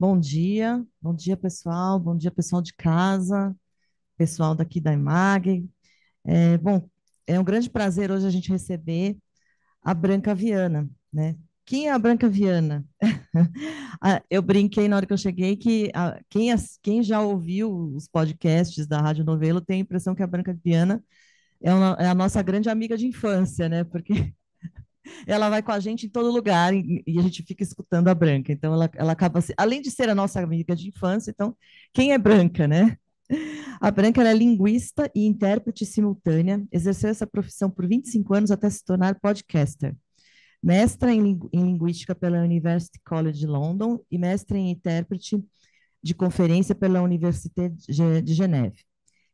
Bom dia, bom dia pessoal, bom dia pessoal de casa, pessoal daqui da IMAG. É, bom, é um grande prazer hoje a gente receber a Branca Viana, né? Quem é a Branca Viana? Ah, eu brinquei na hora que eu cheguei que a, quem, quem já ouviu os podcasts da Rádio Novelo tem a impressão que a Branca Viana é, uma, é a nossa grande amiga de infância, né? Porque ela vai com a gente em todo lugar e, a gente fica escutando a Branca. Então, ela, ela acaba, além de ser a nossa amiga de infância, então, quem é Branca, né? A Branca é linguista e intérprete simultânea, exerceu essa profissão por 25 anos até se tornar podcaster. Mestra em, em Linguística pela University College London e mestra em intérprete de conferência pela Université de Geneve.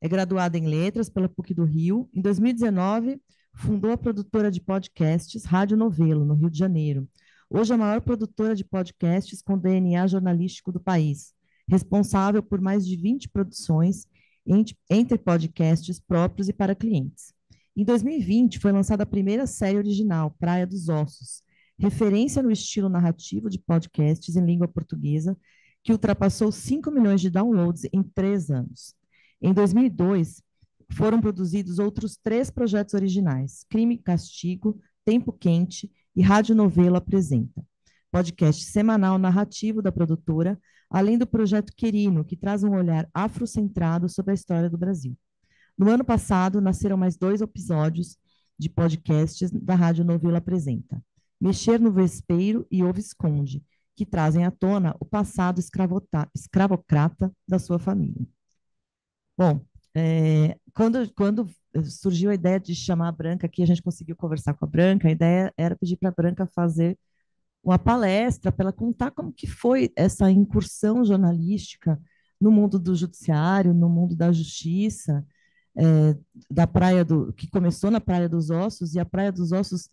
É graduada em Letras pela PUC do Rio. Em 2019, fundou a produtora de podcasts Rádio Novelo, no Rio de Janeiro. Hoje a maior produtora de podcasts com DNA jornalístico do país, responsável por mais de 20 produções entre podcasts próprios e para clientes. Em 2020, foi lançada a primeira série original, Praia dos Ossos, referência no estilo narrativo de podcasts em língua portuguesa, que ultrapassou 5 milhões de downloads em três anos. Em 2002, foram produzidos outros três projetos originais: Crime e Castigo, Tempo Quente e Rádio Novelo Apresenta. Podcast semanal narrativo da produtora, além do projeto Querino, que traz um olhar afrocentrado sobre a história do Brasil. No ano passado, nasceram mais dois episódios de podcasts da Rádio Novelo Apresenta. Mexer no Vespeiro e O Visconde, que trazem à tona o passado escravocrata da sua família. Bom, é, quando, quando surgiu a ideia de chamar a Branca aqui, a gente conseguiu conversar com a Branca, a ideia era pedir para a Branca fazer uma palestra para ela contar como que foi essa incursão jornalística no mundo do judiciário, no mundo da justiça, é, da praia do que começou na Praia dos Ossos e a Praia dos Ossos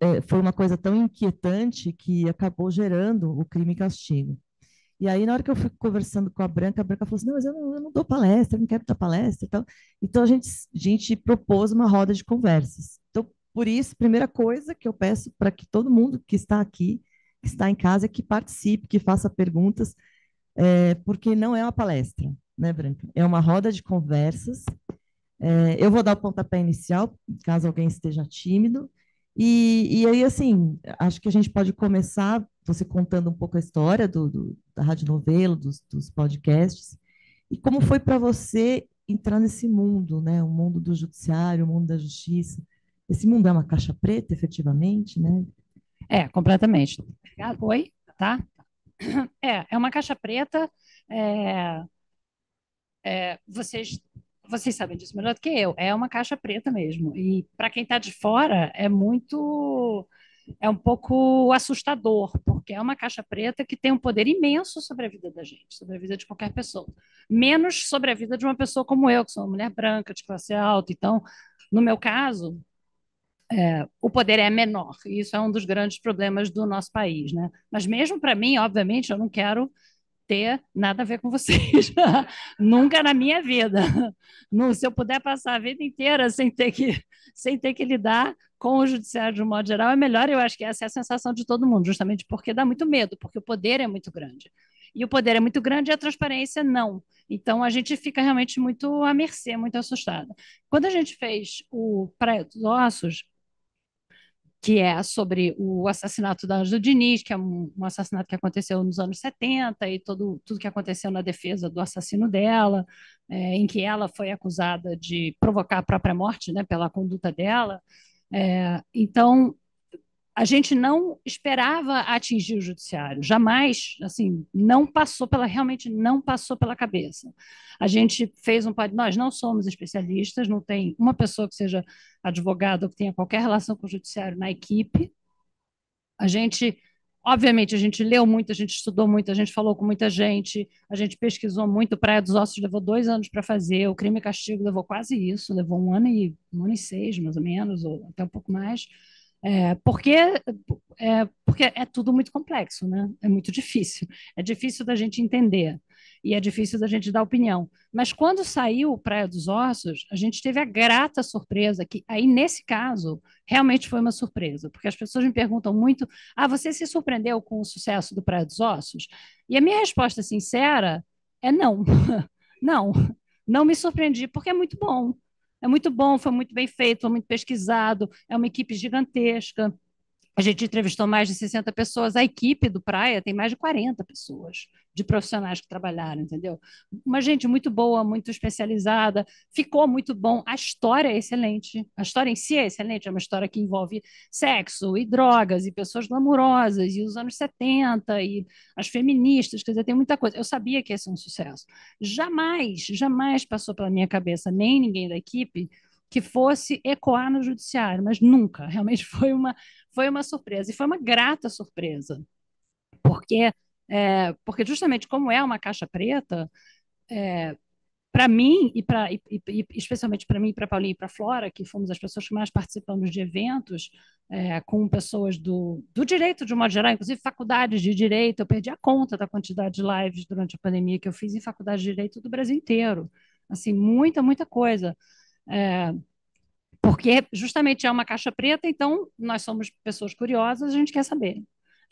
é, foi uma coisa tão inquietante que acabou gerando o crime e castigo. E aí, na hora que eu fui conversando com a Branca, a Branca falou assim: não, mas eu não, eu não dou palestra, eu não quero dar palestra e tal. Então, a gente, a gente propôs uma roda de conversas. Então, por isso, primeira coisa que eu peço para que todo mundo que está aqui, que está em casa, que participe, que faça perguntas, é, porque não é uma palestra, né, Branca? É uma roda de conversas. É, eu vou dar o pontapé inicial, caso alguém esteja tímido, e, e aí, assim, acho que a gente pode começar você contando um pouco a história do, do da Rádio Novelo, dos, dos podcasts, e como foi para você entrar nesse mundo, né? O mundo do judiciário, o mundo da justiça. Esse mundo é uma caixa preta, efetivamente, né? É, completamente. Oi, tá? É, é uma caixa preta. É, é, vocês vocês sabem disso melhor do que eu, é uma caixa preta mesmo. E para quem está de fora, é muito. É um pouco assustador, porque é uma caixa preta que tem um poder imenso sobre a vida da gente, sobre a vida de qualquer pessoa. Menos sobre a vida de uma pessoa como eu, que sou uma mulher branca, de classe alta. Então, no meu caso, é, o poder é menor. E isso é um dos grandes problemas do nosso país. Né? Mas mesmo para mim, obviamente, eu não quero ter nada a ver com vocês. Nunca na minha vida. No, se eu puder passar a vida inteira sem ter que, sem ter que lidar com o judiciário de um modo geral, é melhor. Eu acho que essa é a sensação de todo mundo, justamente porque dá muito medo, porque o poder é muito grande. E o poder é muito grande e a transparência não. Então a gente fica realmente muito à mercê, muito assustada. Quando a gente fez o Praia dos Ossos, que é sobre o assassinato da Ângela Diniz, que é um, um, assassinato que aconteceu nos anos 70 e todo, tudo que aconteceu na defesa do assassino dela, é, em que ela foi acusada de provocar a própria morte né, pela conduta dela. É, então, a gente não esperava atingir o judiciário, jamais, assim, não passou pela, realmente não passou pela cabeça. A gente fez um nós não somos especialistas, não tem uma pessoa que seja advogado ou que tenha qualquer relação com o judiciário na equipe. A gente, obviamente, a gente leu muito, a gente estudou muito, a gente falou com muita gente, a gente pesquisou muito. Praia dos Ossos levou dois anos para fazer, o Crime e Castigo levou quase isso, levou um ano e um ano e seis, mais ou menos, ou até um pouco mais. É, porque, é, porque é tudo muito complexo, né? É muito difícil. É difícil da gente entender. e é difícil da gente dar opinião. Mas quando saiu Praia dos Ossos, a gente teve a grata surpresa que aí nesse caso realmente foi uma surpresa, porque as pessoas me perguntam muito: "Ah, você se surpreendeu com o sucesso do Praia dos Ossos?" E a minha resposta sincera é não. não. Não me surpreendi porque é muito bom. É muito bom, foi muito bem feito, foi muito pesquisado, é uma equipe gigantesca. A gente entrevistou mais de 60 pessoas. A equipe do Praia tem mais de 40 pessoas de profissionais que trabalharam, entendeu? Uma gente muito boa, muito especializada. Ficou muito bom. A história é excelente. A história em si é excelente. É uma história que envolve sexo e drogas e pessoas glamurosas e os anos 70 e as feministas. Quer dizer, tem muita coisa. Eu sabia que ia ser um sucesso. Jamais, jamais passou pela minha cabeça, nem ninguém da equipe, que fosse ecoar no judiciário, mas nunca. Realmente foi uma, foi uma surpresa. E foi uma grata surpresa, porque, é, porque justamente como é uma caixa preta, é, para mim e para especialmente para mim e para Paulinha e para Flora que fomos as pessoas que mais participamos de eventos é, com pessoas do, do direito de modo geral inclusive faculdades de direito eu perdi a conta da quantidade de lives durante a pandemia que eu fiz em faculdade de direito do Brasil inteiro assim muita muita coisa é, porque justamente é uma caixa preta, então nós somos pessoas curiosas, a gente quer saber.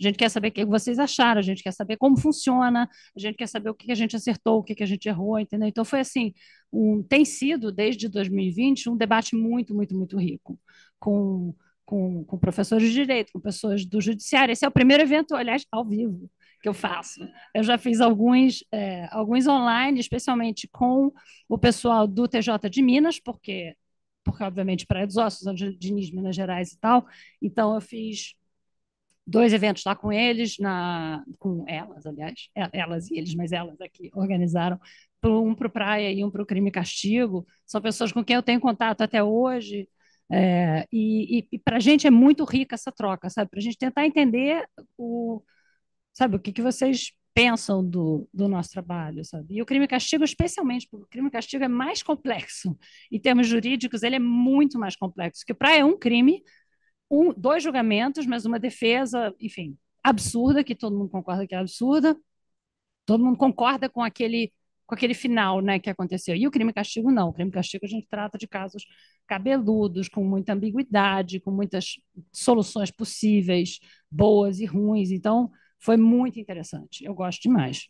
A gente quer saber o que vocês acharam, a gente quer saber como funciona, a gente quer saber o que a gente acertou, o que a gente errou, entendeu? Então foi assim, um, tem sido desde 2020 um debate muito, muito, muito rico com, com, com professores de direito, com pessoas do judiciário. Esse é o primeiro evento, aliás, ao vivo que eu faço. Eu já fiz alguns, é, alguns online, especialmente com o pessoal do TJ de Minas, porque, porque obviamente, Praia dos Ossos, Diniz, Minas Gerais e tal. Então, eu fiz dois eventos lá com eles, na, com elas, aliás, é, elas e eles, mas elas aqui organizaram, um para o Praia e um para o Crime e Castigo. São pessoas com quem eu tenho contato até hoje. É, e, e, e para a gente é muito rica essa troca, sabe? Para a gente tentar entender o, sabe, o que, que vocês pensam do, do nosso trabalho, sabe? E o crime e castigo, especialmente, porque o crime e castigo é mais complexo. Em termos jurídicos, ele é muito mais complexo, que para é um crime, um, dois julgamentos, mas uma defesa, enfim, absurda, que todo mundo concorda que é absurda, todo mundo concorda com aquele com aquele final né, que aconteceu. E o crime e castigo não. O crime e castigo a gente trata de casos cabeludos, com muita ambiguidade, com muitas soluções possíveis, boas e ruins. Então, foi muito interessante. Eu gosto demais.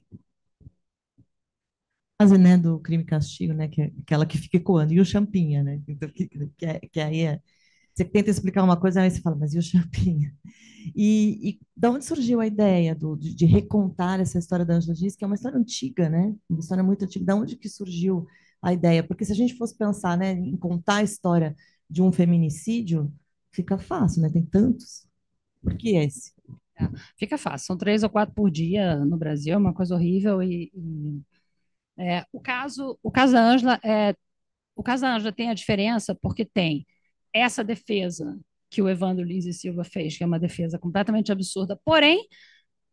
Fase, né, do crime e castigo, né, que é aquela que fica ecoando, e o champinha, né, então, que, que, é, que aí é, você tenta explicar uma coisa, aí você fala, mas e o champinha? E, e da onde surgiu a ideia do, de, de recontar essa história da Angela Dias, que é uma história antiga, né, uma história muito antiga, da onde que surgiu a ideia? Porque se a gente fosse pensar, né, em contar a história de um feminicídio, fica fácil, né, tem tantos. Por que esse? É, fica fácil, são três ou quatro por dia no Brasil, é uma coisa horrível. E, e é, o caso, o caso da Ângela é, o caso da Ângela tem a diferença porque tem essa defesa que o Evandro Lins e Silva fez, que é uma defesa completamente absurda. Porém,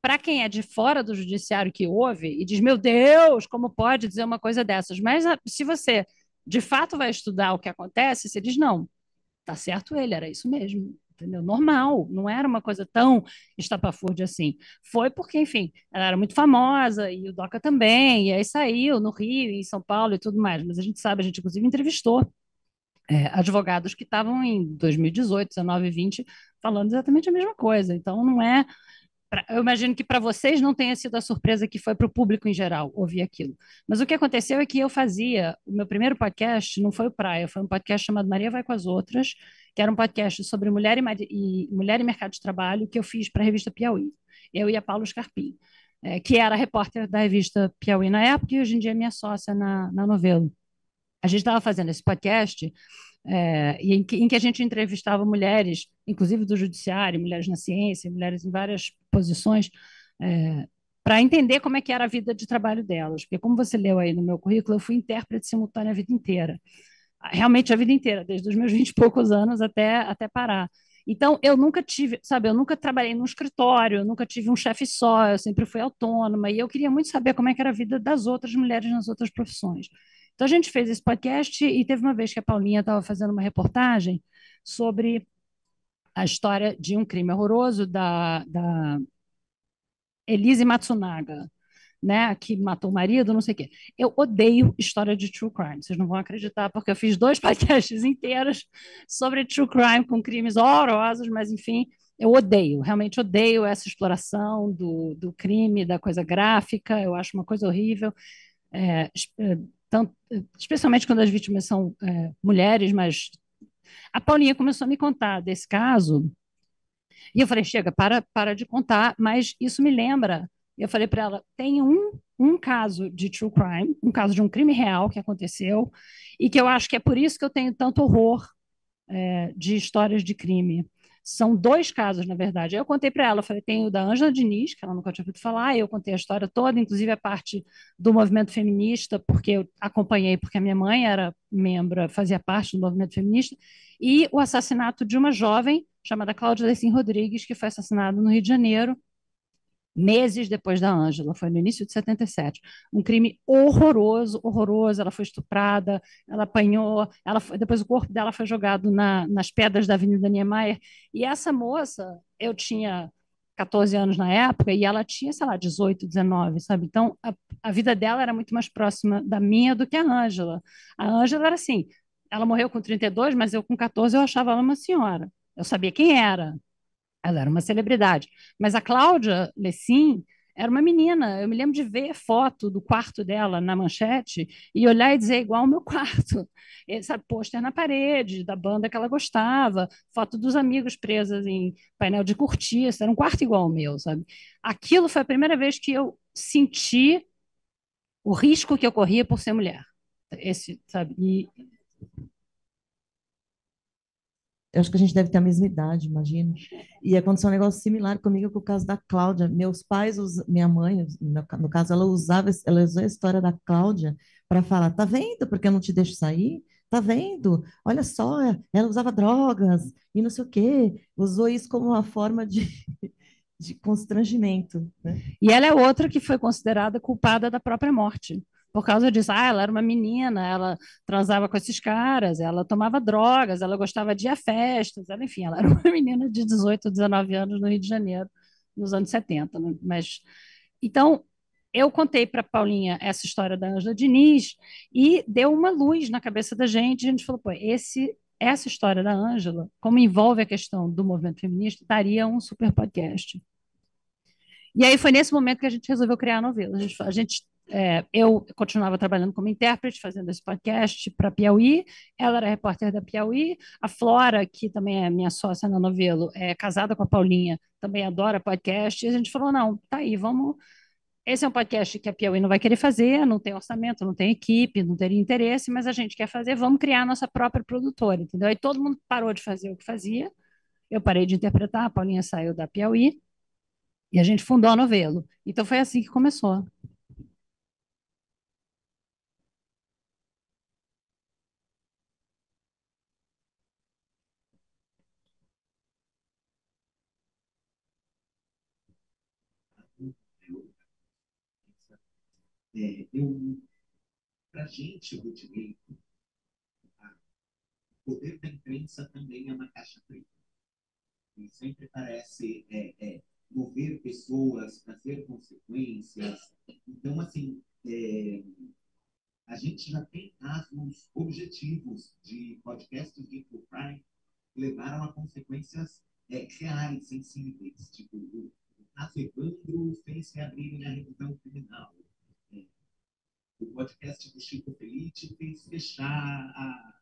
para quem é de fora do judiciário que ouve e diz, meu Deus, como pode dizer uma coisa dessas? Mas ah, se você de fato vai estudar o que acontece, você diz, não, tá certo ele, era isso mesmo entendeu? Normal, não era uma coisa tão estapafúrdia assim. Foi porque, enfim, ela era muito famosa e o Doca também, e aí saiu no Rio, em São Paulo e tudo mais. Mas a gente sabe, a gente inclusive entrevistou é, advogados que estavam em 2018, 19 e 20 falando exatamente a mesma coisa. Então, não é eu imagino que para vocês não tenha sido a surpresa que foi para o público em geral ouvir aquilo. Mas o que aconteceu é que eu fazia, o meu primeiro podcast não foi o Praia, foi um podcast chamado Maria Vai com as Outras, que era um podcast sobre mulher e, e mulher e mercado de trabalho que eu fiz para a revista Piauí. Eu e a Paulo Scarpim, é, que era repórter da revista Piauí na época e hoje em dia é minha sócia na, na novela. A gente estava fazendo esse podcast é, em, que, em, que, a gente entrevistava mulheres, inclusive do judiciário, mulheres na ciência, mulheres em várias posições, é, para entender como é que era a vida de trabalho delas. Porque, como você leu aí no meu currículo, eu fui intérprete simultânea a vida inteira. Realmente a vida inteira, desde os meus vinte e poucos anos até, até parar. Então, eu nunca tive, sabe, eu nunca trabalhei num escritório, eu nunca tive um chefe só, eu sempre fui autônoma, e eu queria muito saber como é que era a vida das outras mulheres nas outras profissões. Então a gente fez esse podcast e teve uma vez que a Paulinha estava fazendo uma reportagem sobre a história de um crime horroroso da, da Elise Matsunaga, né, que matou o marido, não sei o quê. Eu odeio história de true crime, vocês não vão acreditar, porque eu fiz dois podcasts inteiros sobre true crime com crimes horrorosos, mas enfim, eu odeio, realmente odeio essa exploração do, do crime, da coisa gráfica, eu acho uma coisa horrível. É, é tanto, especialmente quando as vítimas são é, mulheres, mas a Paulinha começou a me contar desse caso, e eu falei, chega, para, para de contar, mas isso me lembra eu falei para ela: tem um, um caso de true crime, um caso de um crime real que aconteceu, e que eu acho que é por isso que eu tenho tanto horror é, de histórias de crime. São dois casos, na verdade. Eu contei para ela, falei, tem o da Ângela Diniz, que ela nunca tinha ouvido falar, eu contei a história toda, inclusive a parte do movimento feminista, porque eu acompanhei, porque a minha mãe era membro, fazia parte do movimento feminista, e o assassinato de uma jovem chamada Cláudia Lecim Rodrigues, que foi assassinada no Rio de Janeiro, meses depois da Ângela, foi no início de 77. Um crime horroroso, horroroso. Ela foi estuprada, ela apanhou, ela foi, depois o corpo dela foi jogado na, nas pedras da Avenida Niemeyer. E essa moça, eu tinha 14 anos na época e ela tinha, sei lá, 18, 19, sabe? Então a, a vida dela era muito mais próxima da minha do que a Ângela. A Ângela era assim, ela morreu com 32, mas eu com 14 eu achava ela uma senhora. Eu sabia quem era, ela era uma celebridade. Mas a Cláudia Lessin era uma menina. Eu me lembro de ver foto do quarto dela na manchete e olhar e dizer igual ao meu quarto. Esse pôster na parede da banda que ela gostava, foto dos amigos presas em painel de cortiça, era um quarto igual ao meu, sabe? Aquilo foi a primeira vez que eu senti o risco que eu corria por ser mulher. Esse, sabe? E eu acho que a gente deve ter a mesma idade, imagino. E aconteceu um negócio similar comigo com o caso da Cláudia. Meus pais, minha mãe, no caso, ela usava, ela usou a história da Cláudia para falar, tá vendo porque eu não te deixo sair? Tá vendo? Olha só, ela usava drogas e não sei o quê. Usou isso como uma forma de, de constrangimento. Né? E ela é outra que foi considerada culpada da própria morte por causa disso. Ah, ela era uma menina, ela transava com esses caras, ela tomava drogas, ela gostava de ir a festas, ela, enfim, ela era uma menina de 18, 19 anos no Rio de Janeiro, nos anos 70. Né? Mas, então, eu contei para Paulinha essa história da Ângela Diniz e deu uma luz na cabeça da gente. A gente falou, pô, esse, essa história da Ângela, como envolve a questão do movimento feminista, daria um super podcast. E aí foi nesse momento que a gente resolveu criar a novela. A gente, a gente é, eu continuava trabalhando como intérprete, fazendo esse podcast para Piauí. Ela era repórter da Piauí. A Flora, que também é minha sócia na novelo, é casada com a Paulinha, também adora podcast. E a gente falou: não, tá aí, vamos. Esse é um podcast que a Piauí não vai querer fazer, não tem orçamento, não tem equipe, não teria interesse, mas a gente quer fazer, vamos criar a nossa própria produtora, entendeu? Aí todo mundo parou de fazer o que fazia. Eu parei de interpretar, a Paulinha saiu da Piauí e a gente fundou a novelo. Então foi assim que começou. É, eu, para gente, o direito, o poder da imprensa também é uma caixa preta. E sempre parece é, é, mover pessoas, trazer consequências. Então, assim, é, a gente já tem casos objetivos de podcasts de true crime que levaram a consequências é, reais, sensíveis. Tipo, o caso Evandro fez reabrirem a revisão criminal o podcast do Chico Felice fez fechar a,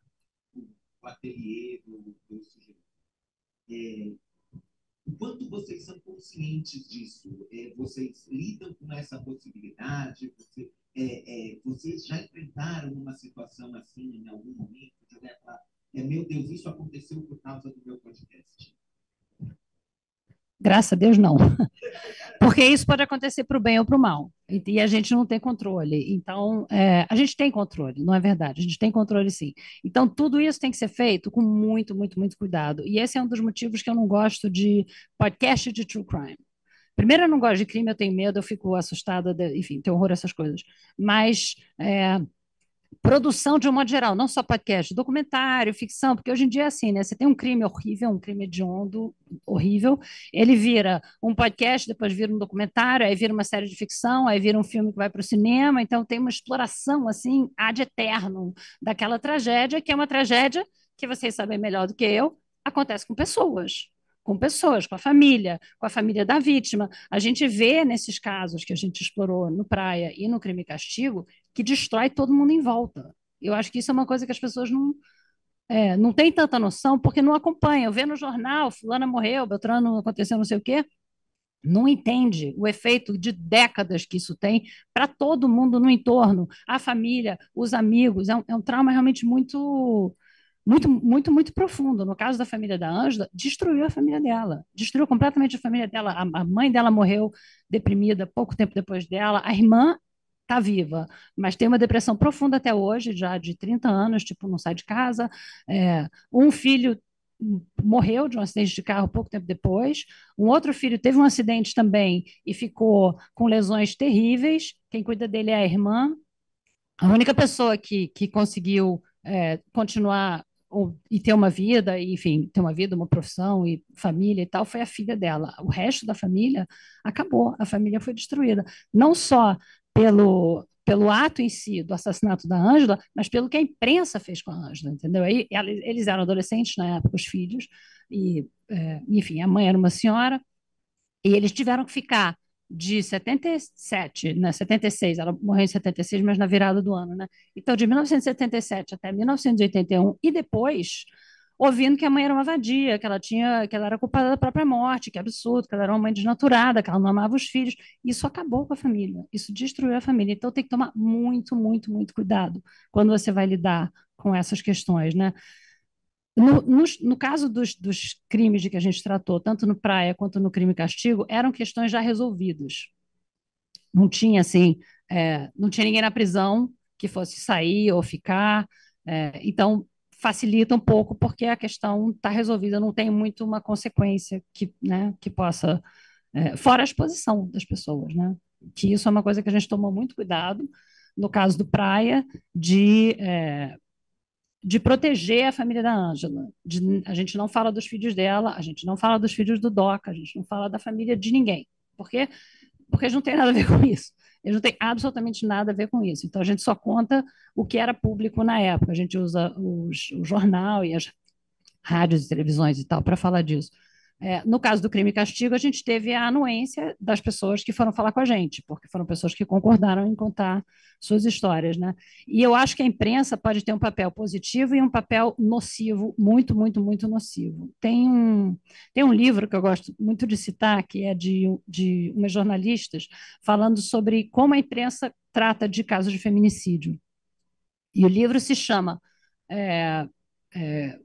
o, o ateliê do, do sujeito. É, o quanto vocês são conscientes disso? É, vocês lidam com essa possibilidade? Você, é, é vocês já enfrentaram uma situação assim em algum momento? De olhar falar, é, meu Deus, isso aconteceu por causa do meu podcast. Graças a Deus, não. Porque isso pode acontecer para o bem ou para o mal. E, a gente não tem controle. Então, é, a gente tem controle, não é verdade? A gente tem controle sim. Então, tudo isso tem que ser feito com muito, muito, muito cuidado. E esse é um dos motivos que eu não gosto de podcast de true crime. Primeiro, eu não gosto de crime, eu tenho medo, eu fico assustada, de, enfim, tenho horror a essas coisas. Mas. É, produção de um modo geral, não só podcast, documentário, ficção, porque hoje em dia é assim, né? Você tem um crime horrível, um crime hediondo, horrível, ele vira um podcast, depois vira um documentário, aí vira uma série de ficção, aí vira um filme que vai para o cinema, então tem uma exploração, assim, ad eterno daquela tragédia, que é uma tragédia que vocês sabem melhor do que eu, acontece com pessoas com pessoas, com a família, com a família da vítima. A gente vê nesses casos que a gente explorou no Praia e no Crime e Castigo que destrói todo mundo em volta. Eu acho que isso é uma coisa que as pessoas não, é, não têm tanta noção porque não acompanham. Vê no jornal, fulana morreu, Beltrano aconteceu não sei o quê. Não entende o efeito de décadas que isso tem para todo mundo no entorno, a família, os amigos. É um, é um trauma realmente muito muito, muito, muito profundo. No caso da família da Ângela, destruiu a família dela, destruiu completamente a família dela. A, a mãe dela morreu deprimida pouco tempo depois dela, a irmã está viva, mas tem uma depressão profunda até hoje, já de 30 anos, tipo, não sai de casa. É, um filho morreu de um acidente de carro pouco tempo depois. Um outro filho teve um acidente também e ficou com lesões terríveis. Quem cuida dele é a irmã. A única pessoa que, que conseguiu é, continuar ou, e ter uma vida, enfim, ter uma vida, uma profissão e família e tal, foi a filha dela. O resto da família acabou, a família foi destruída. Não só pelo, pelo ato em si do assassinato da Ângela, mas pelo que a imprensa fez com a Ângela, entendeu? Aí, eles eram adolescentes na época, os filhos, e, é, enfim, a mãe era uma senhora, e eles tiveram que ficar de 77, né, 76, ela morreu em 76, mas na virada do ano, né? Então, de 1977 até 1981, e depois, ouvindo que a mãe era uma vadia, que ela tinha, que ela era culpada da própria morte, que absurdo, que ela era uma mãe desnaturada, que ela não amava os filhos. Isso acabou com a família, isso destruiu a família. Então, tem que tomar muito, muito, muito cuidado quando você vai lidar com essas questões, né? No, no, no, caso dos, dos, crimes de que a gente tratou, tanto no Praia quanto no Crime Castigo, eram questões já resolvidas. Não tinha, assim, é, não tinha ninguém na prisão que fosse sair ou ficar. É, então, facilita um pouco, porque a questão está resolvida, não tem muito uma consequência que, né, que possa. É, fora a exposição das pessoas, né? Que isso é uma coisa que a gente tomou muito cuidado. No caso do Praia, de é, de proteger a família da Ângela. A gente não fala dos filhos dela, a gente não fala dos filhos do Doca, a gente não fala da família de ninguém. Porque eles não têm nada a ver com isso. Eles não têm absolutamente nada a ver com isso. Então, a gente só conta o que era público na época. A gente usa os, o jornal e as rádios e televisões e tal para falar disso. É, no caso do crime e castigo, a gente teve a anuência das pessoas que foram falar com a gente, porque foram pessoas que concordaram em contar suas histórias. Né? E eu acho que a imprensa pode ter um papel positivo e um papel nocivo, muito, muito, muito nocivo. Tem um, tem um livro que eu gosto muito de citar, que é de, de umas jornalistas, falando sobre como a imprensa trata de casos de feminicídio. E o livro se chama. É, é,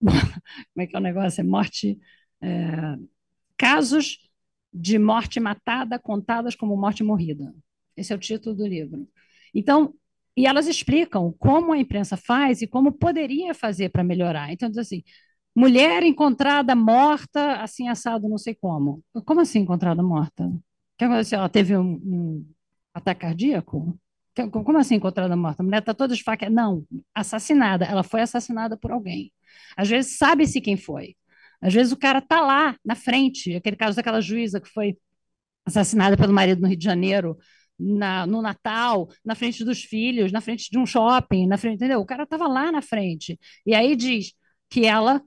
como é que é o negócio? É morte é, casos de morte matada contadas como morte morrida. Esse é o título do livro. Então, e elas explicam como a imprensa faz e como poderia fazer para melhorar. Então, diz assim: mulher encontrada morta, assim assado, não sei como. Como assim encontrada morta? Que aconteceu? Ela teve um, um ataque cardíaco? Como assim encontrada morta? A mulher está toda esfaqueada. Não, assassinada. Ela foi assassinada por alguém. Às vezes sabe-se quem foi. Às vezes o cara está lá, na frente, aquele caso daquela juíza que foi assassinada pelo marido no Rio de Janeiro, na, no Natal, na frente dos filhos, na frente de um shopping, na frente, entendeu? O cara estava lá na frente. E aí diz que ela,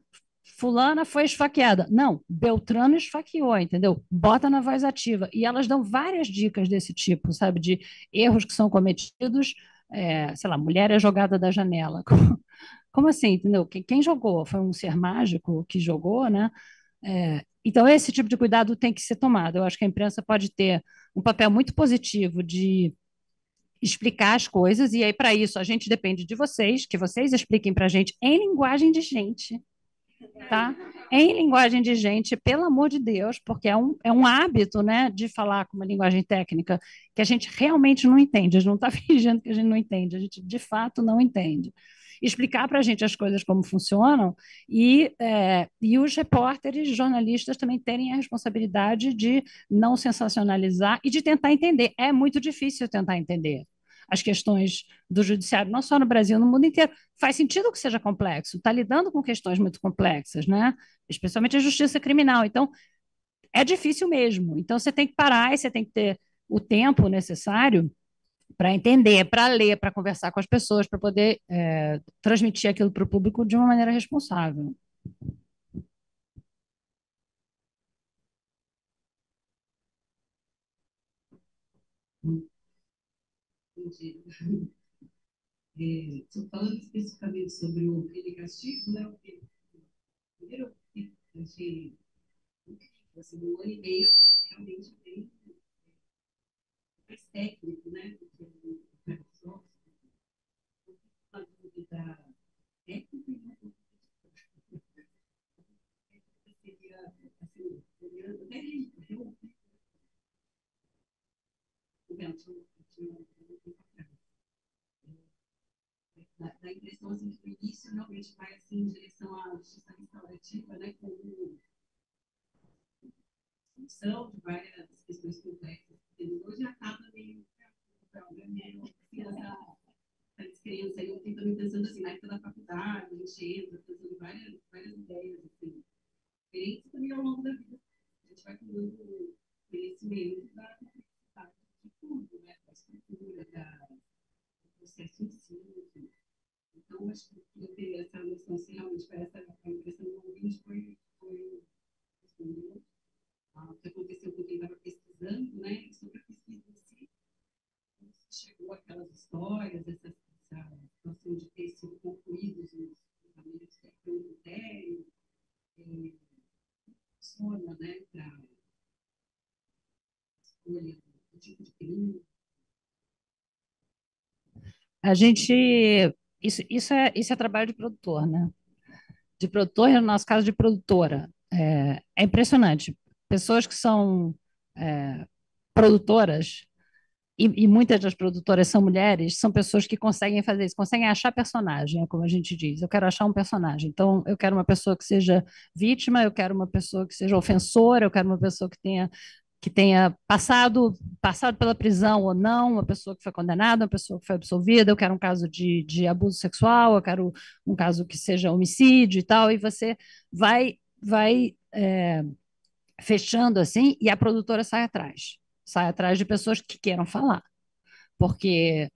fulana, foi esfaqueada. Não, Beltrano esfaqueou, entendeu? Bota na voz ativa. E elas dão várias dicas desse tipo, sabe? De erros que são cometidos, é, sei lá, mulher é jogada da janela. Como assim, entendeu? Quem, jogou? Foi um ser mágico que jogou, né? É, então, esse tipo de cuidado tem que ser tomado. Eu acho que a imprensa pode ter um papel muito positivo de explicar as coisas, e aí, para isso, a gente depende de vocês, que vocês expliquem para a gente em linguagem de gente, tá? Em linguagem de gente, pelo amor de Deus, porque é um, é um hábito, né, de falar com uma linguagem técnica que a gente realmente não entende, a gente não está fingindo que a gente não entende, a gente de fato não entende explicar para a gente as coisas como funcionam e, é, e os repórteres, jornalistas também terem a responsabilidade de não sensacionalizar e de tentar entender. É muito difícil tentar entender. as questões do judiciário, não só no Brasil, no mundo inteiro. Faz sentido que seja complexo, está lidando com questões muito complexas, né? especialmente a justiça criminal. Então, é difícil mesmo. Então, você tem que parar e você tem que ter o tempo necessário para entender, para ler, para conversar com as pessoas, para poder é, transmitir aquilo para o público de uma maneira responsável. Entendi. É, falando especificamente sobre o crime castigo, né? primeiro eu achei assim, um ano e meio realmente bem mais técnico, né? O. Uma dúvida técnica e uma dúvida seria, assim, olhando até. O Belton da, da impressão assim, que no início realmente vai assim, em direção à justiça restaurativa, né, como solução de várias questões complexas hoje acaba meio né, assim, essa, essa experiência aí, eu também pensando assim, na época da faculdade, a entra, pensando várias, várias ideias assim, diferentes também ao longo da vida. A gente vai tomando conhecimento da complexidade de tudo, né, da estrutura, da, do processo em si, enfim. Então, acho que eu ter essa noção, assim, realmente, para essa a impressão do ouvinte foi, foi respondeu o que aconteceu com quem estava pesquisando, né, e sobre a pesquisa em si, chegou aquelas histórias, essa, situação de ter sido concluídos os julgamentos que foi um critério, é, funciona, né, para escolha do tipo de crime. A gente isso, isso, é, isso é trabalho de produtor, né? De produtor, no nosso caso, de produtora. É, é impressionante. Pessoas que são é, produtoras, e, e, muitas das produtoras são mulheres, são pessoas que conseguem fazer isso, conseguem achar personagem, é como a gente diz. Eu quero achar um personagem. Então, eu quero uma pessoa que seja vítima, eu quero uma pessoa que seja ofensora, eu quero uma pessoa que tenha que tenha passado, passado pela prisão ou não, uma pessoa que foi condenada, uma pessoa que foi absolvida, eu quero um caso de, de abuso sexual, eu quero um caso que seja homicídio e tal, e você vai, vai é, fechando assim, e a produtora sai atrás, sai atrás de pessoas que queiram falar, porque,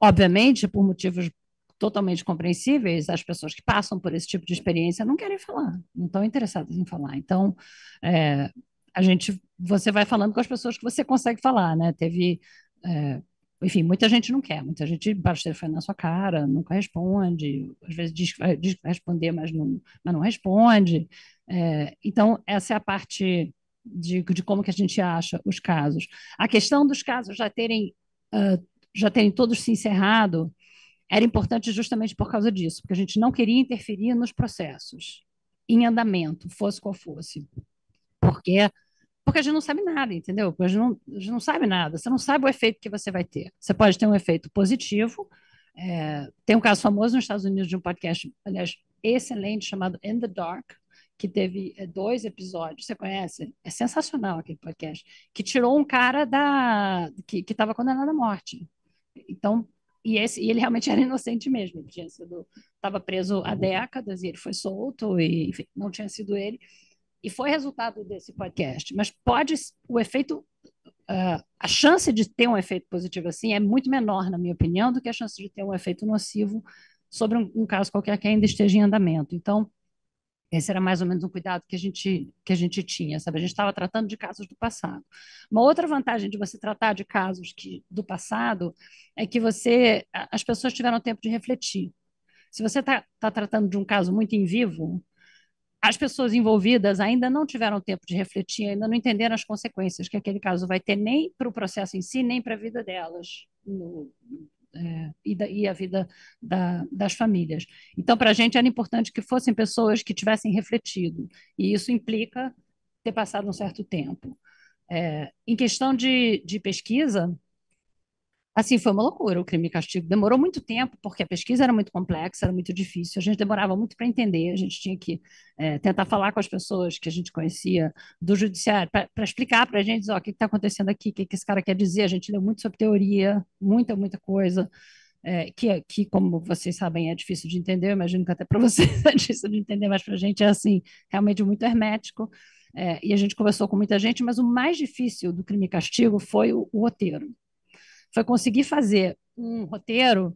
obviamente, por motivos totalmente compreensíveis, as pessoas que passam por esse tipo de experiência não querem falar, não estão interessadas em falar. Então, é, a gente, você vai falando com as pessoas que você consegue falar, né? Teve, é, enfim, muita gente não quer, muita gente bate o telefone na sua cara, nunca responde, às vezes diz que vai, diz que vai responder, mas não, mas não responde. É, então, essa é a parte de, de como que a gente acha os casos. A questão dos casos já terem, uh, já terem todos se encerrado era importante justamente por causa disso, porque a gente não queria interferir nos processos em andamento, fosse qual fosse. Porque porque a gente não sabe nada, entendeu? A gente, não, a gente não sabe nada. Você não sabe o efeito que você vai ter. Você pode ter um efeito positivo. É, tem um caso famoso nos Estados Unidos de um podcast, aliás, excelente, chamado In the Dark, que teve é, dois episódios. Você conhece? É sensacional aquele podcast. Que tirou um cara da que estava condenado à morte. Então, e, esse, e ele realmente era inocente mesmo. Ele tinha sido estava preso há décadas e ele foi solto e enfim, não tinha sido ele e foi resultado desse podcast. Mas pode, o efeito, uh, a chance de ter um efeito positivo assim é muito menor, na minha opinião, do que a chance de ter um efeito nocivo sobre um, um caso qualquer que ainda esteja em andamento. Então, esse era mais ou menos um cuidado que a gente, que a gente tinha, sabe? A gente estava tratando de casos do passado. Uma outra vantagem de você tratar de casos que, do passado é que você, as pessoas tiveram tempo de refletir. Se você está tá tratando de um caso muito em vivo, as pessoas envolvidas ainda não tiveram tempo de refletir, ainda não entenderam as consequências que aquele caso vai ter nem para o processo em si, nem para a vida delas no, é, e, da, e, a vida da, das famílias. Então, para a gente era importante que fossem pessoas que tivessem refletido, e isso implica ter passado um certo tempo. É, em questão de, de pesquisa, Assim, foi uma loucura o crime e castigo. Demorou muito tempo, porque a pesquisa era muito complexa, era muito difícil. A gente demorava muito para entender. A gente tinha que é, tentar falar com as pessoas que a gente conhecia do judiciário, para explicar para a gente ó, o que está acontecendo aqui, o que, que esse cara quer dizer. A gente leu muito sobre teoria, muita, muita coisa. É, que, que, como vocês sabem, é difícil de entender. Eu imagino que até para vocês é difícil de entender, mas para a gente é assim, realmente muito hermético. É, e a gente conversou com muita gente, mas o mais difícil do crime e castigo foi o, o roteiro foi conseguir fazer um roteiro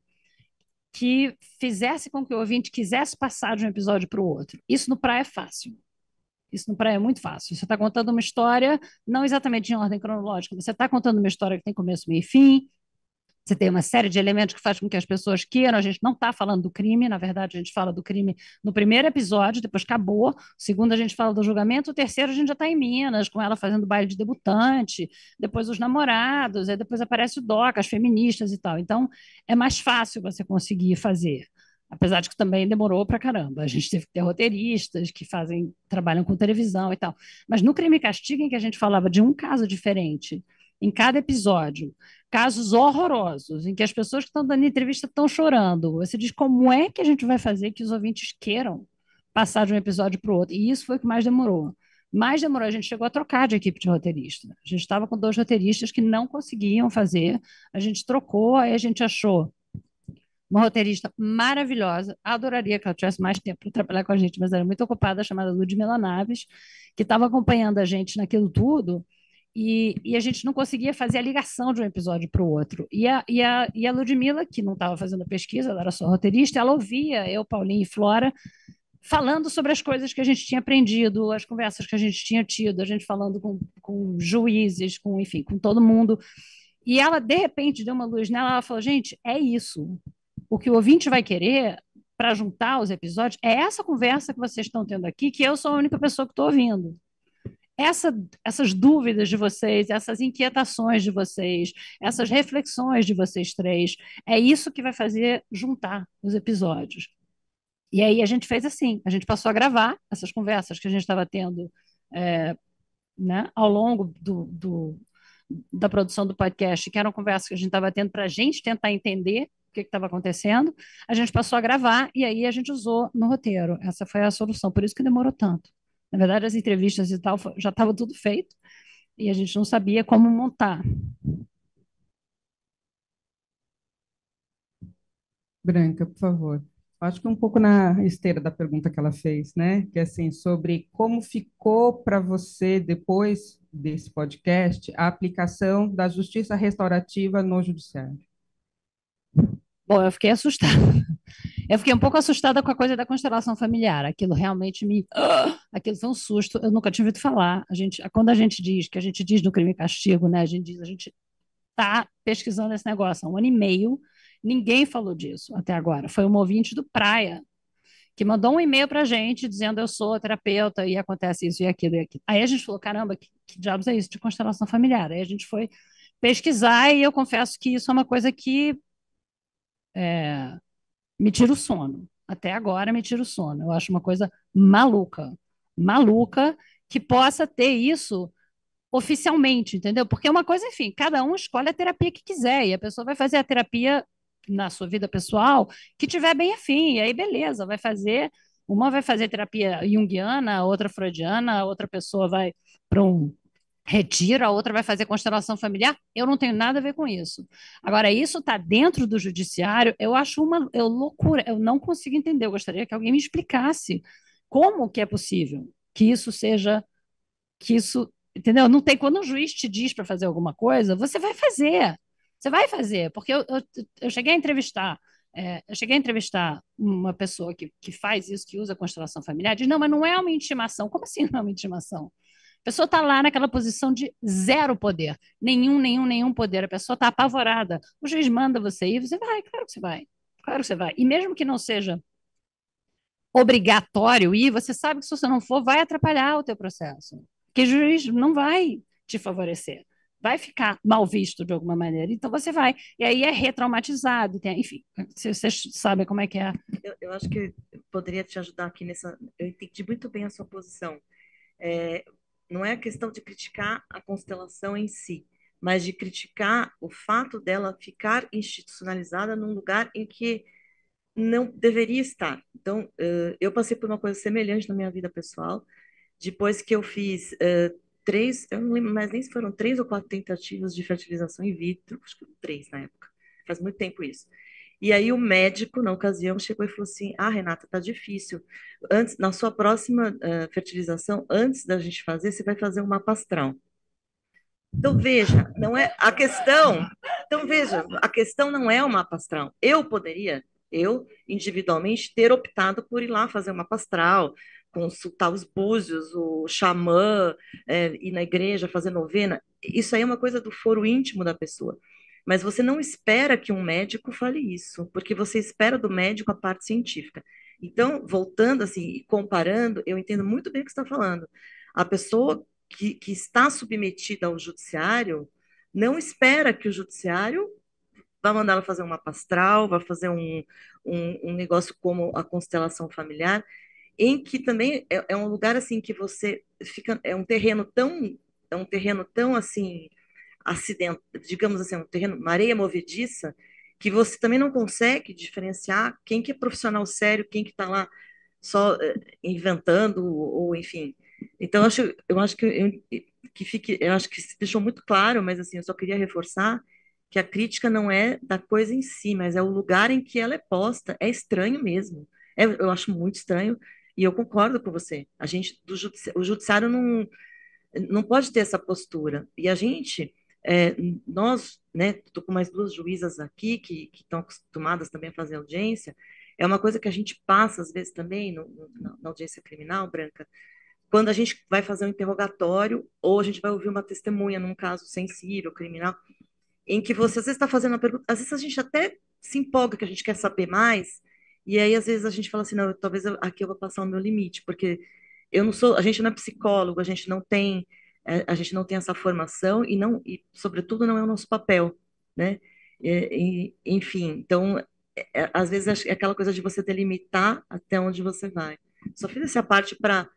que fizesse com que o ouvinte quisesse passar de um episódio para o outro. Isso no praia é fácil. Isso no praia é muito fácil. Você está contando uma história, não exatamente em ordem cronológica, você está contando uma história que tem começo, meio e fim, você tem uma série de elementos que faz com que as pessoas queiram. A gente não está falando do crime, na verdade, a gente fala do crime no primeiro episódio, depois acabou. O segundo, a gente fala do julgamento. O terceiro, a gente já está em Minas, com ela fazendo baile de debutante, depois os namorados, aí depois aparece o DOCA, as feministas e tal. Então, é mais fácil você conseguir fazer. Apesar de que também demorou para caramba. A gente teve que ter roteiristas que fazem, trabalham com televisão e tal. Mas no Crime Castigo, em que a gente falava de um caso diferente em cada episódio, casos horrorosos, em que as pessoas que estão dando entrevista estão chorando. Você diz como é que a gente vai fazer que os ouvintes queiram passar de um episódio para o outro. E isso foi o que mais demorou. Mais demorou, a gente chegou a trocar de equipe de roteirista. A gente estava com dois roteiristas que não conseguiam fazer, a gente trocou, aí a gente achou uma roteirista maravilhosa, adoraria que ela tivesse mais tempo para trabalhar com a gente, mas era muito ocupada, chamada Ludmila Naves, que estava acompanhando a gente naquilo tudo, e, e, a gente não conseguia fazer a ligação de um episódio para o outro. E a, e, a, e a Ludmilla, que não estava fazendo pesquisa, ela era só roteirista, ela ouvia eu, Paulinho e Flora falando sobre as coisas que a gente tinha aprendido, as conversas que a gente tinha tido, a gente falando com, com juízes, com enfim, com todo mundo. E ela, de repente, deu uma luz nela, ela falou, gente, é isso. O que o ouvinte vai querer para juntar os episódios é essa conversa que vocês estão tendo aqui, que eu sou a única pessoa que estou ouvindo essa, essas dúvidas de vocês, essas inquietações de vocês, essas reflexões de vocês três, é isso que vai fazer juntar os episódios. E aí a gente fez assim, a gente passou a gravar essas conversas que a gente estava tendo é, né, ao longo do, do, da produção do podcast, que eram conversas que a gente estava tendo para a gente tentar entender o que estava acontecendo, a gente passou a gravar e aí a gente usou no roteiro. Essa foi a solução, por isso que demorou tanto. Na verdade, as entrevistas e tal já estava tudo feito e a gente não sabia como montar. Branca, por favor. Acho que um pouco na esteira da pergunta que ela fez, né? Que é assim, sobre como ficou para você, depois desse podcast, a aplicação da justiça restaurativa no judiciário. Bom, eu fiquei assustada. Eu fiquei um pouco assustada com a coisa da constelação familiar. Aquilo realmente me. aquilo foi um susto. Eu nunca tinha ouvido falar. A gente, quando a gente diz, que a gente diz no crime e castigo, né? A gente diz, a gente está pesquisando esse negócio há um ano e meio. Ninguém falou disso até agora. Foi um ouvinte do Praia que mandou um e-mail para a gente dizendo eu sou terapeuta e acontece isso e aquilo e aquilo. Aí a gente falou, caramba, que, que diabos é isso de constelação familiar? Aí a gente foi pesquisar e eu confesso que isso é uma coisa que é, me tira o sono. Até agora me tira o sono. Eu acho uma coisa maluca. Maluca que possa ter isso oficialmente, entendeu? Porque é uma coisa, enfim, cada um escolhe a terapia que quiser e a pessoa vai fazer a terapia na sua vida pessoal que tiver bem afim, e aí beleza, vai fazer, uma vai fazer terapia junguiana, outra freudiana, outra pessoa vai para um retira, a outra vai fazer constelação familiar. Eu não tenho nada a ver com isso. Agora, isso está dentro do judiciário, eu acho uma eu, loucura, eu não consigo entender. Eu gostaria que alguém me explicasse como que é possível que isso seja, que isso, entendeu? Não tem, quando um juiz te diz para fazer alguma coisa, você vai fazer. Você vai fazer, porque eu, eu, eu cheguei a entrevistar é, eu cheguei a entrevistar uma pessoa que, que faz isso, que usa constelação familiar, diz, não, mas não é uma intimação. Como assim não é uma intimação? A pessoa está lá naquela posição de zero poder, nenhum, nenhum, nenhum poder. A pessoa está apavorada. O juiz manda você ir, você vai, claro que você vai, claro que você vai. E mesmo que não seja obrigatório ir, você sabe que se você não for, vai atrapalhar o teu processo. Que o juiz não vai te favorecer, vai ficar mal visto de alguma maneira. Então você vai. E aí é retraumatizado, tem, enfim, vocês sabem como é que é. Eu, eu acho que poderia te ajudar aqui nessa. Eu entendi muito bem a sua posição. É, não é a questão de criticar a constelação em si, mas de criticar o fato dela ficar institucionalizada num lugar em que não deveria estar. Então, uh, eu passei por uma coisa semelhante na minha vida pessoal, depois que eu fiz uh, três, eu não lembro mais nem se foram três ou quatro tentativas de fertilização in vitro, acho que três na época, faz muito tempo isso. E aí o médico, na ocasião, chegou e falou assim, ah, Renata, tá difícil, antes, na sua próxima uh, fertilização, antes da gente fazer, você vai fazer um mapa. Então, veja, não é a questão. Então, veja, a questão não é o mapa astral. Eu poderia, eu individualmente, ter optado por ir lá fazer uma pastral, consultar os búzios, o xamã, é, ir na igreja fazer novena. Isso aí é uma coisa do foro íntimo da pessoa. Mas você não espera que um médico fale isso, porque você espera do médico a parte científica. Então, voltando assim, comparando, eu entendo muito bem o que você está falando. A pessoa que, que está submetida ao judiciário não espera que o judiciário vai mandar ela fazer uma pastral, vai fazer um, um, um, negócio como a constelação familiar, em que também é, é, um lugar assim que você fica, é um terreno tão, é um terreno tão assim, acidente, digamos assim, um terreno, uma areia movediça, que você também não consegue diferenciar quem que é profissional sério, quem que está lá só eh, inventando, ou enfim, então, eu acho, eu acho que, eu, que fique, eu acho que se deixou muito claro, mas assim, eu só queria reforçar que a crítica não é da coisa em si, mas é o lugar em que ela é posta. É estranho mesmo. É, eu acho muito estranho e eu concordo com você. A gente, do judici o judiciário não, não pode ter essa postura. E a gente, é, nós, né, estou com mais duas juízas aqui que, estão acostumadas também a fazer audiência, é uma coisa que a gente passa às vezes também no, no, na audiência criminal, Branca, quando a gente vai fazer um interrogatório ou a gente vai ouvir uma testemunha num caso sensível, criminal, em que você às vezes está fazendo uma pergunta, às vezes a gente até se empolga que a gente quer saber mais, e aí às vezes a gente fala assim, não, talvez eu, aqui eu vou passar o meu limite, porque eu não sou, a gente não é psicólogo, a gente não tem, a gente não tem essa formação e não, e sobretudo não é o nosso papel, né? E, e, enfim, então, é, é às vezes é aquela coisa de você delimitar até onde você vai. Só fiz essa parte para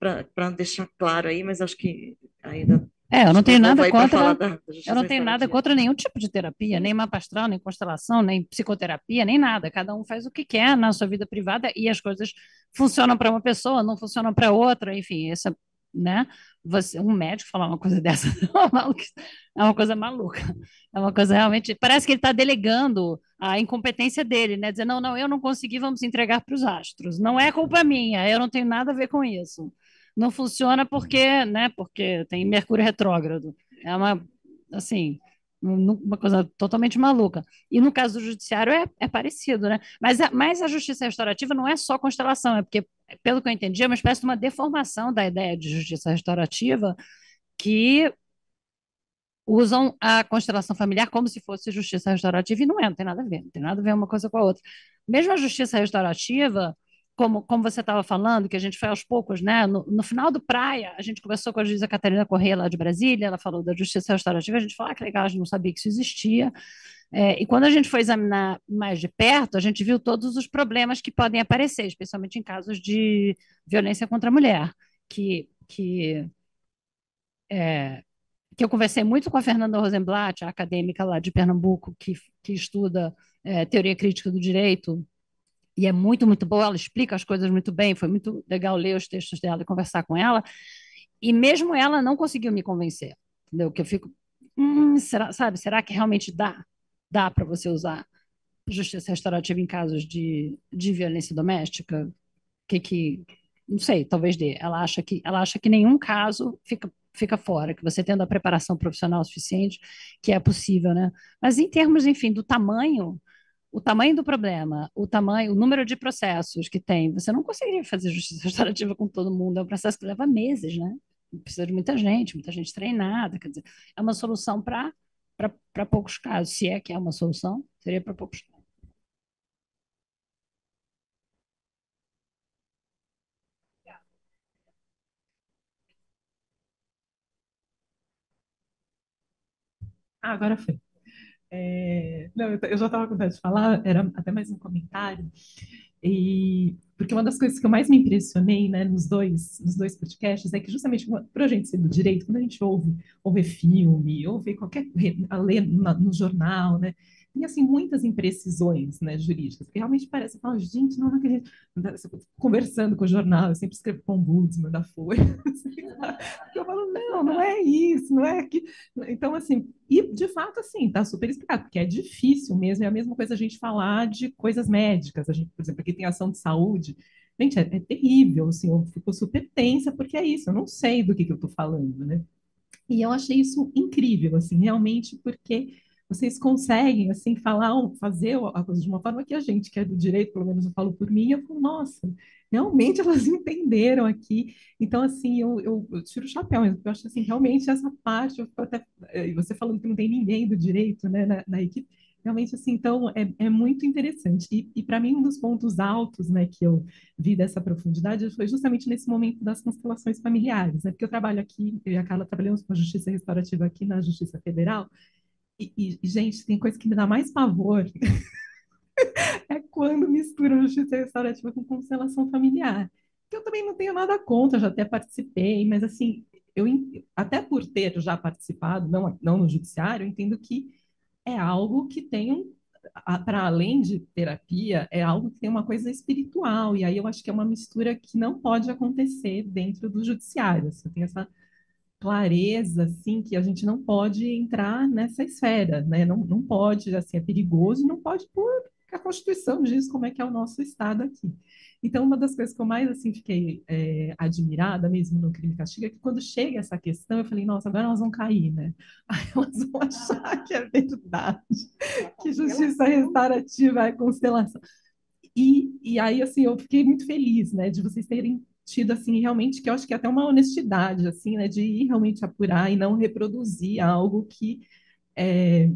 para deixar claro aí, mas acho que ainda. É, eu não tenho nada contra. Da, da eu não tenho nada contra nenhum tipo de terapia, nem mapa astral, nem constelação, nem psicoterapia, nem nada. Cada um faz o que quer na sua vida privada e as coisas funcionam para uma pessoa, não funcionam para outra, enfim, essa, né? Você, um médico falar uma coisa dessa é uma coisa maluca. É uma coisa realmente. Parece que ele está delegando a incompetência dele, né? Dizer, não, não, eu não consegui, vamos entregar para os astros. Não é culpa minha, eu não tenho nada a ver com isso não funciona porque, né, porque tem Mercúrio retrógrado. É uma, assim, uma coisa totalmente maluca. E no caso do judiciário é, é parecido, né? Mas a, mas a justiça restaurativa não é só constelação, é porque, pelo que eu entendi, é uma espécie de uma deformação da ideia de justiça restaurativa que usam a constelação familiar como se fosse justiça restaurativa, e não é, não tem nada a ver, não tem nada a ver uma coisa com a outra. Mesmo a justiça restaurativa, como, como você estava falando, que a gente foi aos poucos, né? No, no, final do Praia, a gente conversou com a juíza Catarina Correia, lá de Brasília, ela falou da justiça restaurativa, a gente falou, ah, que legal, a gente não sabia que isso existia. É, e quando a gente foi examinar mais de perto, a gente viu todos os problemas que podem aparecer, especialmente em casos de violência contra a mulher, que, que, é, que eu conversei muito com a Fernanda Rosenblatt, a acadêmica lá de Pernambuco, que, que estuda é, teoria crítica do direito, e é muito, muito boa, ela explica as coisas muito bem, foi muito legal ler os textos dela e conversar com ela, e mesmo ela não conseguiu me convencer, entendeu? Que eu fico, hum, será, sabe, será que realmente dá? Dá para você usar justiça restaurativa em casos de, de violência doméstica? Que que, não sei, talvez dê. Ela acha que, ela acha que nenhum caso fica fica fora, que você tendo a preparação profissional suficiente, que é possível, né? Mas em termos, enfim, do tamanho, o tamanho do problema, o tamanho, o número de processos que tem, você não conseguiria fazer justiça restaurativa com todo mundo, é um processo que leva meses, né? Precisa de muita gente, muita gente treinada, quer dizer, é uma solução para para poucos casos, se é que é uma solução, seria para poucos casos. Ah, agora foi. É, não, eu já estava com vontade de falar, era até mais um comentário, e porque uma das coisas que eu mais me impressionei, né, nos dois, nos dois podcasts é que justamente para a gente ser do direito, quando a gente ouve, ouve filme, ouve qualquer, ler no jornal, né, tem assim muitas imprecisões né, jurídicas, que realmente parece, fala, gente, não, não acredito. Conversando com o jornal, eu sempre escrevo com o Ombudsman da Folha, eu falo, não, não é isso, não é que. Então, assim, e de fato, assim, está super explicado, porque é difícil mesmo, é a mesma coisa a gente falar de coisas médicas, a gente, por exemplo, aqui tem ação de saúde. Gente, é, é terrível, assim, eu fico super tensa, porque é isso, eu não sei do que, que eu estou falando, né? E eu achei isso incrível, assim, realmente, porque vocês conseguem, assim, falar, fazer a coisa de uma forma que a gente, que é do direito, pelo menos eu falo por mim, eu falo, nossa, realmente elas entenderam aqui. Então, assim, eu, eu, eu tiro o chapéu, eu acho assim, realmente essa parte, até, eh, você falando que não tem ninguém do direito, né, na, na equipe, realmente, assim, então, é, é muito interessante. E, e para mim, um dos pontos altos, né, que eu vi dessa profundidade foi justamente nesse momento das constelações familiares, né, porque eu trabalho aqui, eu e a Carla trabalhamos com a Justiça Restaurativa aqui na Justiça Federal, e, e, gente, tem coisa que me dá mais pavor. é quando mistura justiça restaurativa com constelação familiar. Que eu também não tenho nada contra, já até participei, mas assim, eu até por ter já participado, não, não no judiciário, entendo que é algo que tem um, para além de terapia, é algo que tem uma coisa espiritual, e aí eu acho que é uma mistura que não pode acontecer dentro do judiciário. Você tem essa clareza, assim, que a gente não pode entrar nessa esfera, né? Não, não pode, assim, é perigoso, não pode por a Constituição diz como é que é o nosso Estado aqui. Então, uma das coisas que eu mais, assim, fiquei é, admirada mesmo no Crime e Castigo é que quando chega essa questão, eu falei, nossa, agora elas vão cair, né? Aí elas vão achar que é verdade, que justiça restaurativa é constelação. E, e aí, assim, eu fiquei muito feliz, né, de vocês terem tido assim realmente que eu acho que é até uma honestidade assim, né, de ir realmente apurar e não reproduzir algo que é,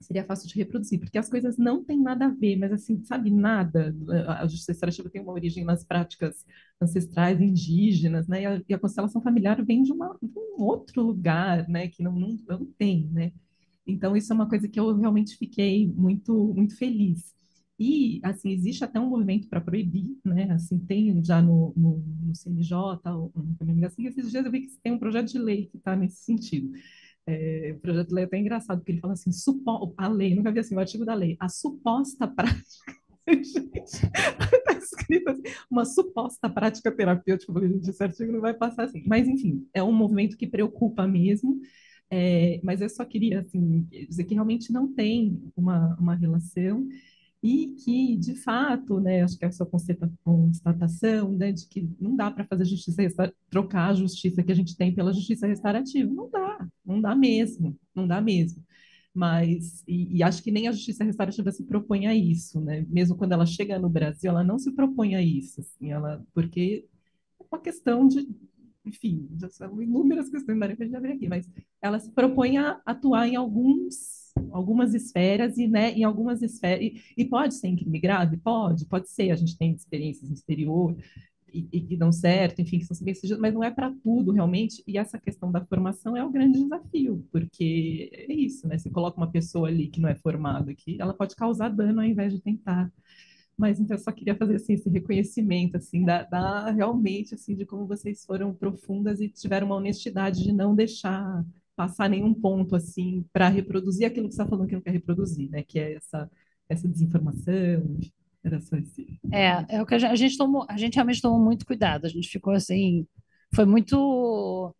seria fácil de reproduzir, porque as coisas não têm nada a ver, mas assim, sabe, nada. A justiça restaurativa tem uma origem nas práticas ancestrais indígenas, né? E a, e a constelação familiar vem de, uma, de, um outro lugar, né, que não, não, não tem, né? Então, isso é uma coisa que eu realmente fiquei muito, muito feliz. E, assim, existe até um movimento para proibir, né? Assim, tem já no, no, no CNJ, um, assim, esses dias eu vi que tem um projeto de lei que está nesse sentido. É, o projeto de lei é até engraçado, porque ele fala assim, supo, a lei, nunca vi assim, o artigo da lei, a suposta prática gente, tá escrito assim, uma suposta prática terapêutica. Falei, gente, esse artigo não vai passar assim. Mas, enfim, é um movimento que preocupa mesmo. É, mas eu só queria assim, dizer que realmente não tem uma, uma relação e que, de fato, né, acho que essa constatação né, de que não dá para fazer justiça, trocar a justiça que a gente tem pela justiça restaurativa, não dá, não dá mesmo, não dá mesmo. Mas, e, e acho que nem a justiça restaurativa se propõe a isso, né? Mesmo quando ela chega no Brasil, ela não se propõe a isso, assim, ela, porque é uma questão de, enfim, já são inúmeras questões, não já ver aqui, mas ela se propõe a atuar em alguns algumas esferas e, né, em algumas esferas e, e, pode ser em crime grave, pode, pode ser. A gente tem experiências no exterior e, que dão certo, enfim, que são bem mas não é para tudo realmente. E essa questão da formação é o grande desafio, porque é isso, né? Você coloca uma pessoa ali que não é formada, que ela pode causar dano ao invés de tentar. Mas então eu só queria fazer assim, esse reconhecimento assim da, da realmente assim de como vocês foram profundas e tiveram uma honestidade de não deixar passar nenhum ponto assim para reproduzir aquilo que você está falando que não quer reproduzir, né? Que é essa essa desinformação. Era só esse. É, é o que a gente, a gente tomou, a gente realmente tomou muito cuidado. A gente ficou assim, foi muito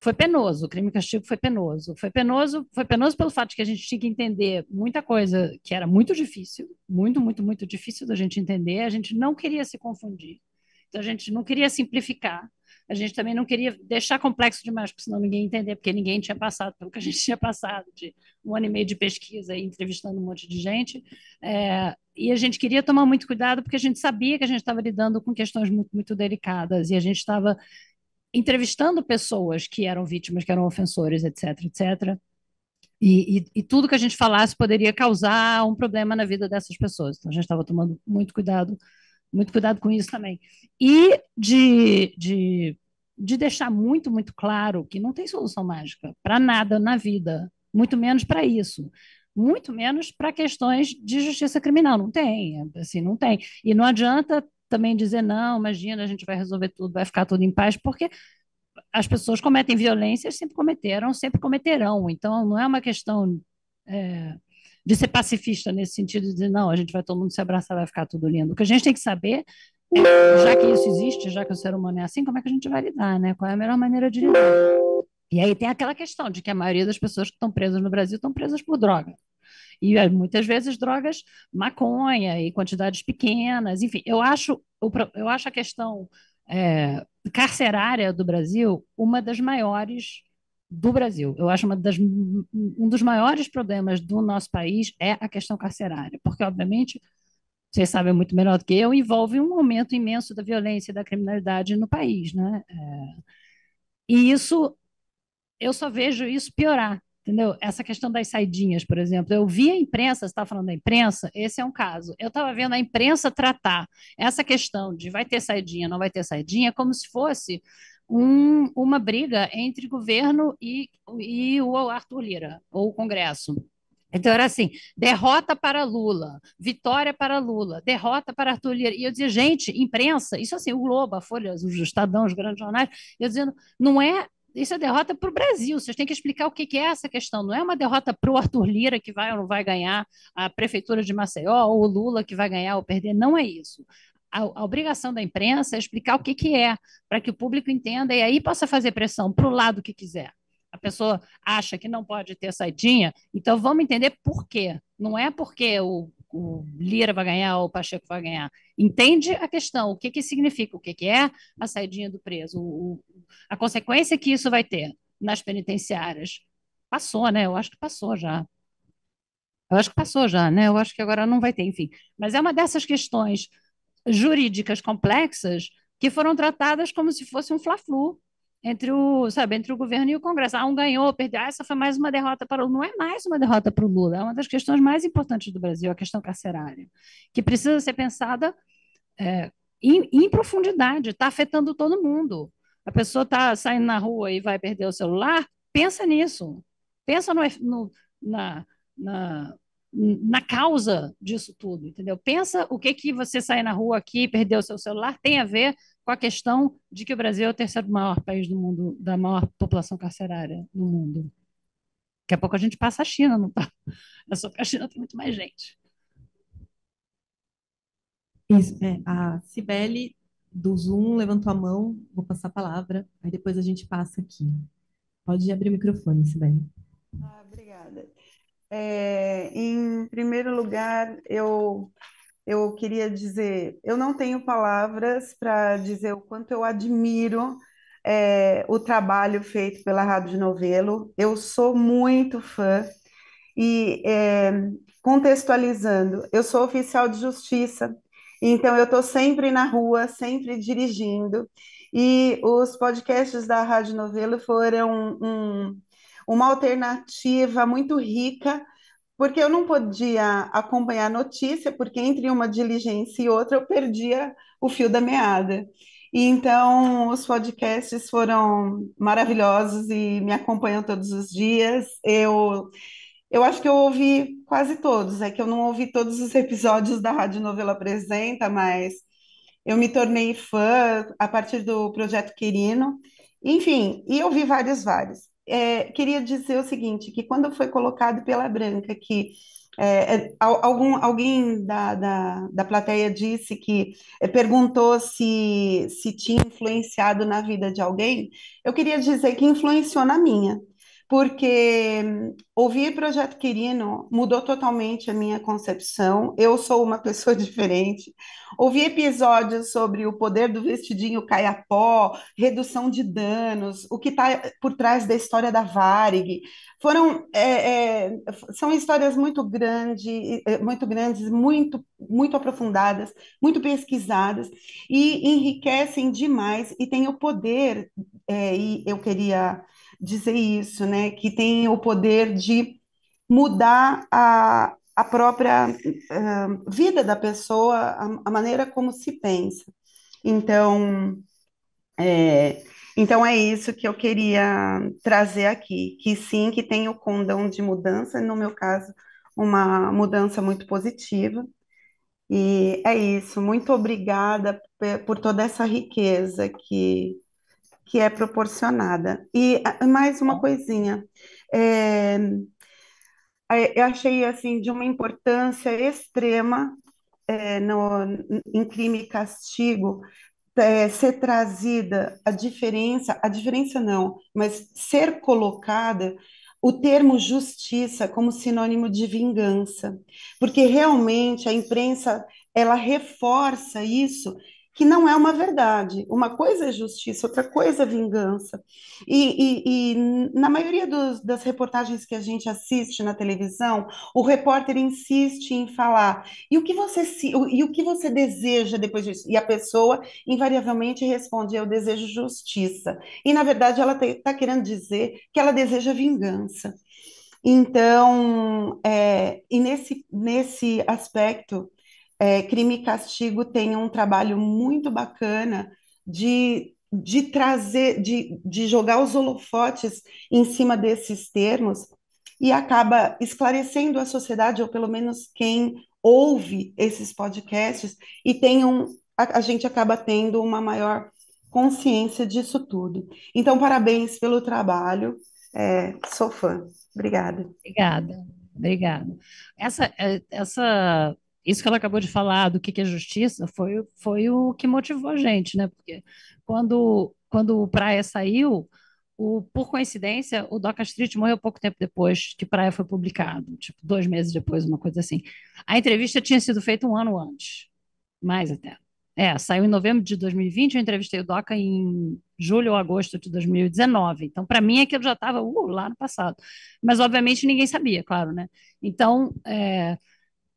foi penoso, o crime castigo foi penoso. Foi penoso, foi penoso pelo fato de que a gente tinha que entender muita coisa que era muito difícil, muito, muito, muito difícil da gente entender. A gente não queria se confundir. Então a gente não queria simplificar a gente também não queria deixar complexo demais, porque senão ninguém ia entender, porque ninguém tinha passado pelo que a gente tinha passado, de um ano e meio de pesquisa e entrevistando um monte de gente. É, e a gente queria tomar muito cuidado, porque a gente sabia que a gente estava lidando com questões muito, muito delicadas, e a gente estava entrevistando pessoas que eram vítimas, que eram ofensores, etc, etc. E, e, e, tudo que a gente falasse poderia causar um problema na vida dessas pessoas. Então a gente estava tomando muito cuidado muito cuidado com isso também. E de, de, de deixar muito, muito claro que não tem solução mágica para nada na vida, muito menos para isso. muito menos para questões de justiça criminal. Não tem, assim, não tem. E não adianta também dizer, não, imagina, a gente vai resolver tudo, vai ficar tudo em paz, porque as pessoas cometem violências, sempre cometeram, sempre cometerão. Então, não é uma questão é, de ser pacifista nesse sentido de dizer, não, a gente vai todo mundo se abraçar, vai ficar tudo lindo. O que a gente tem que saber é, já que isso existe, já que o ser humano é assim, como é que a gente vai lidar, né? Qual é a melhor maneira de lidar? E aí tem aquela questão de que a maioria das pessoas que estão presas no Brasil estão presas por droga. E é, muitas vezes drogas maconha e quantidades pequenas, enfim, eu acho, eu acho a questão é, carcerária do Brasil uma das maiores do Brasil. Eu acho das, um dos maiores problemas do nosso país é a questão carcerária, porque, obviamente, vocês sabem muito melhor do que eu, envolve um aumento imenso da violência e da criminalidade no país. Né? É, e isso, eu só vejo isso piorar. Entendeu? Essa questão das saidinhas, por exemplo, eu vi a imprensa, você está falando da imprensa, esse é um caso. Eu estava vendo a imprensa tratar essa questão de vai ter saidinha, não vai ter saidinha, como se fosse um, uma briga entre governo e, e o Arthur Lira, ou o Congresso. Então era assim: derrota para Lula, vitória para Lula, derrota para Arthur Lira. E eu dizia, gente, imprensa, isso assim, o Globo, a Folha, o Estadão, os grandes jornais, eu dizendo, não é. Isso é derrota para o Brasil. Vocês têm que explicar o que, que é essa questão. Não é uma derrota para o Arthur Lira que vai ou não vai ganhar a prefeitura de Maceió, ou o Lula que vai ganhar ou perder. Não é isso. A, a, obrigação da imprensa é explicar o que, que é, para que o público entenda e aí possa fazer pressão para o lado que quiser a pessoa acha que não pode ter saidinha, então vamos entender por quê. Não é porque o, o Lira vai ganhar ou o Pacheco vai ganhar. Entende a questão, o que, que significa, o que, que é a saidinha do preso, o, a consequência que isso vai ter nas penitenciárias. Passou, né? Eu acho que passou já. Eu acho que passou já, né? Eu acho que agora não vai ter, enfim. Mas é uma dessas questões jurídicas complexas que foram tratadas como se fosse um fla-flu entre o, sabe, entre o governo e o Congresso. Ah, um ganhou, perdeu. Ah, essa foi mais uma derrota para o Lula. Não é mais uma derrota para o Lula, é uma das questões mais importantes do Brasil, a questão carcerária, que precisa ser pensada é, em, em profundidade, está afetando todo mundo. A pessoa está saindo na rua e vai perder o celular, pensa nisso. Pensa no, no, na, na, na causa disso tudo, entendeu? Pensa o que que você sair na rua aqui e perder o seu celular tem a ver com a questão de que o Brasil é o terceiro maior país do mundo, da maior população carcerária no mundo. Daqui a pouco a gente passa a China, não tá? É só que a China tem muito mais gente. Isso, é, a Cibele do Zoom levantou a mão, vou passar a palavra, aí depois a gente passa aqui. Pode abrir o microfone, Cibele. Ah, obrigada. É, em primeiro lugar, eu eu queria dizer, eu não tenho palavras para dizer o quanto eu admiro é, o trabalho feito pela Rádio Novelo. Eu sou muito fã e é, contextualizando, eu sou oficial de justiça, então eu estou sempre na rua, sempre dirigindo. E os podcasts da Rádio Novelo foram um, uma alternativa muito rica porque eu não podia acompanhar a notícia, porque entre uma diligência e outra eu perdia o fio da meada. E então os podcasts foram maravilhosos e me acompanham todos os dias. Eu eu acho que eu ouvi quase todos, é que eu não ouvi todos os episódios da Rádio Novela Apresenta, mas eu me tornei fã a partir do projeto Quirino. Enfim, e eu vi vários, vários é, queria dizer o seguinte, que quando foi colocado pela Branca que é, é algum, alguém da, da, da plateia disse que é, perguntou se, se tinha influenciado na vida de alguém, eu queria dizer que influenciou na minha porque ouvir Projeto Quirino mudou totalmente a minha concepção. Eu sou uma pessoa diferente. Ouvi episódios sobre o poder do vestidinho caiapó, redução de danos, o que está por trás da história da Varig. Foram é, é, são histórias muito grandes, é, muito grandes, muito muito aprofundadas, muito pesquisadas e enriquecem demais e têm o poder. É, e eu queria dizer isso, né? Que tem o poder de mudar a, a própria uh, vida da pessoa, a, a, maneira como se pensa. Então, é, então é isso que eu queria trazer aqui, que sim, que tem o condão de mudança, no meu caso, uma mudança muito positiva. E é isso, muito obrigada por toda essa riqueza que, que é proporcionada. E ah, mais uma coisinha, é, eu achei assim de uma importância extrema é, no, em crime e castigo é, ser trazida a diferença, a diferença não, mas ser colocada o termo justiça como sinônimo de vingança, porque realmente a imprensa ela reforça isso que não é uma verdade. Uma coisa é justiça, outra coisa é vingança. E, e, e na maioria dos, das reportagens que a gente assiste na televisão, o repórter insiste em falar e o que você se, e o que você deseja depois disso? E a pessoa invariavelmente responde: eu desejo justiça. E na verdade ela está querendo dizer que ela deseja vingança. Então, é, e nesse, nesse aspecto, é, Crime e Castigo tem um trabalho muito bacana de, de trazer, de, de jogar os holofotes em cima desses termos e acaba esclarecendo a sociedade, ou pelo menos quem ouve esses podcasts, e tem um, a, a gente acaba tendo uma maior consciência disso tudo. Então, parabéns pelo trabalho, é, sou fã. Obrigada. Obrigada, obrigada. Essa, é, essa isso que ela acabou de falar do que, que é justiça foi, foi o que motivou a gente, né? Porque quando, quando o Praia saiu, o, por coincidência, o Doca Street morreu pouco tempo depois que Praia foi publicado, tipo dois meses depois, uma coisa assim. A entrevista tinha sido feita um ano antes, mais até. É, saiu em novembro de 2020, eu entrevistei o Doca em julho ou agosto de 2019. Então, para mim, aquilo já estava uh, lá no passado. Mas, obviamente, ninguém sabia, claro, né? Então, é,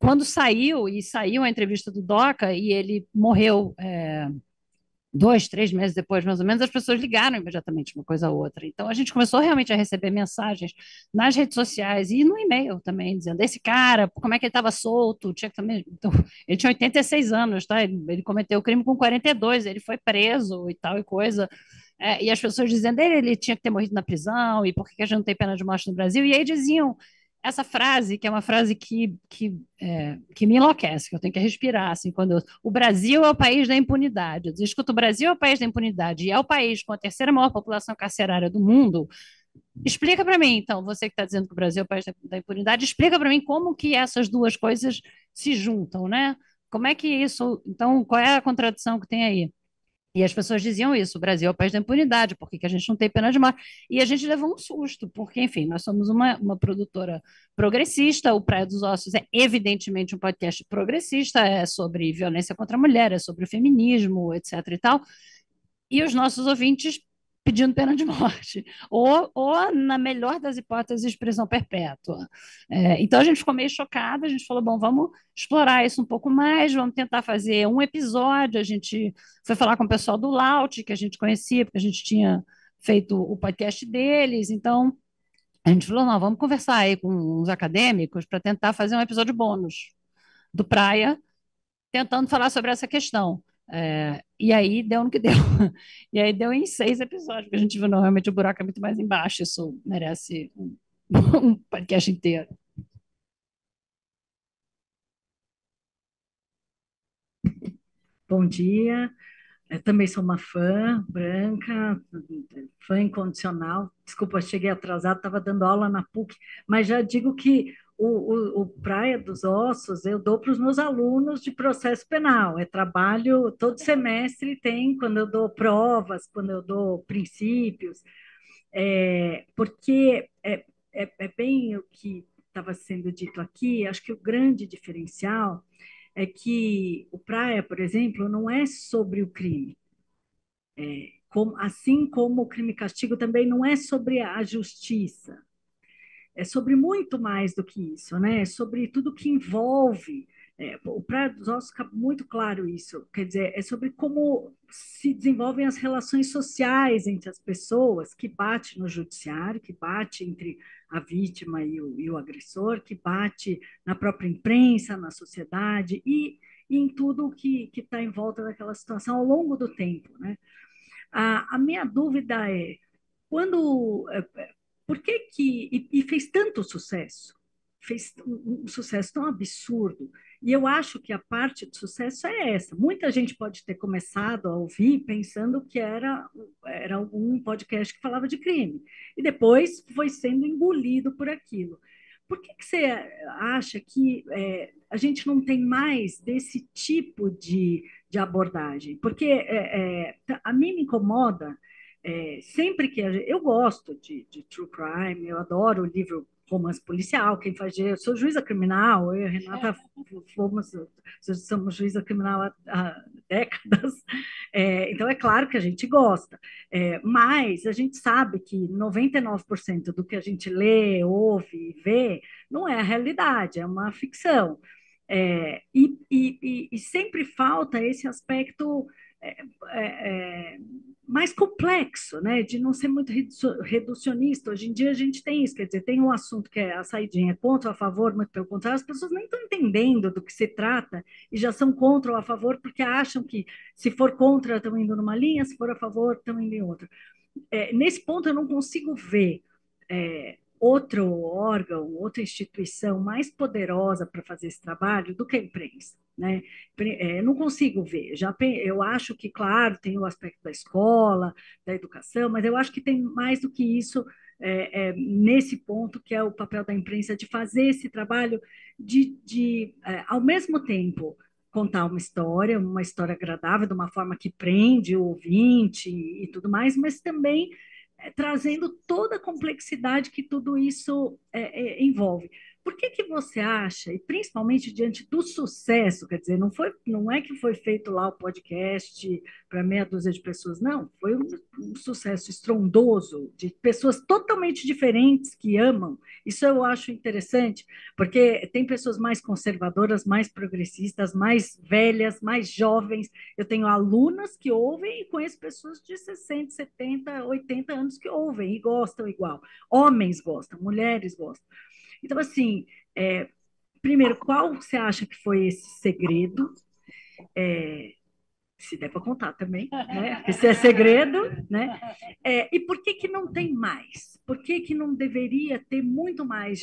quando saiu, e saiu a entrevista do Doca, e ele morreu é, dois, três meses depois, mais ou menos, as pessoas ligaram imediatamente uma coisa a outra. Então, a gente começou realmente a receber mensagens nas redes sociais e no e-mail também, dizendo, esse cara, como é que ele estava solto? Tinha também... Então, ele tinha 86 anos, tá? Ele, ele cometeu o crime com 42, ele foi preso e tal e coisa. É, e as pessoas dizendo, ele, ele tinha que ter morrido na prisão, e por que a gente não tem pena de morte no Brasil? E aí diziam essa frase, que é uma frase que, que, é, que me enlouquece, que eu tenho que respirar, assim, quando eu, o Brasil é o país da impunidade. Eu escuto, o Brasil é o país da impunidade e é o país com a terceira maior população carcerária do mundo. Explica para mim, então, você que está dizendo que o Brasil é o país da, da impunidade, explica para mim como que essas duas coisas se juntam, né? Como é que isso, então, qual é a contradição que tem aí? E as pessoas diziam isso: o Brasil é o país da impunidade, por que, a gente não tem pena de morte? E a gente levou um susto, porque, enfim, nós somos uma, uma produtora progressista, o Praia dos Ossos é evidentemente um podcast progressista, é sobre violência contra a mulher, é sobre o feminismo, etc. e tal. E os nossos ouvintes pedindo pena de morte, ou, ou na melhor das hipóteses, prisão perpétua. É, então a gente ficou meio chocada, a gente falou, bom, vamos explorar isso um pouco mais, vamos tentar fazer um episódio, a gente foi falar com o pessoal do Laut, que a gente conhecia, porque a gente tinha feito o podcast deles, então a gente falou, não, vamos conversar aí com os acadêmicos para tentar fazer um episódio bônus do Praia, tentando falar sobre essa questão. É, e aí deu no que deu. E aí deu em seis episódios, porque a gente viu, não, realmente o buraco é muito mais embaixo, isso merece um, um podcast inteiro. Bom dia, eu também sou uma fã branca, fã incondicional. Desculpa, cheguei atrasado, estava dando aula na PUC, mas já digo que o, o, o Praia dos Ossos eu dou para os meus alunos de processo penal. É trabalho, todo semestre tem, quando eu dou provas, quando eu dou princípios, é, porque é, é, é bem o que estava sendo dito aqui, acho que o grande diferencial é que o Praia, por exemplo, não é sobre o crime. É, como, assim como o crime castigo também não é sobre a justiça é sobre muito mais do que isso, né? É sobre tudo que envolve. É, o dos Ossos fica muito claro isso, quer dizer, é sobre como se desenvolvem as relações sociais entre as pessoas, que bate no judiciário, que bate entre a vítima e o, e o agressor, que bate na própria imprensa, na sociedade e, e em tudo que está em volta daquela situação ao longo do tempo, né? A, a minha dúvida é, quando é, por que que e, e fez tanto sucesso? fez um, um sucesso tão absurdo. E eu acho que a parte de sucesso é essa. Muita gente pode ter começado a ouvir pensando que era, era um podcast que falava de crime, e depois foi sendo engolido por aquilo. Por que, que você acha que é, a gente não tem mais desse tipo de, de abordagem? Porque é, é, a mim me incomoda é, sempre que a, eu gosto de, de, true crime, eu adoro o livro romance policial, quem faz eu sou juíza criminal, eu e a Renata fomos, somos juíza criminal há, há décadas, é, então é claro que a gente gosta, é, mas a gente sabe que 99% do que a gente lê, ouve e vê não é a realidade, é uma ficção. É, e, e, e, sempre falta esse aspecto é, é, é mais complexo, né, de não ser muito reducionista. Hoje em dia a gente tem isso, quer dizer, tem um assunto que é a saidinha contra ou a favor, muito pelo contrário, as pessoas nem estão entendendo do que se trata e já são contra ou a favor porque acham que se for contra estão indo numa linha, se for a favor estão indo em outra. É, nesse ponto eu não consigo ver é, outro órgão, outra instituição mais poderosa para fazer esse trabalho do que a imprensa. Né? É, não consigo ver. Já eu acho que, claro, tem o aspecto da escola, da educação, mas eu acho que tem mais do que isso é, é, nesse ponto que é o papel da imprensa de fazer esse trabalho de, de é, ao mesmo tempo contar uma história, uma história agradável, de uma forma que prende o ouvinte e, e tudo mais, mas também é, trazendo toda a complexidade que tudo isso é, envolve. Por que, que você acha, e principalmente diante do sucesso, quer dizer, não, foi, não é que foi feito lá o podcast para meia dúzia de pessoas, não, foi um, um, sucesso estrondoso, de pessoas totalmente diferentes que amam. Isso eu acho interessante, porque tem pessoas mais conservadoras, mais progressistas, mais velhas, mais jovens. Eu tenho alunas que ouvem e conheço pessoas de 60, 70, 80 anos que ouvem e gostam igual. Homens gostam, mulheres gostam. Então, assim, é, primeiro, qual você acha que foi esse segredo? É, se der para contar também, né? Porque se é segredo, né? É, e por que que não tem mais? Por que que não deveria ter muito mais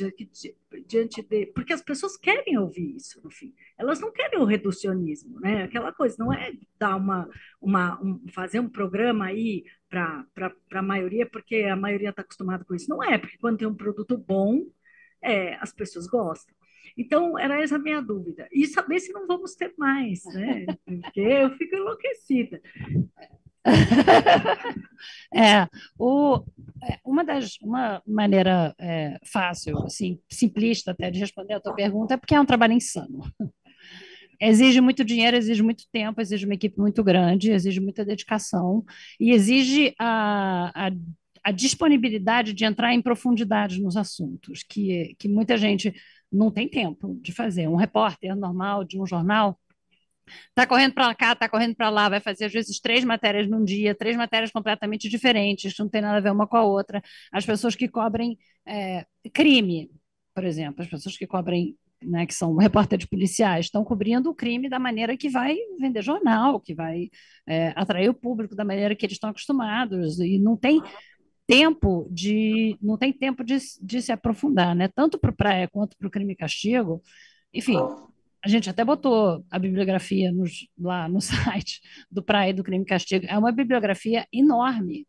diante de... Porque as pessoas querem ouvir isso, no fim. Elas não querem o reducionismo, né? Aquela coisa, não é dar uma... uma um, fazer um programa aí para a maioria, porque a maioria está acostumada com isso. Não é, porque quando tem um produto bom, é, as pessoas gostam. Então, era essa a minha dúvida. E saber se não vamos ter mais, né? Porque eu fico enlouquecida. É, o, é, uma das uma maneira é, fácil, assim, simplista até de responder a tua pergunta é porque é um trabalho insano. Exige muito dinheiro, exige muito tempo, exige uma equipe muito grande, exige muita dedicação e exige a, a a disponibilidade de entrar em profundidade nos assuntos, que, que muita gente não tem tempo de fazer. Um repórter normal de um jornal está correndo para cá, está correndo para lá, vai fazer às vezes três matérias num dia, três matérias completamente diferentes, não tem nada a ver uma com a outra. As pessoas que cobrem é, crime, por exemplo, as pessoas que cobrem né, que são repórteres policiais, estão cobrindo o crime da maneira que vai vender jornal, que vai é, atrair o público da maneira que eles estão acostumados, e não tem tempo de não tem tempo de, de se aprofundar, né? Tanto para o praia quanto para o crime e castigo. Enfim, a gente até botou a bibliografia nos, lá no site do Praia do Crime e Castigo. É uma bibliografia enorme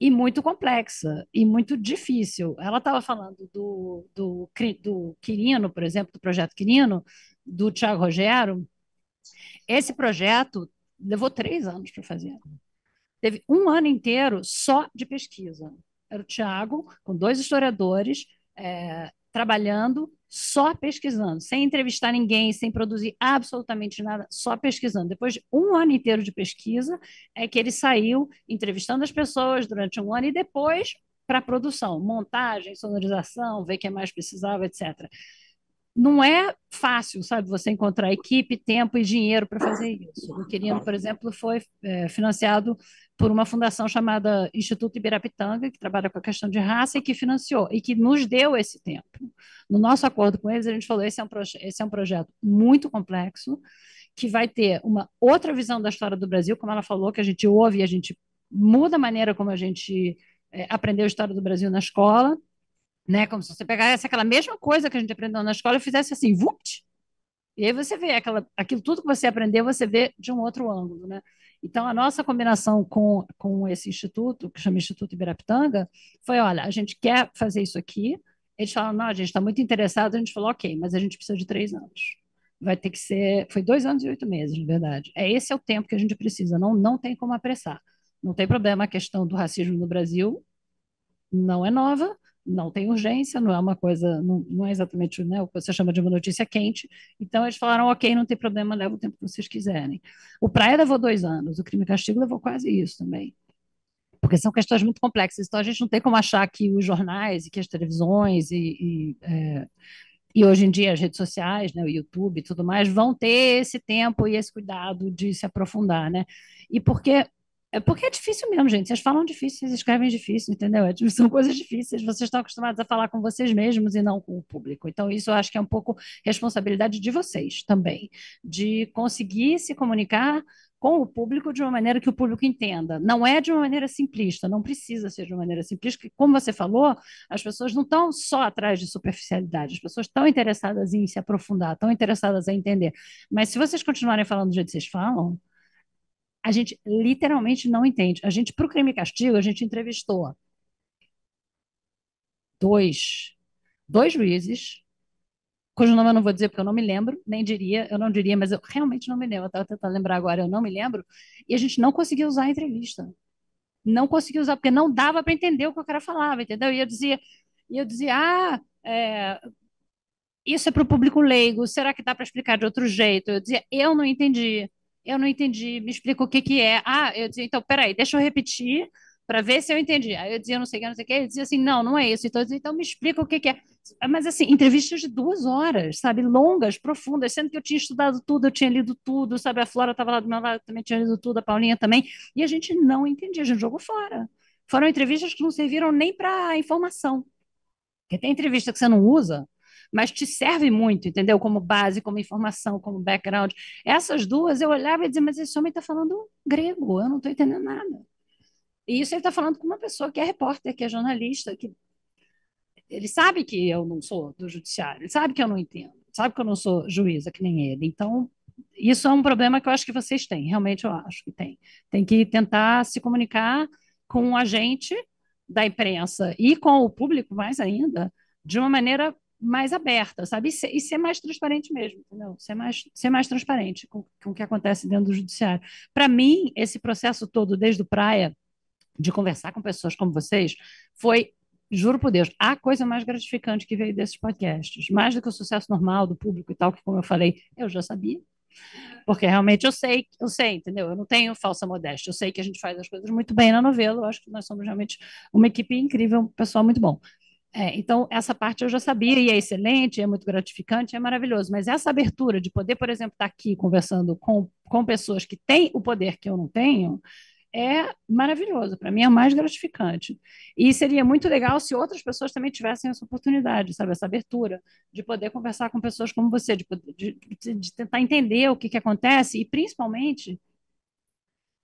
e muito complexa e muito difícil. Ela estava falando do, do, do Quirino, por exemplo, do projeto Quirino, do Tiago Rogero. Esse projeto levou três anos para fazer. Teve um ano inteiro só de pesquisa. Era o Tiago, com dois historiadores, é, trabalhando só pesquisando, sem entrevistar ninguém, sem produzir absolutamente nada, só pesquisando. Depois de um ano inteiro de pesquisa, é que ele saiu entrevistando as pessoas durante um ano e depois para a produção, montagem, sonorização, ver quem mais precisava, etc não é fácil, sabe, você encontrar equipe, tempo e dinheiro para fazer isso. O Quirino, por exemplo, foi é, financiado por uma fundação chamada Instituto Ibirapitanga, que trabalha com a questão de raça e que financiou, e que nos deu esse tempo. No nosso acordo com eles, a gente falou, esse é um, esse é um projeto muito complexo, que vai ter uma outra visão da história do Brasil, como ela falou, que a gente ouve e a gente muda a maneira como a gente é, aprendeu a história do Brasil na escola, Né? Como se você pegasse aquela mesma coisa que a gente aprendeu na escola e fizesse assim, vupt! E aí você vê aquela, aquilo tudo que você aprendeu, você vê de um outro ângulo, né? Então, a nossa combinação com, com esse instituto, que chama Instituto Ibirapitanga, foi, olha, a gente quer fazer isso aqui. Eles falaram, não, a gente está muito interessado. A gente falou, ok, mas a gente precisa de três anos. Vai ter que ser... Foi dois anos e oito meses, na verdade. É Esse é o tempo que a gente precisa. Não, não tem como apressar. Não tem problema a questão do racismo no Brasil. Não é nova não tem urgência, não é uma coisa, não, não é exatamente né, o que você chama de uma notícia quente. Então eles falaram, ok, não tem problema, leva o tempo que vocês quiserem. O Praia levou dois anos, o Crime Castigo levou quase isso também. Porque são questões muito complexas, então a gente não tem como achar que os jornais e que as televisões e, e, é, e hoje em dia as redes sociais, né, o YouTube e tudo mais, vão ter esse tempo e esse cuidado de se aprofundar, né? E porque é porque é difícil mesmo, gente. Vocês falam difícil, vocês escrevem difícil, entendeu? É, são coisas difíceis. Vocês estão acostumados a falar com vocês mesmos e não com o público. Então, isso eu acho que é um pouco responsabilidade de vocês também, de conseguir se comunicar com o público de uma maneira que o público entenda. Não é de uma maneira simplista, não precisa ser de uma maneira simplista, porque, como você falou, as pessoas não estão só atrás de superficialidade, as pessoas estão interessadas em se aprofundar, estão interessadas em entender. Mas se vocês continuarem falando do jeito que vocês falam, a gente literalmente não entende. A gente, para o crime e castigo, a gente entrevistou dois, dois juízes, cujo nome eu não vou dizer porque eu não me lembro, nem diria, eu não diria, mas eu realmente não me lembro, eu estava tentando lembrar agora, eu não me lembro, e a gente não conseguiu usar a entrevista. Não conseguiu usar, porque não dava para entender o que o cara falava, entendeu? E eu dizia, e eu dizia, ah, é, isso é para o público leigo, será que dá para explicar de outro jeito? Eu dizia, eu não entendi eu não entendi, me explica o que que é. Ah, eu dizia, então, peraí, deixa eu repetir para ver se eu entendi. Aí eu dizia, não sei o que, não sei o que, ele dizia assim, não, não é isso. Então, eu dizia, então me explica o que que é. Mas, assim, entrevistas de duas horas, sabe, longas, profundas, sendo que eu tinha estudado tudo, eu tinha lido tudo, sabe, a Flora estava lá do meu lado, também tinha lido tudo, a Paulinha também, e a gente não entendia, a gente jogou fora. Foram entrevistas que não serviram nem para informação. Porque tem entrevista que você não usa, mas te serve muito, entendeu? Como base, como informação, como background. Essas duas eu olhava e dizia, mas esse homem está falando grego, eu não estou entendendo nada. E isso ele está falando com uma pessoa que é repórter, que é jornalista, que ele sabe que eu não sou do judiciário, ele sabe que eu não entendo, sabe que eu não sou juíza, que nem ele. Então, isso é um problema que eu acho que vocês têm, realmente eu acho que tem. Tem que tentar se comunicar com a gente da imprensa e com o público, mais ainda, de uma maneira mais aberta, sabe? E ser, e ser, mais transparente mesmo, entendeu? Ser mais, ser mais transparente com, com o que acontece dentro do judiciário. Para mim, esse processo todo, desde o Praia, de conversar com pessoas como vocês, foi, juro por Deus, a coisa mais gratificante que veio desses podcasts. Mais do que o sucesso normal do público e tal, que, como eu falei, eu já sabia. Porque realmente eu sei, eu sei, entendeu? Eu não tenho falsa modéstia. Eu sei que a gente faz as coisas muito bem na novela. Eu acho que nós somos realmente uma equipe incrível, um pessoal muito bom. É, então, essa parte eu já sabia e é excelente, é muito gratificante, é maravilhoso. Mas essa abertura de poder, por exemplo, estar aqui conversando com, com pessoas que têm o poder que eu não tenho, é maravilhoso. Para mim é mais gratificante. E seria muito legal se outras pessoas também tivessem essa oportunidade, sabe? Essa abertura de poder conversar com pessoas como você, de, de, de tentar entender o que, que acontece e, principalmente,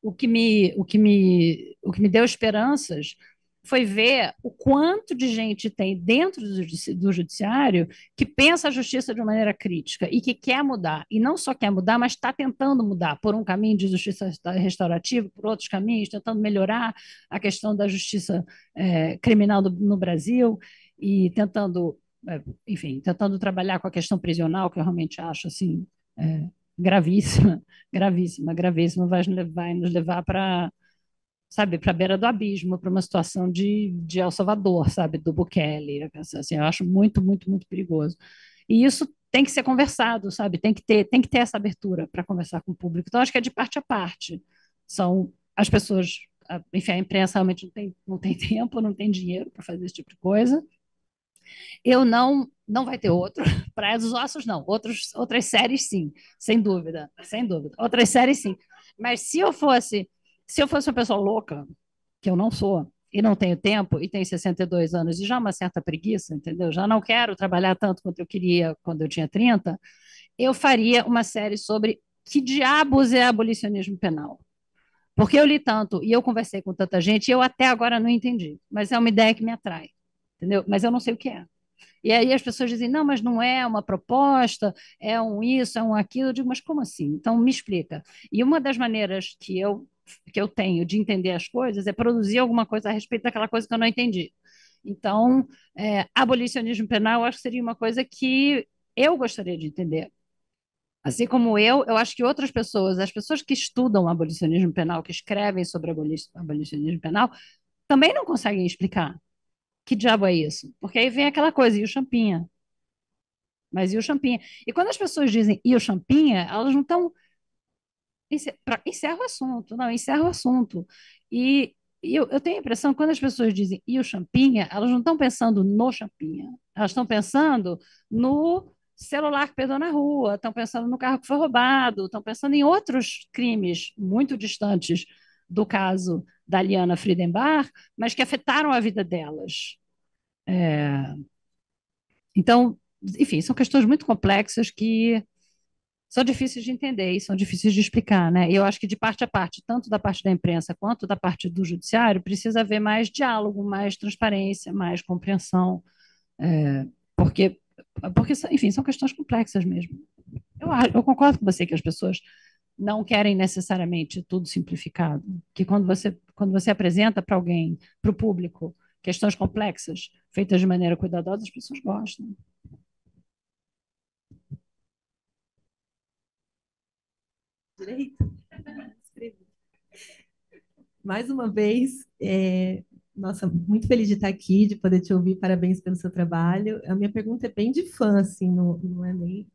o que me, o que me, o que me deu esperanças foi ver o quanto de gente tem dentro do judiciário que pensa a justiça de uma maneira crítica e que quer mudar. E não só quer mudar, mas está tentando mudar por um caminho de justiça restaurativa, por outros caminhos, tentando melhorar a questão da justiça é, criminal do, no Brasil e tentando, é, enfim, tentando trabalhar com a questão prisional, que eu realmente acho assim. É, gravíssima, gravíssima, gravíssima, vai, vai nos levar para sabe, para a beira do abismo, para uma situação de, de El Salvador, sabe, do Bukele. Assim, eu acho muito, muito, muito perigoso. E isso tem que ser conversado, sabe? Tem que ter, tem que ter essa abertura para conversar com o público. Então, acho que é de parte a parte. São as pessoas, enfim, a imprensa realmente não tem, não tem tempo, não tem dinheiro para fazer esse tipo de coisa. Eu não, não vai ter outro. Praia dos Ossos, não. Outros, outras séries, sim, sem dúvida, sem dúvida. Outras séries, sim. Mas se eu fosse se eu fosse uma pessoa louca, que eu não sou, e não tenho tempo, e tenho 62 anos, e já uma certa preguiça, entendeu? Já não quero trabalhar tanto quanto eu queria quando eu tinha 30, eu faria uma série sobre que diabos é abolicionismo penal. Porque eu li tanto e eu conversei com tanta gente, e eu até agora não entendi, mas é uma ideia que me atrai. entendeu? Mas eu não sei o que é. E aí as pessoas dizem, não, mas não é uma proposta, é um isso, é um aquilo. Eu digo, mas como assim? Então me explica. E uma das maneiras que eu, que eu tenho de entender as coisas é produzir alguma coisa a respeito daquela coisa que eu não entendi. Então, é, abolicionismo penal, eu acho que seria uma coisa que eu gostaria de entender. Assim como eu, eu acho que outras pessoas, as pessoas que estudam abolicionismo penal, que escrevem sobre abolicionismo penal, também não conseguem explicar que diabo é isso? Porque aí vem aquela coisa, e o champinha? Mas e o champinha? E quando as pessoas dizem e o champinha, elas não estão. Encerra o assunto, não, encerra o assunto. E, eu, eu, tenho a impressão que quando as pessoas dizem e o champinha, elas não estão pensando no champinha, elas estão pensando no celular que perdeu na rua, estão pensando no carro que foi roubado, estão pensando em outros crimes muito distantes do caso da Liana Friedenbach, mas que afetaram a vida delas. É... Então, enfim, são questões muito complexas que são difíceis de entender e são difíceis de explicar, né? E eu acho que de parte a parte, tanto da parte da imprensa quanto da parte do judiciário, precisa haver mais diálogo, mais transparência, mais compreensão, é... porque, porque, enfim, são questões complexas mesmo. Eu, eu concordo com você que as pessoas não querem necessariamente tudo simplificado. Que quando você, quando você apresenta para alguém, para o público, questões complexas, feitas de maneira cuidadosa, as pessoas gostam. Direito. Mais uma vez, é, nossa, muito feliz de estar aqui, de poder te ouvir. Parabéns pelo seu trabalho. A minha pergunta é bem de fã, assim, não, não é nem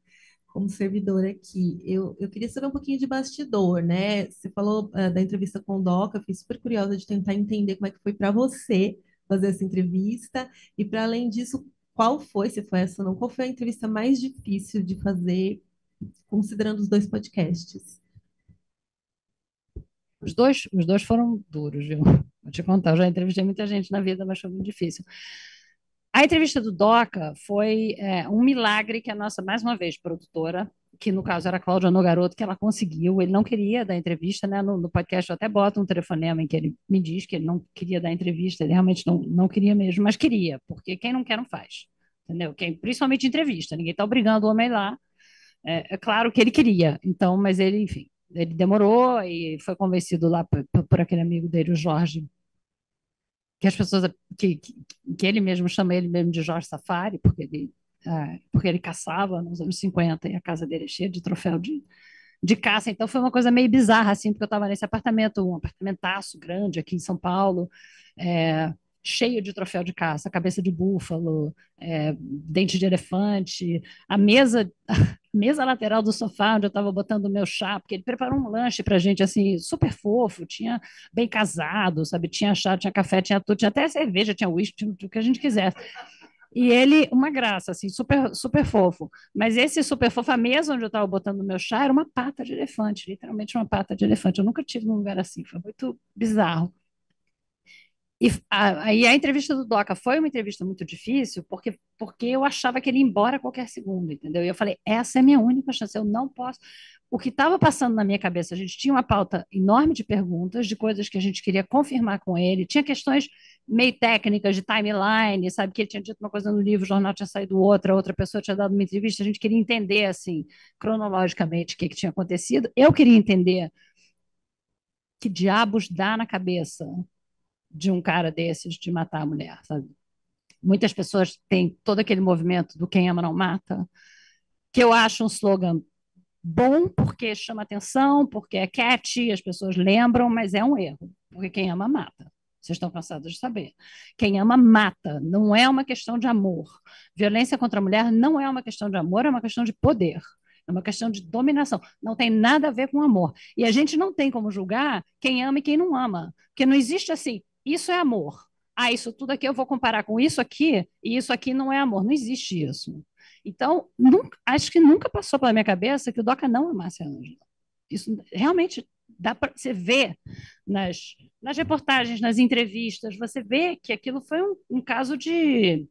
como servidor aqui. Eu, eu queria saber um pouquinho de bastidor, né? Você falou uh, da entrevista com o Doca, fiquei super curiosa de tentar entender como é que foi para você fazer essa entrevista. E para além disso, qual foi, se foi essa ou não, qual foi a entrevista mais difícil de fazer, considerando os dois podcasts? Os dois, os dois foram duros, viu? Vou te contar, eu já entrevistei muita gente na vida, mas foi muito difícil. A entrevista do Doca foi é, um milagre que a nossa, mais uma vez, produtora, que no caso era a Cláudia Nogaroto, que ela conseguiu. Ele não queria dar entrevista, né? No, no, podcast eu até boto um telefonema em que ele me diz que ele não queria dar entrevista, ele realmente não, não queria mesmo, mas queria, porque quem não quer não faz, entendeu? Quem, principalmente entrevista, ninguém está obrigando o homem lá. É, é, claro que ele queria, então, mas ele, enfim, ele demorou e foi convencido lá por, por aquele amigo dele, o Jorge, que as pessoas que, que, que, ele mesmo chama ele mesmo de Jorge Safari, porque ele é, porque ele caçava nos anos 50 e a casa dele é cheia de troféu de, de caça, então foi uma coisa meio bizarra assim, porque eu estava nesse apartamento, um apartamentaço grande aqui em São Paulo, é, cheio de troféu de caça, cabeça de búfalo, é, dente de elefante, a mesa, a mesa lateral do sofá onde eu estava botando o meu chá, porque ele preparou um lanche para gente assim super fofo, tinha bem casado, sabe, tinha chá, tinha café, tinha tudo, tinha até cerveja, tinha uísque, tinha o que a gente quisesse. E ele, uma graça, assim, super, super fofo. Mas esse super fofo, a mesa onde eu estava botando o meu chá era uma pata de elefante, literalmente uma pata de elefante. Eu nunca tive num lugar assim, foi muito bizarro. E a, a, entrevista do Doca foi uma entrevista muito difícil, porque, porque eu achava que ele ia embora a qualquer segundo, entendeu? E eu falei, essa é a minha única chance, eu não posso. O que estava passando na minha cabeça, a gente tinha uma pauta enorme de perguntas, de coisas que a gente queria confirmar com ele, tinha questões meio técnicas de timeline, sabe, que ele tinha dito uma coisa no livro, o jornal tinha saído outra, outra pessoa tinha dado uma entrevista, a gente queria entender, assim, cronologicamente o que, que tinha acontecido. Eu queria entender que diabos dá na cabeça de um cara desses de matar a mulher, sabe? Muitas pessoas têm todo aquele movimento do quem ama não mata, que eu acho um slogan bom porque chama atenção, porque é catchy, as pessoas lembram, mas é um erro, porque quem ama mata. Vocês estão cansados de saber. Quem ama mata, não é uma questão de amor. Violência contra a mulher não é uma questão de amor, é uma questão de poder. É uma questão de dominação. Não tem nada a ver com amor. E a gente não tem como julgar quem ama e quem não ama. Porque não existe assim, isso é amor. Ah, isso tudo aqui eu vou comparar com isso aqui, e isso aqui não é amor. Não existe isso. Então, nunca, acho que nunca passou pela minha cabeça que o Doca não amasse a Ângela. Isso realmente dá para você ver nas, nas reportagens, nas entrevistas, você vê que aquilo foi um, um caso de.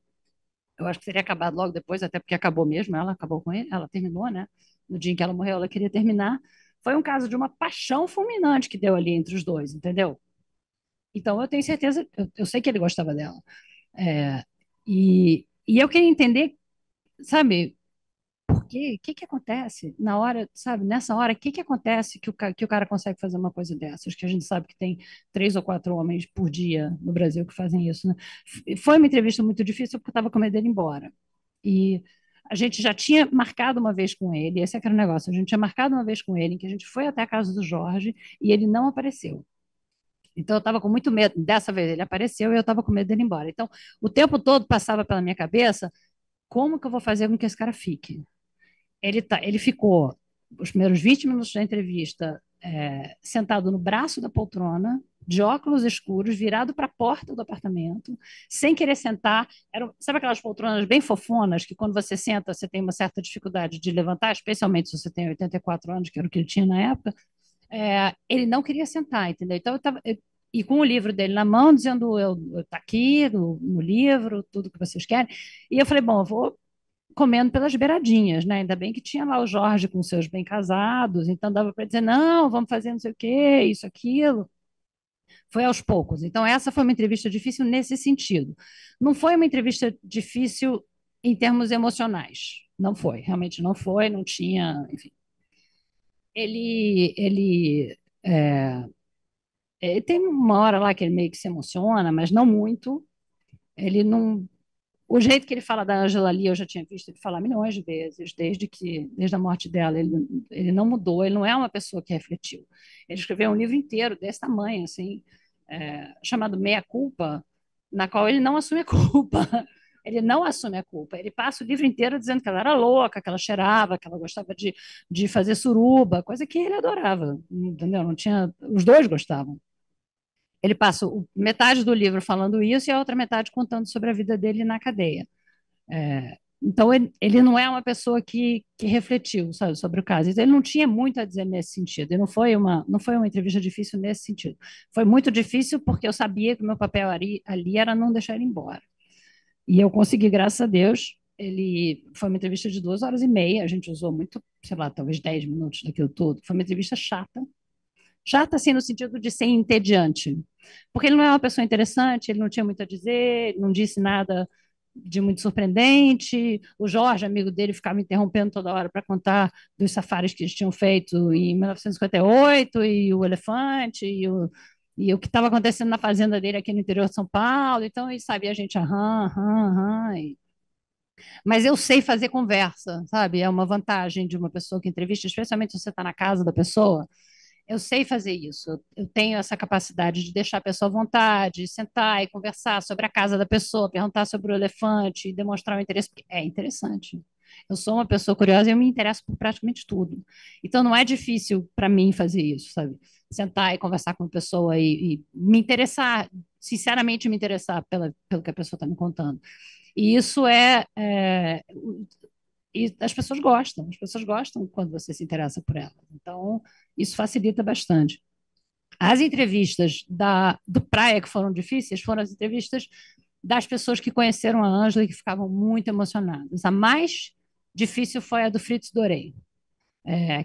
Eu acho que teria acabado logo depois, até porque acabou mesmo, ela acabou com ele, ela terminou, né? No dia em que ela morreu, ela queria terminar. Foi um caso de uma paixão fulminante que deu ali entre os dois, entendeu? Então eu tenho certeza, eu, eu sei que ele gostava dela. É, E, e eu queria entender, sabe, por quê? O que que acontece na hora, sabe, nessa hora, o que que acontece que o, que o cara consegue fazer uma coisa dessas? Que a gente sabe que tem três ou quatro homens por dia no Brasil que fazem isso, né? Foi uma entrevista muito difícil porque eu estava com medo dele ir embora. E a gente já tinha marcado uma vez com ele, esse é o negócio, a gente tinha marcado uma vez com ele, em que a gente foi até a casa do Jorge e ele não apareceu. Então eu estava com muito medo. Dessa vez ele apareceu e eu estava com medo dele ir embora. Então o tempo todo passava pela minha cabeça como que eu vou fazer com que esse cara fique? Ele, tá, ele ficou os primeiros 20 minutos da entrevista é, sentado no braço da poltrona, de óculos escuros, virado para a porta do apartamento, sem querer sentar. Era, sabe aquelas poltronas bem fofonas que quando você senta você tem uma certa dificuldade de levantar, especialmente se você tem 84 anos, que era o que ele tinha na época. É, ele não queria sentar, entendeu? Então eu tava, eu, e com o livro dele na mão, dizendo: eu, está aqui no, no livro, tudo que vocês querem. E eu falei: bom, eu vou comendo pelas beiradinhas, né? Ainda bem que tinha lá o Jorge com seus bem casados, então dava para dizer, não, vamos fazer não sei o quê, isso, aquilo. Foi aos poucos. Então, essa foi uma entrevista difícil nesse sentido. Não foi uma entrevista difícil em termos emocionais. Não foi, realmente não foi, não tinha, enfim. Ele, ele, é, ele tem uma hora lá que ele meio que se emociona, mas não muito. Ele não o jeito que ele fala da Angela Lee, eu já tinha visto ele falar milhões de vezes, desde que, desde a morte dela, ele, ele não mudou, ele não é uma pessoa que refletiu. Ele escreveu um livro inteiro desse tamanho, assim, é, chamado Meia Culpa, na qual ele não assume a culpa. Ele não assume a culpa. Ele passa o livro inteiro dizendo que ela era louca, que ela cheirava, que ela gostava de, de fazer suruba, coisa que ele adorava, entendeu? Não tinha, os dois gostavam ele passa metade do livro falando isso e a outra metade contando sobre a vida dele na cadeia. É, então, ele, ele, não é uma pessoa que, que refletiu sabe, sobre o caso. Então, ele não tinha muito a dizer nesse sentido. E não foi, uma, não foi uma entrevista difícil nesse sentido. Foi muito difícil porque eu sabia que o meu papel ali, ali era não deixar ele embora. E eu consegui, graças a Deus. Ele foi uma entrevista de duas horas e meia. A gente usou muito, sei lá, talvez dez minutos daquilo tudo. Foi uma entrevista chata, Chata, assim, no sentido de ser entediante. Porque ele não é uma pessoa interessante, ele não tinha muito a dizer, não disse nada de muito surpreendente. O Jorge, amigo dele, ficava interrompendo toda hora para contar dos safaris que eles tinham feito em 1958, e o elefante, e o, e o que estava acontecendo na fazenda dele aqui no interior de São Paulo. Então, ele sabia a gente, aham, aham, aham. Mas eu sei fazer conversa, sabe? É uma vantagem de uma pessoa que entrevista, especialmente se você está na casa da pessoa eu sei fazer isso, eu tenho essa capacidade de deixar a pessoa à vontade, sentar e conversar sobre a casa da pessoa, perguntar sobre o elefante, demonstrar o interesse, porque é interessante. Eu sou uma pessoa curiosa e eu me interesso por praticamente tudo. Então não é difícil para mim fazer isso, sabe? Sentar e conversar com a pessoa e, e me interessar, sinceramente me interessar pela, pelo que a pessoa está me contando. E isso é, é e as pessoas gostam, as pessoas gostam quando você se interessa por elas. Então, isso facilita bastante. As entrevistas da, do Praia que foram difíceis foram as entrevistas das pessoas que conheceram a Ângela e que ficavam muito emocionadas. A mais difícil foi a do Fritz Dorei, é,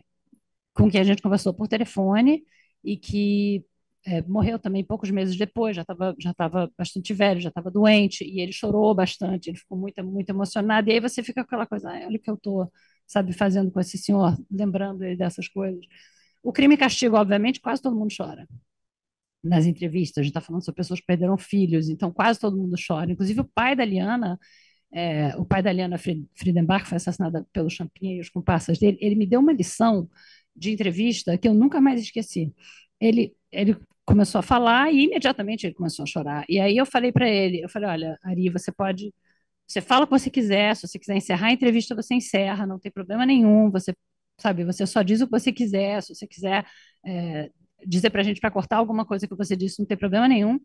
com quem a gente conversou por telefone e que é, morreu também poucos meses depois, já estava já tava bastante velho, já estava doente, e ele chorou bastante, ele ficou muito, muito emocionado, e aí você fica com aquela coisa, ah, olha o que eu estou, sabe, fazendo com esse senhor, lembrando ele dessas coisas. O crime e castigo, obviamente, quase todo mundo chora. Nas entrevistas, a gente está falando sobre pessoas que perderam filhos, então quase todo mundo chora. Inclusive o pai da Liana, é, o pai da Liana Friedenbach, foi assassinada pelo Champinha e os comparsas dele, ele me deu uma lição de entrevista que eu nunca mais esqueci. Ele, ele começou a falar e imediatamente ele começou a chorar. E aí eu falei para ele, eu falei, olha, Ari, você pode, você fala o que você quiser, se você quiser encerrar a entrevista, você encerra, não tem problema nenhum, você, sabe, você só diz o que você quiser, se você quiser é, dizer para a gente para cortar alguma coisa que você disse, não tem problema nenhum.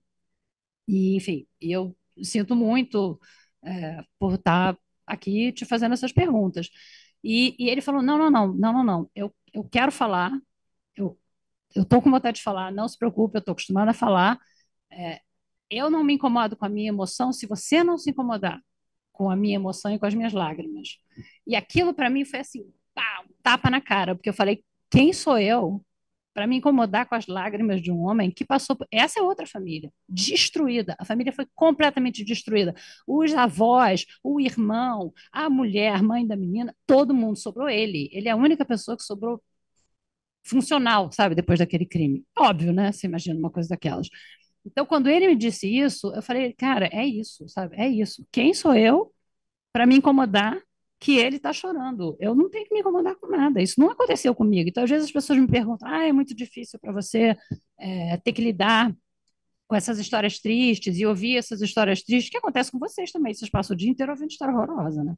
E, enfim, eu sinto muito é, por estar aqui te fazendo essas perguntas. E, e ele falou, não, não, não, não, não, não, eu, eu quero falar, eu eu estou com vontade de falar, não se preocupe, eu estou acostumada a falar. É, eu não me incomodo com a minha emoção se você não se incomodar com a minha emoção e com as minhas lágrimas. E aquilo para mim foi assim, um tapa na cara, porque eu falei, quem sou eu para me incomodar com as lágrimas de um homem que passou por... Essa é outra família, destruída. A família foi completamente destruída. Os avós, o irmão, a mulher, mãe da menina, todo mundo sobrou ele. Ele é a única pessoa que sobrou funcional, sabe, depois daquele crime. Óbvio, né? Você imagina uma coisa daquelas. Então, quando ele me disse isso, eu falei, cara, é isso, sabe? É isso. Quem sou eu para me incomodar que ele está chorando? Eu não tenho que me incomodar com nada. Isso não aconteceu comigo. Então, às vezes as pessoas me perguntam, ah, é muito difícil para você é, ter que lidar com essas histórias tristes e ouvir essas histórias tristes, que acontece com vocês também. Vocês passam o dia inteiro ouvindo história horrorosa, né?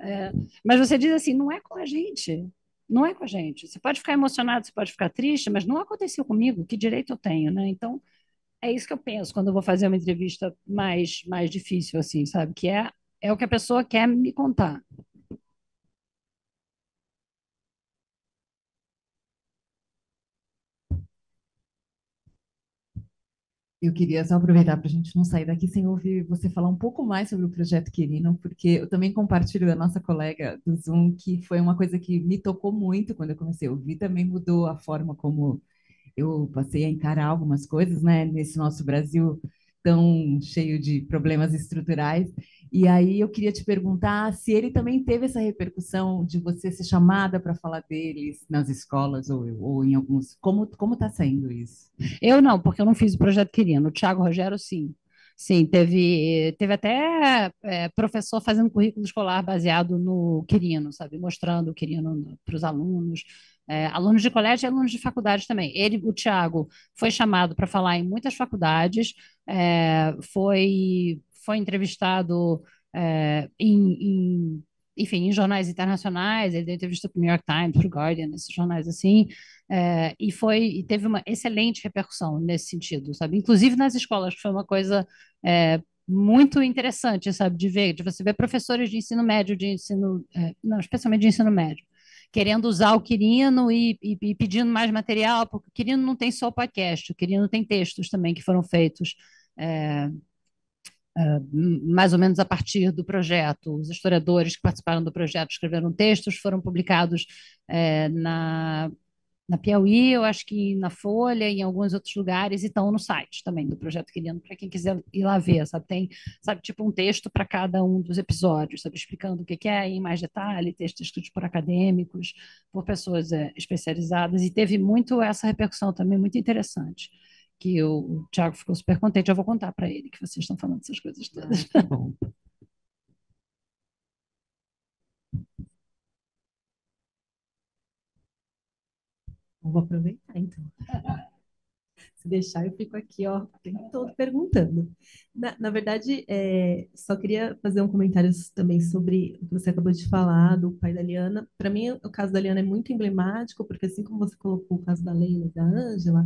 É, mas você diz assim, não é com a gente. Não é com a gente. Você pode ficar emocionado, você pode ficar triste, mas não aconteceu comigo. Que direito eu tenho, né? Então, é isso que eu penso quando eu vou fazer uma entrevista mais, mais difícil, assim, sabe? Que é, é o que a pessoa quer me contar. Eu queria só aproveitar para a gente não sair daqui sem ouvir você falar um pouco mais sobre o projeto Quirino, porque eu também compartilho da nossa colega do Zoom, que foi uma coisa que me tocou muito quando eu comecei a ouvir, também mudou a forma como eu passei a encarar algumas coisas, né, nesse nosso Brasil tão cheio de problemas estruturais. E aí eu queria te perguntar se ele também teve essa repercussão de você ser chamada para falar deles nas escolas ou, ou em alguns. Como como está sendo isso? Eu não, porque eu não fiz o projeto Querino. O Thiago Rogério, sim. Sim, teve, teve até é, professor fazendo currículo escolar baseado no Quirino, sabe? Mostrando o Quirino para os alunos, é, alunos de colégio e alunos de faculdade também. Ele, o Tiago, foi chamado para falar em muitas faculdades, é, foi, foi entrevistado é, em, em, enfim, em jornais internacionais, ele deu entrevista para o New York Times, para o Guardian, esses jornais assim, é, e foi e teve uma excelente repercussão nesse sentido, sabe? Inclusive nas escolas, foi uma coisa é, muito interessante, sabe, de ver, de você ver professores de ensino médio, de ensino, não, especialmente de ensino médio, querendo usar o Quirino e, e, e, pedindo mais material, porque o Quirino não tem só podcast, o Quirino tem textos também que foram feitos é, é, mais ou menos a partir do projeto. Os historiadores que participaram do projeto escreveram textos, foram publicados é, na na Piauí, eu acho que na Folha, em alguns outros lugares, e estão no site também do Projeto Querendo, para quem quiser ir lá ver, sabe? Tem, sabe, tipo um texto para cada um dos episódios, sabe? Explicando o que é em mais detalhe, textos escritos por acadêmicos, por pessoas é, especializadas, e teve muito essa repercussão também, muito interessante, que o, o Tiago ficou super contente, eu vou contar para ele que vocês estão falando essas coisas todas. Ah, bom. Vou aproveitar, então. Se deixar, eu fico aqui, ó, o tempo todo perguntando. Na, na verdade, é, só queria fazer um comentário também sobre o que você acabou de falar do pai da Liana. Para mim, o caso da Liana é muito emblemático, porque assim como você colocou o caso da Leila e da Ângela,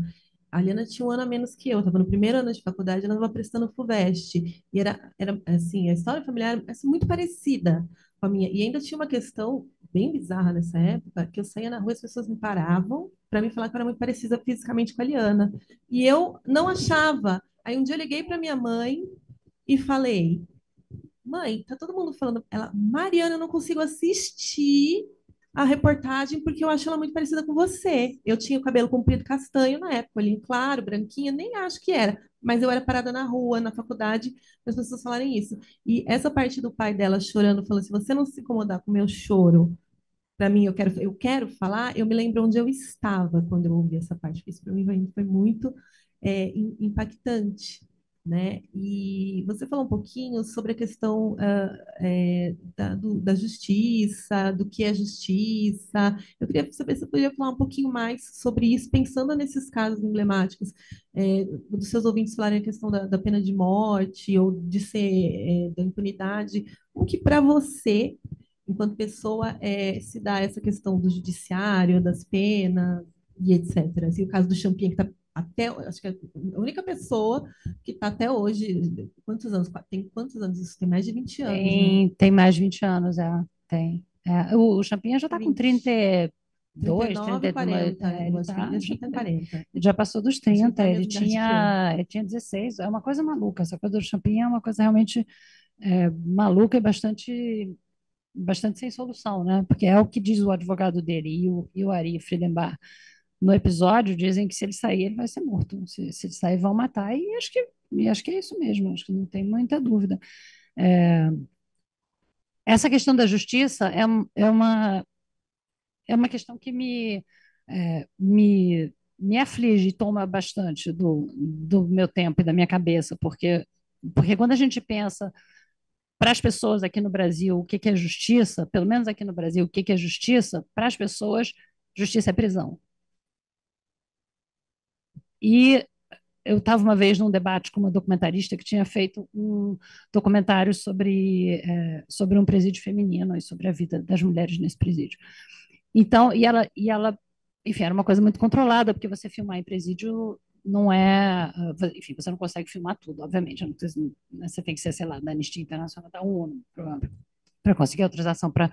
a Liana tinha um ano a menos que eu, estava no primeiro ano de faculdade, ela estava prestando FUVEST, e era, era assim, a história familiar é muito parecida com a minha, e ainda tinha uma questão bem bizarra nessa época, que eu saía na rua e as pessoas me paravam para me falar que eu era muito parecida fisicamente com a Liana. E eu não achava. Aí um dia eu liguei para minha mãe e falei: Mãe, tá todo mundo falando. Ela, Mariana, eu não consigo assistir a reportagem porque eu acho ela muito parecida com você. Eu tinha o cabelo comprido castanho na época, olhinho claro, branquinha, nem acho que era. Mas eu era parada na rua, na faculdade, as pessoas falarem isso. E essa parte do pai dela chorando, falando: se você não se incomodar com o meu choro, para mim, eu quero, eu quero falar, eu me lembro onde eu estava quando eu ouvi essa parte, isso para mim foi, foi muito é, impactante. Né? E você falou um pouquinho sobre a questão uh, é, da, do, da, justiça, do que é justiça. Eu queria saber se você podia falar um pouquinho mais sobre isso, pensando nesses casos emblemáticos, é, dos seus ouvintes falarem a questão da, da pena de morte ou de ser é, da impunidade. O que para você enquanto pessoa, é, se dá essa questão do judiciário, das penas e etc. Assim, o caso do Champinha, que está até, acho que é a única pessoa que está até hoje, quantos anos? Tem quantos anos isso? Tem mais de 20 anos, Tem, né? tem mais de 20 anos, é, tem. É, o, o Champinha já está com 32, 39, 40, é, ele, tá, tá, já, tem 40. ele já passou dos 30, ele tinha, ele tinha 16, é uma coisa maluca, essa coisa do Champinha é uma coisa realmente é, maluca e bastante bastante sem solução, né? Porque é o que diz o advogado dele e o, e o Ari Friedenbach. No episódio dizem que se ele sair, ele vai ser morto. Se, se ele sair, vão matar. E acho que, e acho que é isso mesmo, acho que não tem muita dúvida. É, essa questão da justiça é, é, uma, é uma questão que me, é, me, me aflige e toma bastante do, do meu tempo e da minha cabeça, porque, porque quando a gente pensa para as pessoas aqui no Brasil o que, que é justiça, pelo menos aqui no Brasil, o que, que é justiça, para as pessoas, justiça é prisão. E eu estava uma vez num debate com uma documentarista que tinha feito um documentário sobre, é, sobre um presídio feminino e sobre a vida das mulheres nesse presídio. Então, e ela, e ela, enfim, era uma coisa muito controlada, porque você filmar em presídio não é, ah, enfim, você não consegue filmar tudo, obviamente, você tem que ser, sei lá, da Anistia Internacional, da ONU, para conseguir autorização para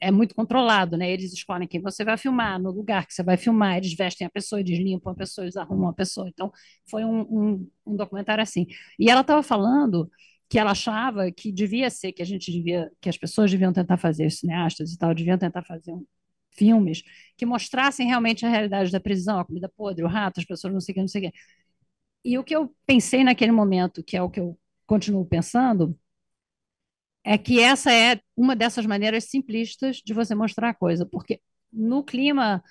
é muito controlado, né? Eles escolhem quem você vai filmar, no lugar que você vai filmar, eles vestem a pessoa, eles limpam a pessoa, eles arrumam a pessoa. Então, foi um, um, um documentário assim. E ela estava falando que ela achava que devia ser que a gente devia, que as pessoas deviam tentar fazer, os cineastas e tal, deviam tentar fazer um, filmes que mostrassem realmente a realidade da prisão, a comida podre, o rato, as pessoas não sei o que, não sei o que. E o que eu pensei naquele momento, que é o que eu continuo pensando, é que essa é uma dessas maneiras simplistas de você mostrar a coisa, porque no clima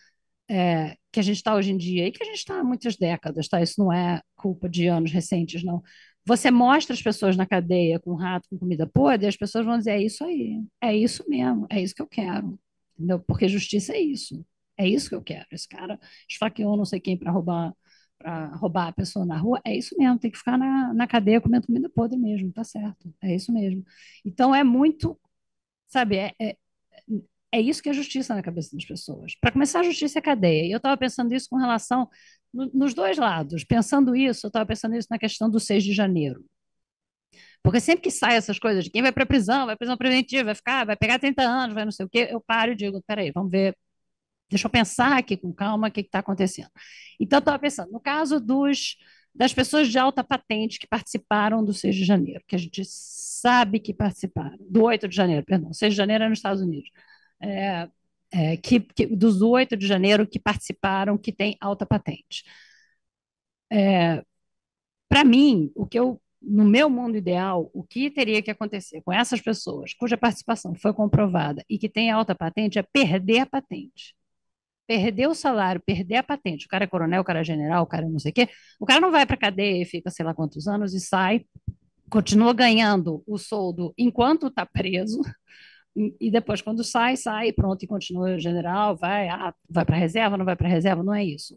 é, que a gente está hoje em dia, e que a gente está há muitas décadas, tá? Isso não é culpa de anos recentes, não. Você mostra as pessoas na cadeia com rato, com comida podre, e as pessoas vão dizer: é isso aí, é isso mesmo, é isso que eu quero. Entendeu? Porque justiça é isso. É isso que eu quero. Esse cara esfaqueou não sei quem para roubar para roubar a pessoa na rua, é isso mesmo, tem que ficar na, na cadeia comendo comida podre mesmo, tá certo, é isso mesmo. Então é muito, sabe, é, é, é isso que é justiça na cabeça das pessoas. Para começar, a justiça é cadeia. E eu estava pensando isso com relação, no, nos dois lados, pensando isso, eu estava pensando isso na questão do 6 de janeiro. Porque sempre que sai essas coisas de quem vai para prisão, vai prisão preventiva, vai ficar, vai pegar 30 anos, vai não sei o quê, eu paro e digo, peraí, vamos ver Deixa eu pensar aqui com calma o que está acontecendo. Então, eu estava pensando, no caso dos, das pessoas de alta patente que participaram do 6 de janeiro, que a gente sabe que participaram, do 8 de janeiro, perdão, 6 de janeiro é nos Estados Unidos, é, é, que, que, dos 8 de janeiro que participaram, que tem alta patente. É, Para mim, o que eu no meu mundo ideal, o que teria que acontecer com essas pessoas cuja participação foi comprovada e que tem alta patente é perder a patente perder o salário, perder a patente, o cara é coronel, o cara é general, o cara é não sei o quê, o cara não vai para cadeia e fica sei lá quantos anos e sai, continua ganhando o soldo enquanto está preso, e depois quando sai, sai, pronto, e continua general, vai, ah, vai para reserva, não vai para reserva, não é isso.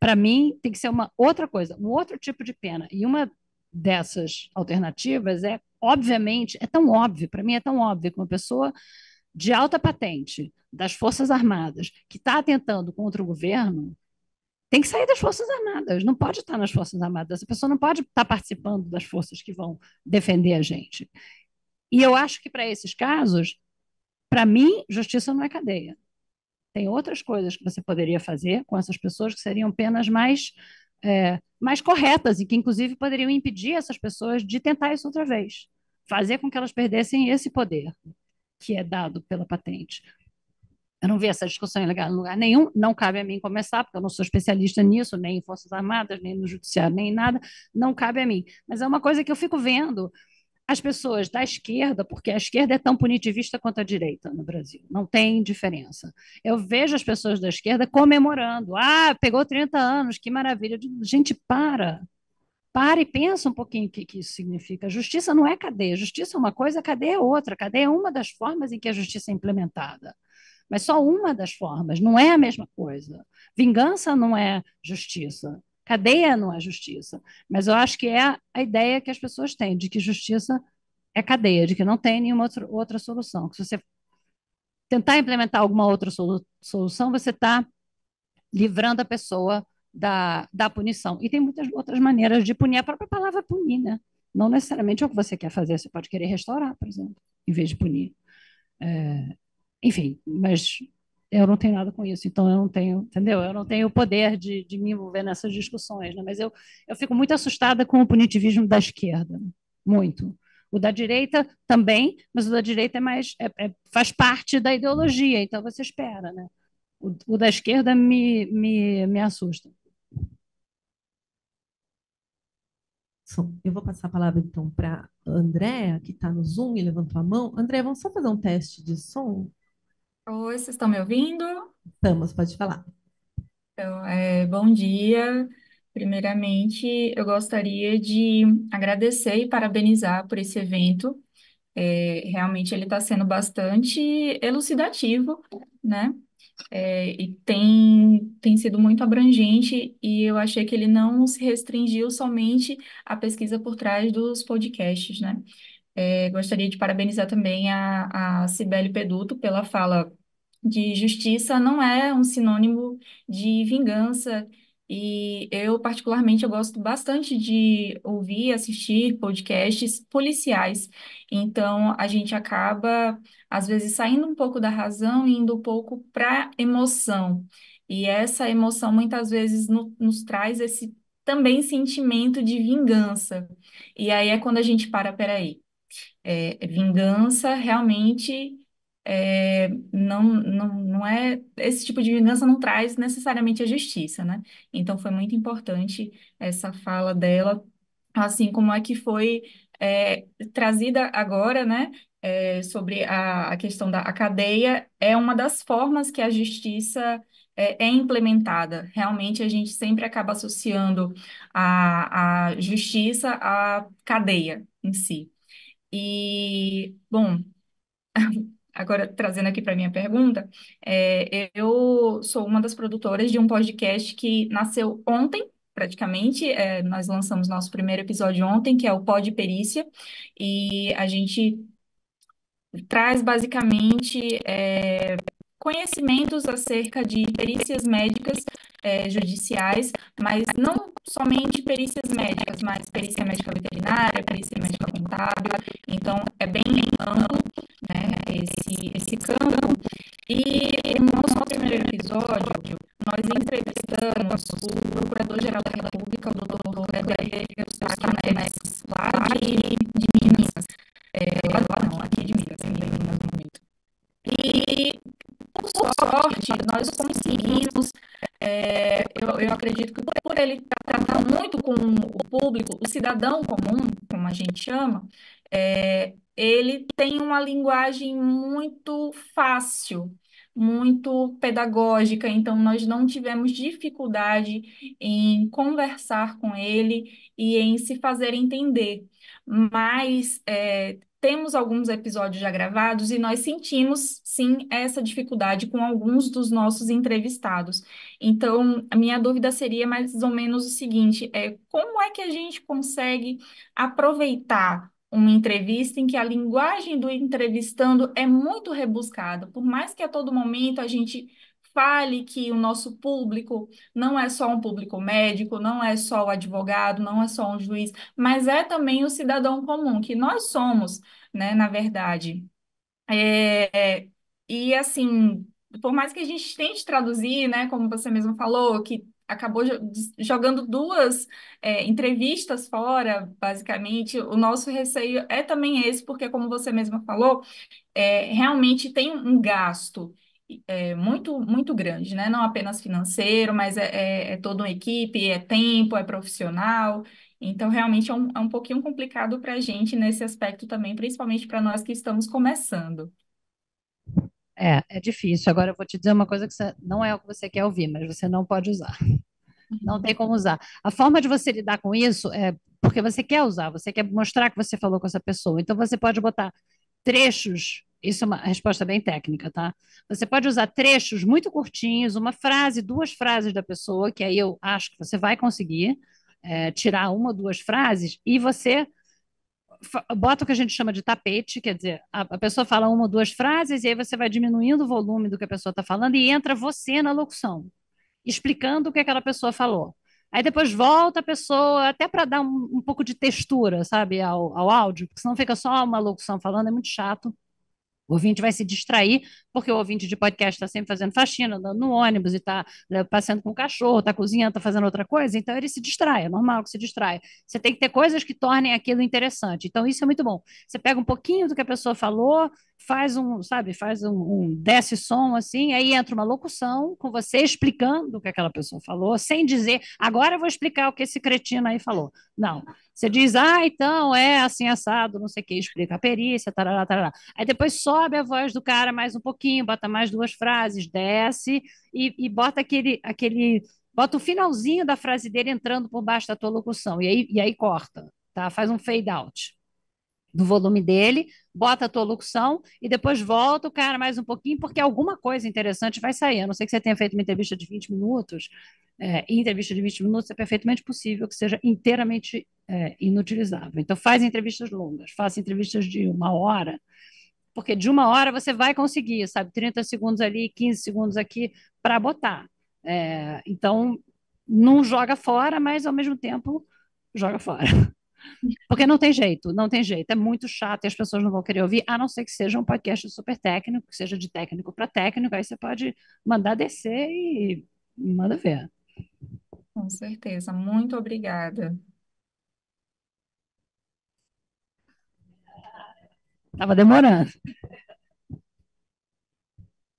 para mim, tem que ser uma outra coisa, um outro tipo de pena. E uma dessas alternativas é, obviamente, é tão óbvio, para mim é tão óbvio que uma pessoa de alta patente das Forças Armadas que está atentando contra o governo tem que sair das Forças Armadas, não pode estar nas Forças Armadas, essa pessoa não pode estar participando das forças que vão defender a gente. E eu acho que para esses casos, para mim, justiça não é cadeia. Tem outras coisas que você poderia fazer com essas pessoas que seriam penas mais, é, mais corretas e que, inclusive, poderiam impedir essas pessoas de tentar isso outra vez. Fazer com que elas perdessem esse poder que é dado pela patente. Eu não vi essa discussão em lugar nenhum, não cabe a mim começar, porque eu não sou especialista nisso, nem em Forças Armadas, nem no Judiciário, nem em nada, não cabe a mim. Mas é uma coisa que eu fico vendo as pessoas da esquerda, porque a esquerda é tão punitivista quanto a direita no Brasil, não tem diferença. Eu vejo as pessoas da esquerda comemorando, ah, pegou 30 anos, que maravilha. Gente, para, para e pensa um pouquinho o que, que isso significa. Justiça não é cadeia, justiça é uma coisa, cadeia é outra. Cadeia é uma das formas em que a justiça é implementada mas só uma das formas, não é a mesma coisa. Vingança não é justiça, cadeia não é justiça, mas eu acho que é a ideia que as pessoas têm de que justiça é cadeia, de que não tem nenhuma outra, outra solução. Que se você tentar implementar alguma outra solu solução, você está livrando a pessoa da, da punição. E tem muitas outras maneiras de punir. A própria palavra punir, né? Não necessariamente é o que você quer fazer. Você pode querer restaurar, por exemplo, em vez de punir. É, enfim, mas eu não tenho nada com isso, então eu não tenho, entendeu? Eu não tenho o poder de, de me envolver nessas discussões, né? mas eu, eu fico muito assustada com o punitivismo da esquerda, muito. O da direita também, mas o da direita é mais é, é, faz parte da ideologia, então você espera, né? O, o da esquerda me, me, me assusta. Eu vou passar a palavra então para a Andréa, que está no Zoom e levantou a mão. Andréa, vamos só fazer um teste de som? Oi, vocês estão me ouvindo? Estamos, pode falar. Então, é, bom dia. Primeiramente, eu gostaria de agradecer e parabenizar por esse evento. É, realmente ele está sendo bastante elucidativo, né? É, e tem, tem sido muito abrangente, e eu achei que ele não se restringiu somente à pesquisa por trás dos podcasts, né? É, gostaria de parabenizar também a, a Cibele Peduto pela fala de justiça não é um sinônimo de vingança. E eu, particularmente, eu gosto bastante de ouvir e assistir podcasts policiais. Então, a gente acaba, às vezes, saindo um pouco da razão e indo um pouco para emoção. E essa emoção, muitas vezes, no, nos traz esse também sentimento de vingança. E aí é quando a gente para, peraí, é, vingança realmente é, não, não, não é esse tipo de vingança não traz necessariamente a justiça, né? Então foi muito importante essa fala dela, assim como é que foi é, trazida agora, né? É, sobre a, a questão da a cadeia, é uma das formas que a justiça é, é implementada. Realmente a gente sempre acaba associando a, a justiça à cadeia em si. E, bom, agora trazendo aqui para minha pergunta, é, eu sou uma das produtoras de um podcast que nasceu ontem, praticamente. É, nós lançamos nosso primeiro episódio ontem, que é o Pod Perícia, e a gente traz basicamente é, conhecimentos acerca de perícias médicas é, judiciais, mas não somente perícias médicas, mas perícia médica veterinária, perícia médica contábil. Então, é bem amplo né, esse, esse campo. E no nosso primeiro episódio, nós entrevistamos o Procurador-Geral da República, o doutor Gregory Eustáquio Neves, lá de, de Minas. É, lá não, aqui de Minas, em Minas no momento. E por sorte, nós conseguimos, é, eu, eu acredito que por ele tratar muito com o público, o cidadão comum, como a gente chama, é, ele tem uma linguagem muito fácil, muito pedagógica, então nós não tivemos dificuldade em conversar com ele e em se fazer entender. Mas é, temos alguns episódios já gravados e nós sentimos, sim, essa dificuldade com alguns dos nossos entrevistados. Então, a minha dúvida seria mais ou menos o seguinte: é como é que a gente consegue aproveitar uma entrevista em que a linguagem do entrevistando é muito rebuscada, por mais que a todo momento a gente fale que o nosso público não é só um público médico, não é só o advogado, não é só um juiz, mas é também o cidadão comum, que nós somos, né, na verdade. É, e assim, por mais que a gente tente traduzir, né, como você mesmo falou, que acabou jogando duas é, entrevistas fora, basicamente. O nosso receio é também esse, porque, como você mesma falou, é, realmente tem um gasto é, muito, muito grande, né? Não apenas financeiro, mas é, é, é toda uma equipe, é tempo, é profissional. Então, realmente é um, é um pouquinho complicado para a gente nesse aspecto também, principalmente para nós que estamos começando. É, é difícil. Agora eu vou te dizer uma coisa que você, não é o que você quer ouvir, mas você não pode usar. Não tem como usar. A forma de você lidar com isso é porque você quer usar, você quer mostrar que você falou com essa pessoa. Então você pode botar trechos isso é uma resposta bem técnica, tá? Você pode usar trechos muito curtinhos, uma frase, duas frases da pessoa, que aí eu acho que você vai conseguir é, tirar uma ou duas frases, e você bota o que a gente chama de tapete, quer dizer, a, a, pessoa fala uma ou duas frases, e aí você vai diminuindo o volume do que a pessoa está falando, e entra você na locução, explicando o que aquela pessoa falou. Aí depois volta a pessoa, até para dar um, um, pouco de textura, sabe, ao, ao áudio, porque senão fica só uma locução falando, é muito chato. O ouvinte vai se distrair, porque o ouvinte de podcast está sempre fazendo faxina, andando no ônibus e está né, passeando com o cachorro, está cozinhando, está fazendo outra coisa, então ele se distrai, é normal que se distrai. Você tem que ter coisas que tornem aquilo interessante. Então, isso é muito bom. Você pega um pouquinho do que a pessoa falou, faz um, sabe, faz um, um desce som assim, aí entra uma locução com você explicando o que aquela pessoa falou, sem dizer, agora eu vou explicar o que esse cretino aí falou. Não. Você diz, ah, então é assim assado, não sei o que, explica a perícia, tarará, tarará. Aí depois sobe a voz do cara mais um pouquinho, bota mais duas frases, desce e, e bota aquele, aquele, bota o finalzinho da frase dele entrando por baixo da tua locução, e aí, e aí corta, tá? Faz um fade out do volume dele, bota a tua locução e depois volta o cara mais um pouquinho, porque alguma coisa interessante vai sair. A não ser que você tenha feito uma entrevista de 20 minutos, é, entrevista de 20 minutos é perfeitamente possível que seja inteiramente é, inutilizável. Então, faz entrevistas longas, faça entrevistas de uma hora, porque de uma hora você vai conseguir, sabe, 30 segundos ali, 15 segundos aqui para botar. É, então, não joga fora, mas ao mesmo tempo joga fora. Porque não tem jeito, não tem jeito. É muito chato e as pessoas não vão querer ouvir, a não ser que seja um podcast super técnico, que seja de técnico para técnico, aí você pode mandar descer e manda ver. Com certeza. Muito obrigada. Tava demorando.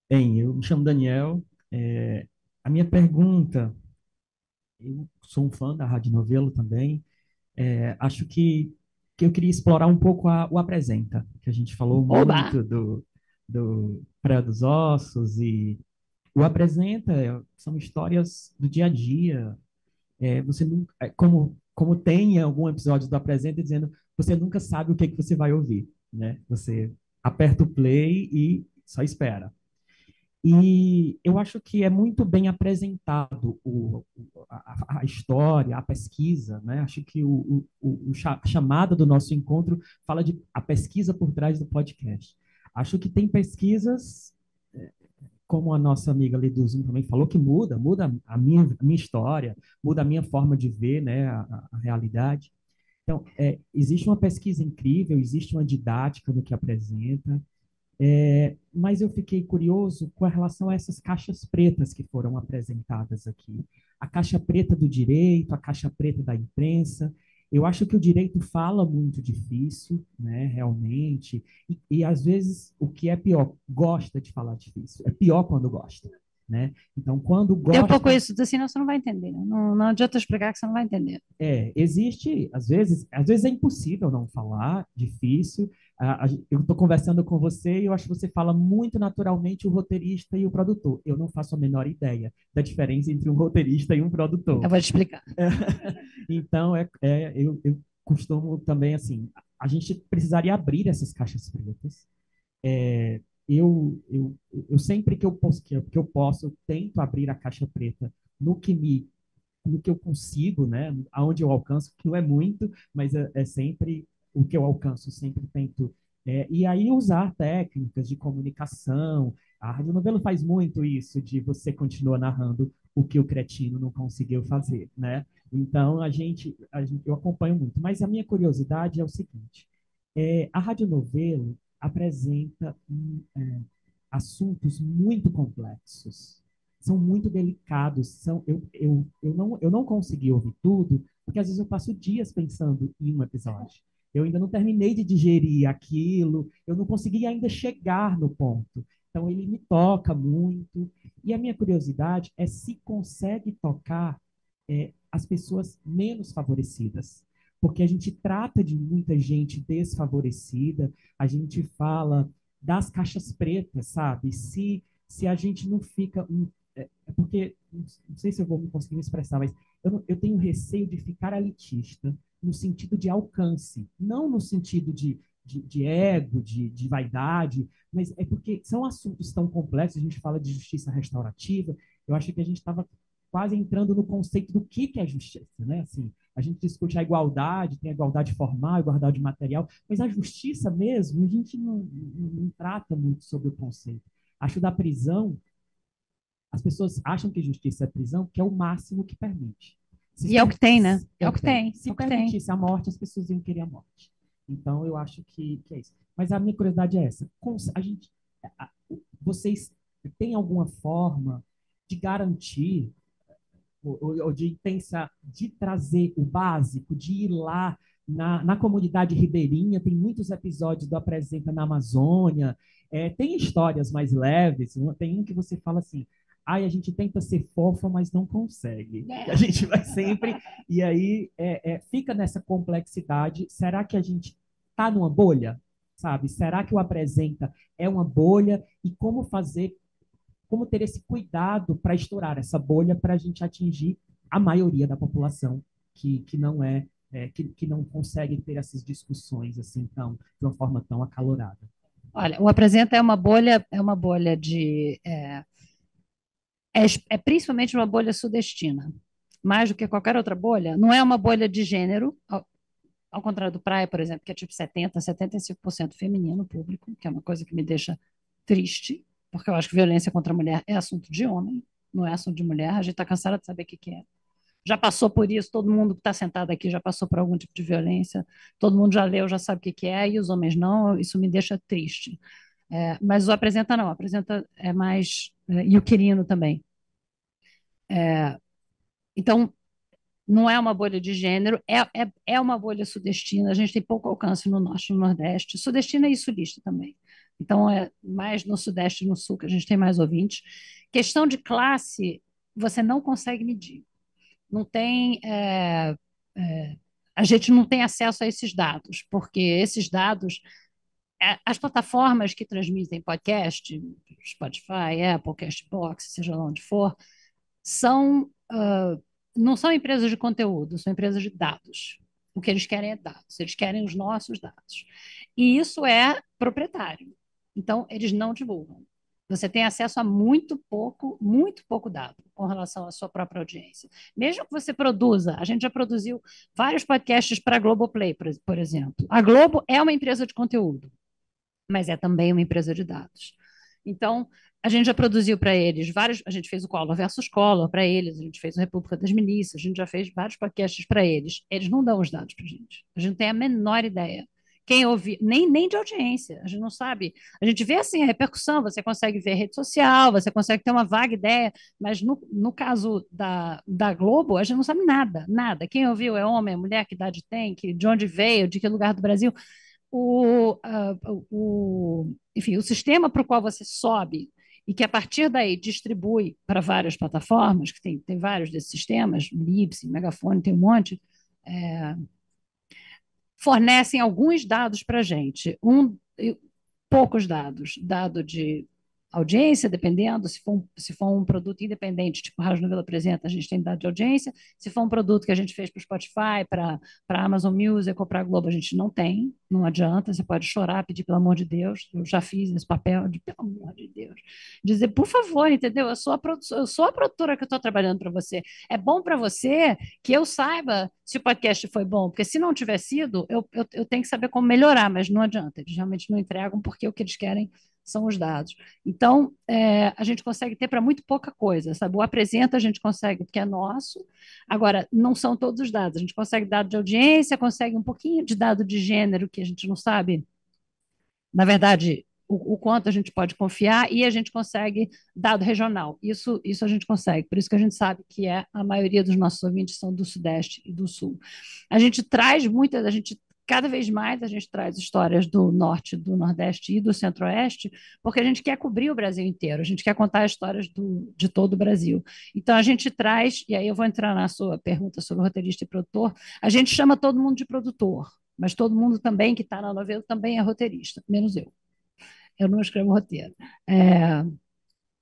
Bem, eu me chamo Daniel. É, a minha pergunta, eu sou um fã da Rádio Novelo também. É, acho que, que eu queria explorar um pouco a, o Apresenta, que a gente falou Oba! muito do, do Praia dos Ossos e o Apresenta é, são histórias do dia a dia. É, você nunca, é, como, como tem algum episódio do Apresenta dizendo, você nunca sabe o que, que você vai ouvir né? Você aperta o play e só espera. E eu acho que é muito bem apresentado o, a, a, história, a pesquisa, né? Acho que o, o, o, a chamada do nosso encontro fala de a pesquisa por trás do podcast. Acho que tem pesquisas, é, como a nossa amiga Zoom também falou, que muda, muda a minha, a minha história, muda a minha forma de ver né, a, a realidade. Então, é, existe uma pesquisa incrível, existe uma didática no que apresenta, é, mas eu fiquei curioso com relação a essas caixas pretas que foram apresentadas aqui. A caixa preta do direito, a caixa preta da imprensa. Eu acho que o direito fala muito difícil, né, realmente, e, e às vezes o que é pior, gosta de falar difícil. É pior quando gosta. Né? Então, quando gosta... Tem um pouco isso, assim, não, você não vai entender. Não, não adianta explicar que você não vai entender. É, existe, às vezes, às vezes é impossível não falar, difícil. Eu estou conversando com você e eu acho que você fala muito naturalmente o roteirista e o produtor. Eu não faço a menor ideia da diferença entre um roteirista e um produtor. Eu vou te explicar. então, é, é eu, eu costumo também, assim, a gente precisaria abrir essas caixas pretas, é, eu, eu, eu sempre que eu, posso, que, eu, que eu posso, eu tento abrir a caixa preta no que me no que eu consigo, né, aonde eu alcanço, que não é muito, mas é, é sempre o que eu alcanço, sempre tento. É, e aí usar técnicas de comunicação. A Rádio Novelo faz muito isso, de você continuar narrando o que o cretino não conseguiu fazer, né? Então, a gente, a gente eu acompanho muito. Mas a minha curiosidade é o seguinte, é, a Rádio Novelo, apresenta um, é, assuntos muito complexos, são muito delicados. São, eu, eu, eu, não, eu não consegui ouvir tudo, porque às vezes eu passo dias pensando em um episódio. Eu ainda não terminei de digerir aquilo, eu não consegui ainda chegar no ponto. Então, ele me toca muito. E a minha curiosidade é se consegue tocar é, as pessoas menos favorecidas porque a gente trata de muita gente desfavorecida, a gente fala das caixas pretas, sabe? Se, se a gente não fica. É, é porque, não sei se eu vou conseguir me expressar, mas eu, eu tenho receio de ficar elitista no sentido de alcance, não no sentido de, de, de ego, de, de vaidade, mas é porque são assuntos tão complexos. A gente fala de justiça restaurativa, eu acho que a gente estava quase entrando no conceito do que, que é justiça, né? Assim, a gente discute a igualdade, tem a igualdade formal, a igualdade material, mas a justiça mesmo, a gente não, não, não trata muito sobre o conceito. Acho da prisão, as pessoas acham que justiça é prisão, que é o máximo que permite. Se e é o que tem, né? É, é o que tem. Se é permitisse a morte, as pessoas iam querer a morte. Então, eu acho que, que é isso. Mas a minha curiosidade é essa. A gente, a, vocês têm alguma forma de garantir ou, ou de pensar, de trazer o básico, de ir lá na, na comunidade ribeirinha, tem muitos episódios do Apresenta na Amazônia, é, tem histórias mais leves, tem um que você fala assim, ai, a gente tenta ser fofa, mas não consegue. É. A gente vai sempre, e aí é, é, fica nessa complexidade, será que a gente está numa bolha? Sabe? Será que o Apresenta é uma bolha? E como fazer, como ter esse cuidado para estourar essa bolha para a gente atingir a maioria da população que, que não é é, que, que não conseguem ter essas discussões assim tão de uma forma tão acalorada. Olha, o apresenta é uma bolha, é uma bolha de é, é, é, principalmente uma bolha sudestina, mais do que qualquer outra bolha. Não é uma bolha de gênero, ao, ao contrário do praia, por exemplo, que é tipo 70, 75% feminino público, que é uma coisa que me deixa triste, porque eu acho que violência contra a mulher é assunto de homem, não é assunto de mulher. A gente está cansada de saber o que, que é já passou por isso, todo mundo que está sentado aqui já passou por algum tipo de violência, todo mundo já leu, já sabe o que, que é, e os homens não, isso me deixa triste. É, mas o apresenta não, apresenta é mais, é, e o querino também. É, então, não é uma bolha de gênero, é, é, é uma bolha sudestina, a gente tem pouco alcance no norte e no nordeste, sudestina e sulista também. Então, é mais no sudeste e no sul que a gente tem mais ouvintes. Questão de classe, você não consegue medir não tem. É, é, a gente não tem acesso a esses dados, porque esses dados. É, as plataformas que transmitem podcast, Spotify, Apple, Castbox, seja lá onde for, são, uh, não são empresas de conteúdo, são empresas de dados. O que eles querem é dados, eles querem os nossos dados. E isso é proprietário. Então, eles não divulgam. Você tem acesso a muito pouco, muito pouco dado com relação à sua própria audiência. Mesmo que você produza, a gente já produziu vários podcasts para a Globoplay, por, exemplo. A Globo é uma empresa de conteúdo, mas é também uma empresa de dados. Então, a gente já produziu para eles vários. A gente fez o Collor versus Collor para eles, a gente fez o República das Milícias, a gente já fez vários podcasts para eles. Eles não dão os dados para a gente. A gente não tem a menor ideia quem ouve, nem, nem de audiência, a gente não sabe. A gente vê assim a repercussão, você consegue ver rede social, você consegue ter uma vaga ideia, mas no, no caso da, da Globo, a gente não sabe nada, nada. Quem ouviu é homem, é mulher, que idade tem, que, de onde veio, de que lugar do Brasil. O, uh, o, enfim, o sistema para o qual você sobe e que a partir daí distribui para várias plataformas, que tem, tem vários desses sistemas, Libsyn, Megafone, tem um monte, é, fornecem alguns dados para a gente. Um, poucos dados, dado de audiência, dependendo, se for, um, se for um produto independente, tipo Rádio Novela Apresenta, a gente tem dado de audiência, se for um produto que a gente fez para o Spotify, para a Amazon Music ou para a Globo, a gente não tem, não adianta, você pode chorar, pedir pelo amor de Deus, eu já fiz esse papel de pelo amor de Deus, dizer, por favor, entendeu? Eu sou a, eu sou a produtora que estou trabalhando para você, é bom para você que eu saiba se o podcast foi bom, porque se não tiver sido, eu, eu, eu tenho que saber como melhorar, mas não adianta, eles realmente não entregam porque o que eles querem são os dados. Então, é, a gente consegue ter para muito pouca coisa, sabe? O apresenta a gente consegue porque é nosso, agora, não são todos os dados. A gente consegue dado de audiência, consegue um pouquinho de dado de gênero que a gente não sabe, na verdade, o, o quanto a gente pode confiar e a gente consegue dado regional. Isso, isso a gente consegue, por isso que a gente sabe que é a maioria dos nossos ouvintes são do Sudeste e do Sul. A gente traz muita, a gente cada vez mais a gente traz histórias do norte, do nordeste e do centro-oeste, porque a gente quer cobrir o Brasil inteiro, a gente quer contar histórias do, de todo o Brasil. Então a gente traz, e aí eu vou entrar na sua pergunta sobre roteirista e produtor, a gente chama todo mundo de produtor, mas todo mundo também que está na novela também é roteirista, menos eu. Eu não escrevo roteiro. É,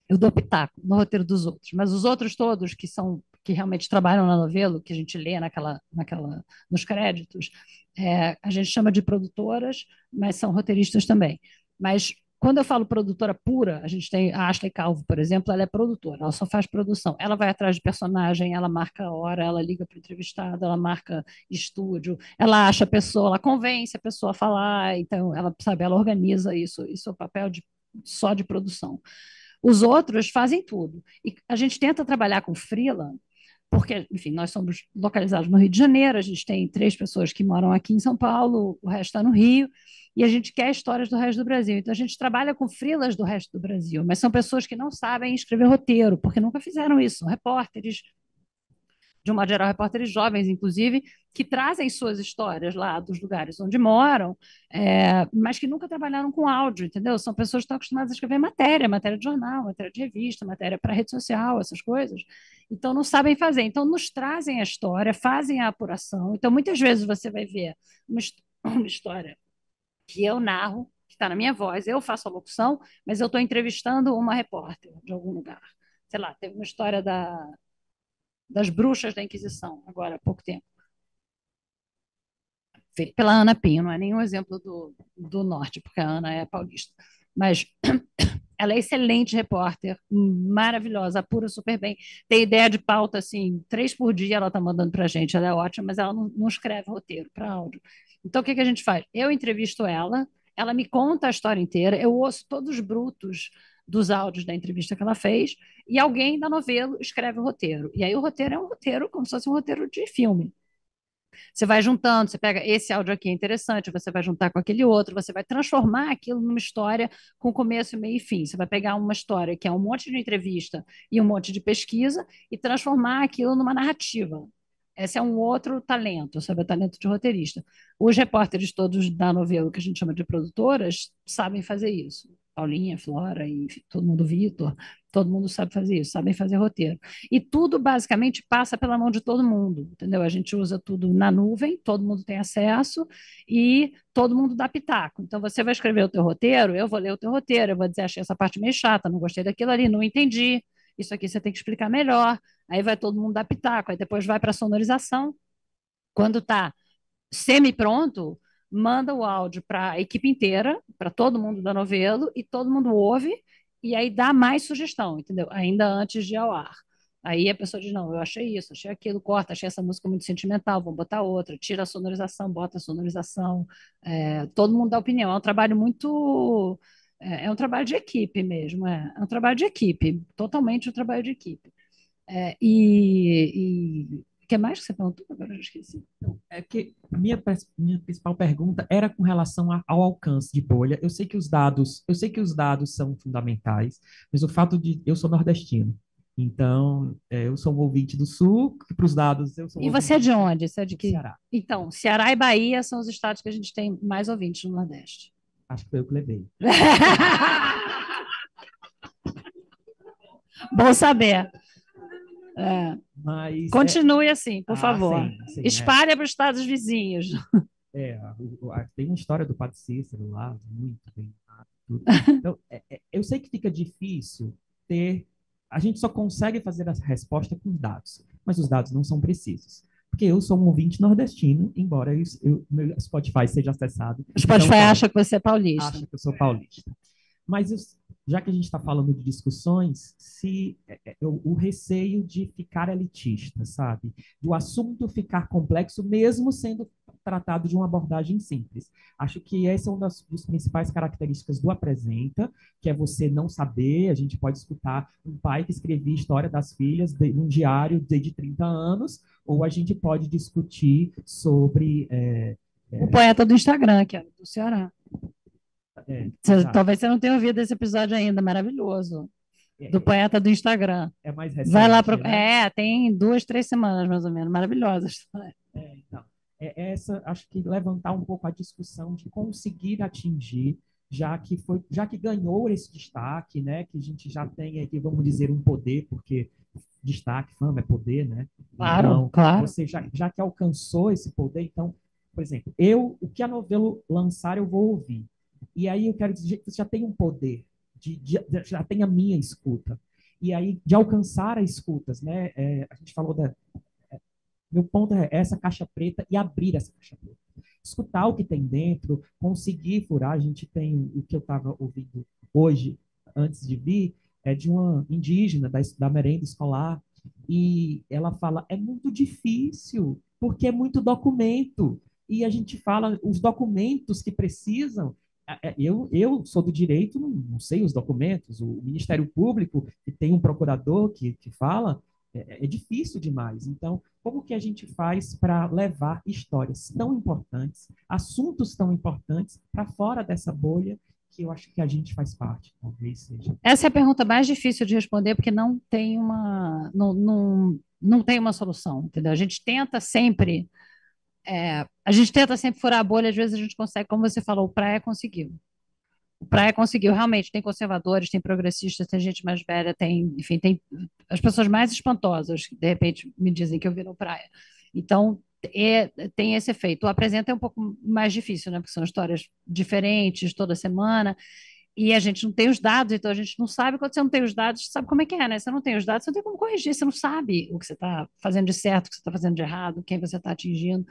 eu dou pitaco no roteiro dos outros, mas os outros todos que são que realmente trabalham na novela, que a gente lê naquela, naquela, nos créditos, é, a gente chama de produtoras, mas são roteiristas também. Mas quando eu falo produtora pura, a gente tem a Ashley Calvo, por exemplo, ela é produtora, ela só faz produção. Ela vai atrás de personagem, ela marca a hora, ela liga para o entrevistado, ela marca estúdio, ela acha a pessoa, ela convence a pessoa a falar, então ela sabe, ela organiza isso, isso é o papel de, só de produção. Os outros fazem tudo. E a gente tenta trabalhar com freela porque, enfim, nós somos localizados no Rio de Janeiro, a gente tem três pessoas que moram aqui em São Paulo, o resto está no Rio, e a gente quer histórias do resto do Brasil. Então, a gente trabalha com frilas do resto do Brasil, mas são pessoas que não sabem escrever roteiro, porque nunca fizeram isso, são repórteres, de um modo geral, repórteres jovens, inclusive, que trazem suas histórias lá dos lugares onde moram, é, mas que nunca trabalharam com áudio, entendeu? São pessoas que estão acostumadas a escrever matéria, matéria de jornal, matéria de revista, matéria para rede social, essas coisas. Então, não sabem fazer. Então, nos trazem a história, fazem a apuração. Então, muitas vezes você vai ver uma, uma história que eu narro, que está na minha voz, eu faço a locução, mas eu estou entrevistando uma repórter de algum lugar. Sei lá, teve uma história da das bruxas da Inquisição, agora há pouco tempo. Pela Ana Pinho, não é nenhum exemplo do, do norte, porque a Ana é paulista. Mas ela é excelente repórter, maravilhosa, apura super bem. Tem ideia de pauta, assim, três por dia ela está mandando para a gente, ela é ótima, mas ela não, não escreve roteiro para áudio. Então, o que, que a gente faz? Eu entrevisto ela, ela me conta a história inteira, eu ouço todos os brutos dos áudios da entrevista que ela fez, e alguém da novela escreve o roteiro. E aí o roteiro é um roteiro como se fosse um roteiro de filme. Você vai juntando, você pega esse áudio aqui é interessante, você vai juntar com aquele outro, você vai transformar aquilo numa história com começo, meio e fim. Você vai pegar uma história que é um monte de entrevista e um monte de pesquisa e transformar aquilo numa narrativa. Esse é um outro talento, sabe? O talento de roteirista. Os repórteres todos da novela, que a gente chama de produtoras, sabem fazer isso. Paulinha, Flora, enfim, todo mundo, Vitor, todo mundo sabe fazer isso, sabem fazer roteiro. E tudo basicamente passa pela mão de todo mundo, entendeu? A gente usa tudo na nuvem, todo mundo tem acesso e todo mundo dá pitaco. Então você vai escrever o teu roteiro, eu vou ler o teu roteiro, eu vou dizer, achei essa parte meio chata, não gostei daquilo ali, não entendi, isso aqui você tem que explicar melhor. Aí vai todo mundo dar pitaco, aí depois vai para a sonorização. Quando está semi-pronto, manda o áudio para a equipe inteira, para todo mundo da novelo, e todo mundo ouve, e aí dá mais sugestão, entendeu? Ainda antes de ir ao ar. Aí a pessoa diz: Não, eu achei isso, achei aquilo, corta, achei essa música muito sentimental, vamos botar outra, tira a sonorização, bota a sonorização. É, todo mundo dá opinião. É um trabalho muito. É, é, um trabalho de equipe mesmo, é, é um trabalho de equipe, totalmente um trabalho de equipe. É, e, que mais que você perguntou? Agora eu esqueci. Então, é que minha, minha principal pergunta era com relação a, ao alcance de bolha. Eu sei que os dados, eu sei que os dados são fundamentais, mas o fato de eu sou nordestino. Então, é, eu sou um ouvinte do Sul, que para os dados eu sou. E você é de onde? Você é de que? Ceará. Então, Ceará e Bahia são os estados que a gente tem mais ouvintes no Nordeste. Acho que foi eu que levei. Bom saber. É. Mas, Continue é... assim, por ah, favor. Sim, sim, Espalhe é. para os estados vizinhos. É, tem uma história do Padre Cícero lá, muito bem. Então, é, é, eu sei que fica difícil ter. A gente só consegue fazer a resposta com dados, mas os dados não são precisos. Porque eu sou um ouvinte nordestino, embora eu, eu meu Spotify seja acessado. O Spotify então, acha que você é paulista. Acha que eu sou paulista. Mas eu, já que a gente está falando de discussões, se é, é, o, o, receio de ficar elitista, sabe? Do assunto ficar complexo, mesmo sendo tratado de uma abordagem simples. Acho que essa é uma das, das principais características do Apresenta, que é você não saber, a gente pode escutar um pai que escrevia história das filhas num diário de 30 anos, ou a gente pode discutir sobre... É, é, o poeta do Instagram, que é do Ceará. É, você, talvez você não tenha ouvido esse episódio ainda, maravilhoso. É, do poeta do Instagram. É mais recente. Vai lá pro... Né? É, tem duas, três semanas mais ou menos. Maravilhosa história. É, então. É essa, acho que levantar um pouco a discussão de conseguir atingir, já que foi, já que ganhou esse destaque, né? Que a gente já tem aqui, vamos dizer, um poder, porque destaque, fama é poder, né? Claro, então, claro. Você já, já que alcançou esse poder, então, por exemplo, eu, o que a novela lançar, eu vou ouvir e aí eu quero dizer que você já tem um poder, de, de, já tem a minha escuta. E aí, de alcançar as escutas, né? É, a gente falou da. É, meu ponto é essa caixa preta e abrir essa caixa preta. Escutar o que tem dentro, conseguir furar. A gente tem o que eu estava ouvindo hoje, antes de vir, é de uma indígena da, da merenda escolar. E ela fala: é muito difícil, porque é muito documento. E a gente fala os documentos que precisam eu, eu sou do direito, não, não sei os documentos, o Ministério Público, que tem um procurador que, que fala, é, é difícil demais. Então, como que a gente faz para levar histórias tão importantes, assuntos tão importantes para fora dessa bolha que eu acho que a gente faz parte, talvez seja. Essa é a pergunta mais difícil de responder, porque não tem uma, não, não, não tem uma solução, entendeu? A gente tenta sempre, é, a gente tenta sempre furar a bolha, às vezes a gente consegue, como você falou, o Praia conseguiu. O Praia conseguiu, realmente, tem conservadores, tem progressistas, tem gente mais velha, tem, enfim, tem as pessoas mais espantosas, que de repente me dizem que eu vi no Praia. Então, é, tem esse efeito. O apresenta é um pouco mais difícil, né? Porque são histórias diferentes toda semana e a gente não tem os dados, então a gente não sabe. Quando você não tem os dados, você sabe como é que é, né? Você não tem os dados, você não tem como corrigir, você não sabe o que você está fazendo de certo, o que você está fazendo de errado, quem você está atingindo.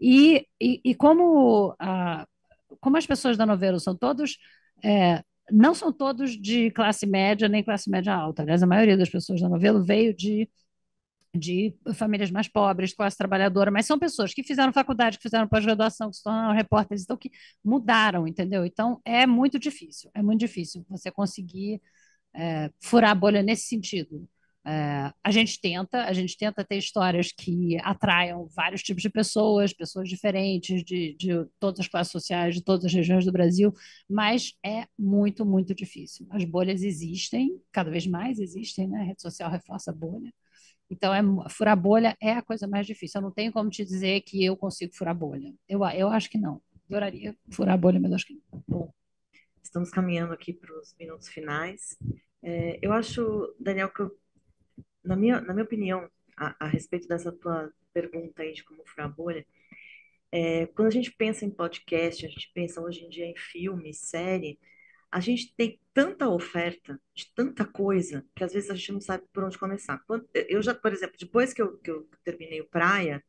E, e, e como, a, como as pessoas da novela são todos. É, não são todos de classe média nem classe média alta. Aliás, a maioria das pessoas da novela veio de de famílias mais pobres, classe trabalhadora, mas são pessoas que fizeram faculdade, que fizeram pós-graduação, que se tornaram repórteres, então que mudaram, entendeu? Então é muito difícil, é muito difícil você conseguir é, furar a bolha nesse sentido. É, a gente tenta, a gente tenta ter histórias que atraiam vários tipos de pessoas, pessoas diferentes, de, de todas as classes sociais, de todas as regiões do Brasil, mas é muito, muito difícil. As bolhas existem, cada vez mais existem, né? A rede social reforça a bolha. Então, é, furar bolha é a coisa mais difícil. Eu não tenho como te dizer que eu consigo furar bolha. Eu, eu acho que não. Adoraria furar bolha, mas acho que não. Bom, estamos caminhando aqui para os minutos finais. É, eu acho, Daniel, que eu, na, minha, na minha opinião, a, a, respeito dessa tua pergunta aí de como furar bolha, é, quando a gente pensa em podcast, a gente pensa hoje em dia em filme, série, a gente tem tanta oferta de tanta coisa que às vezes a gente não sabe por onde começar. Eu já, por exemplo, depois que eu, que eu terminei o Praia,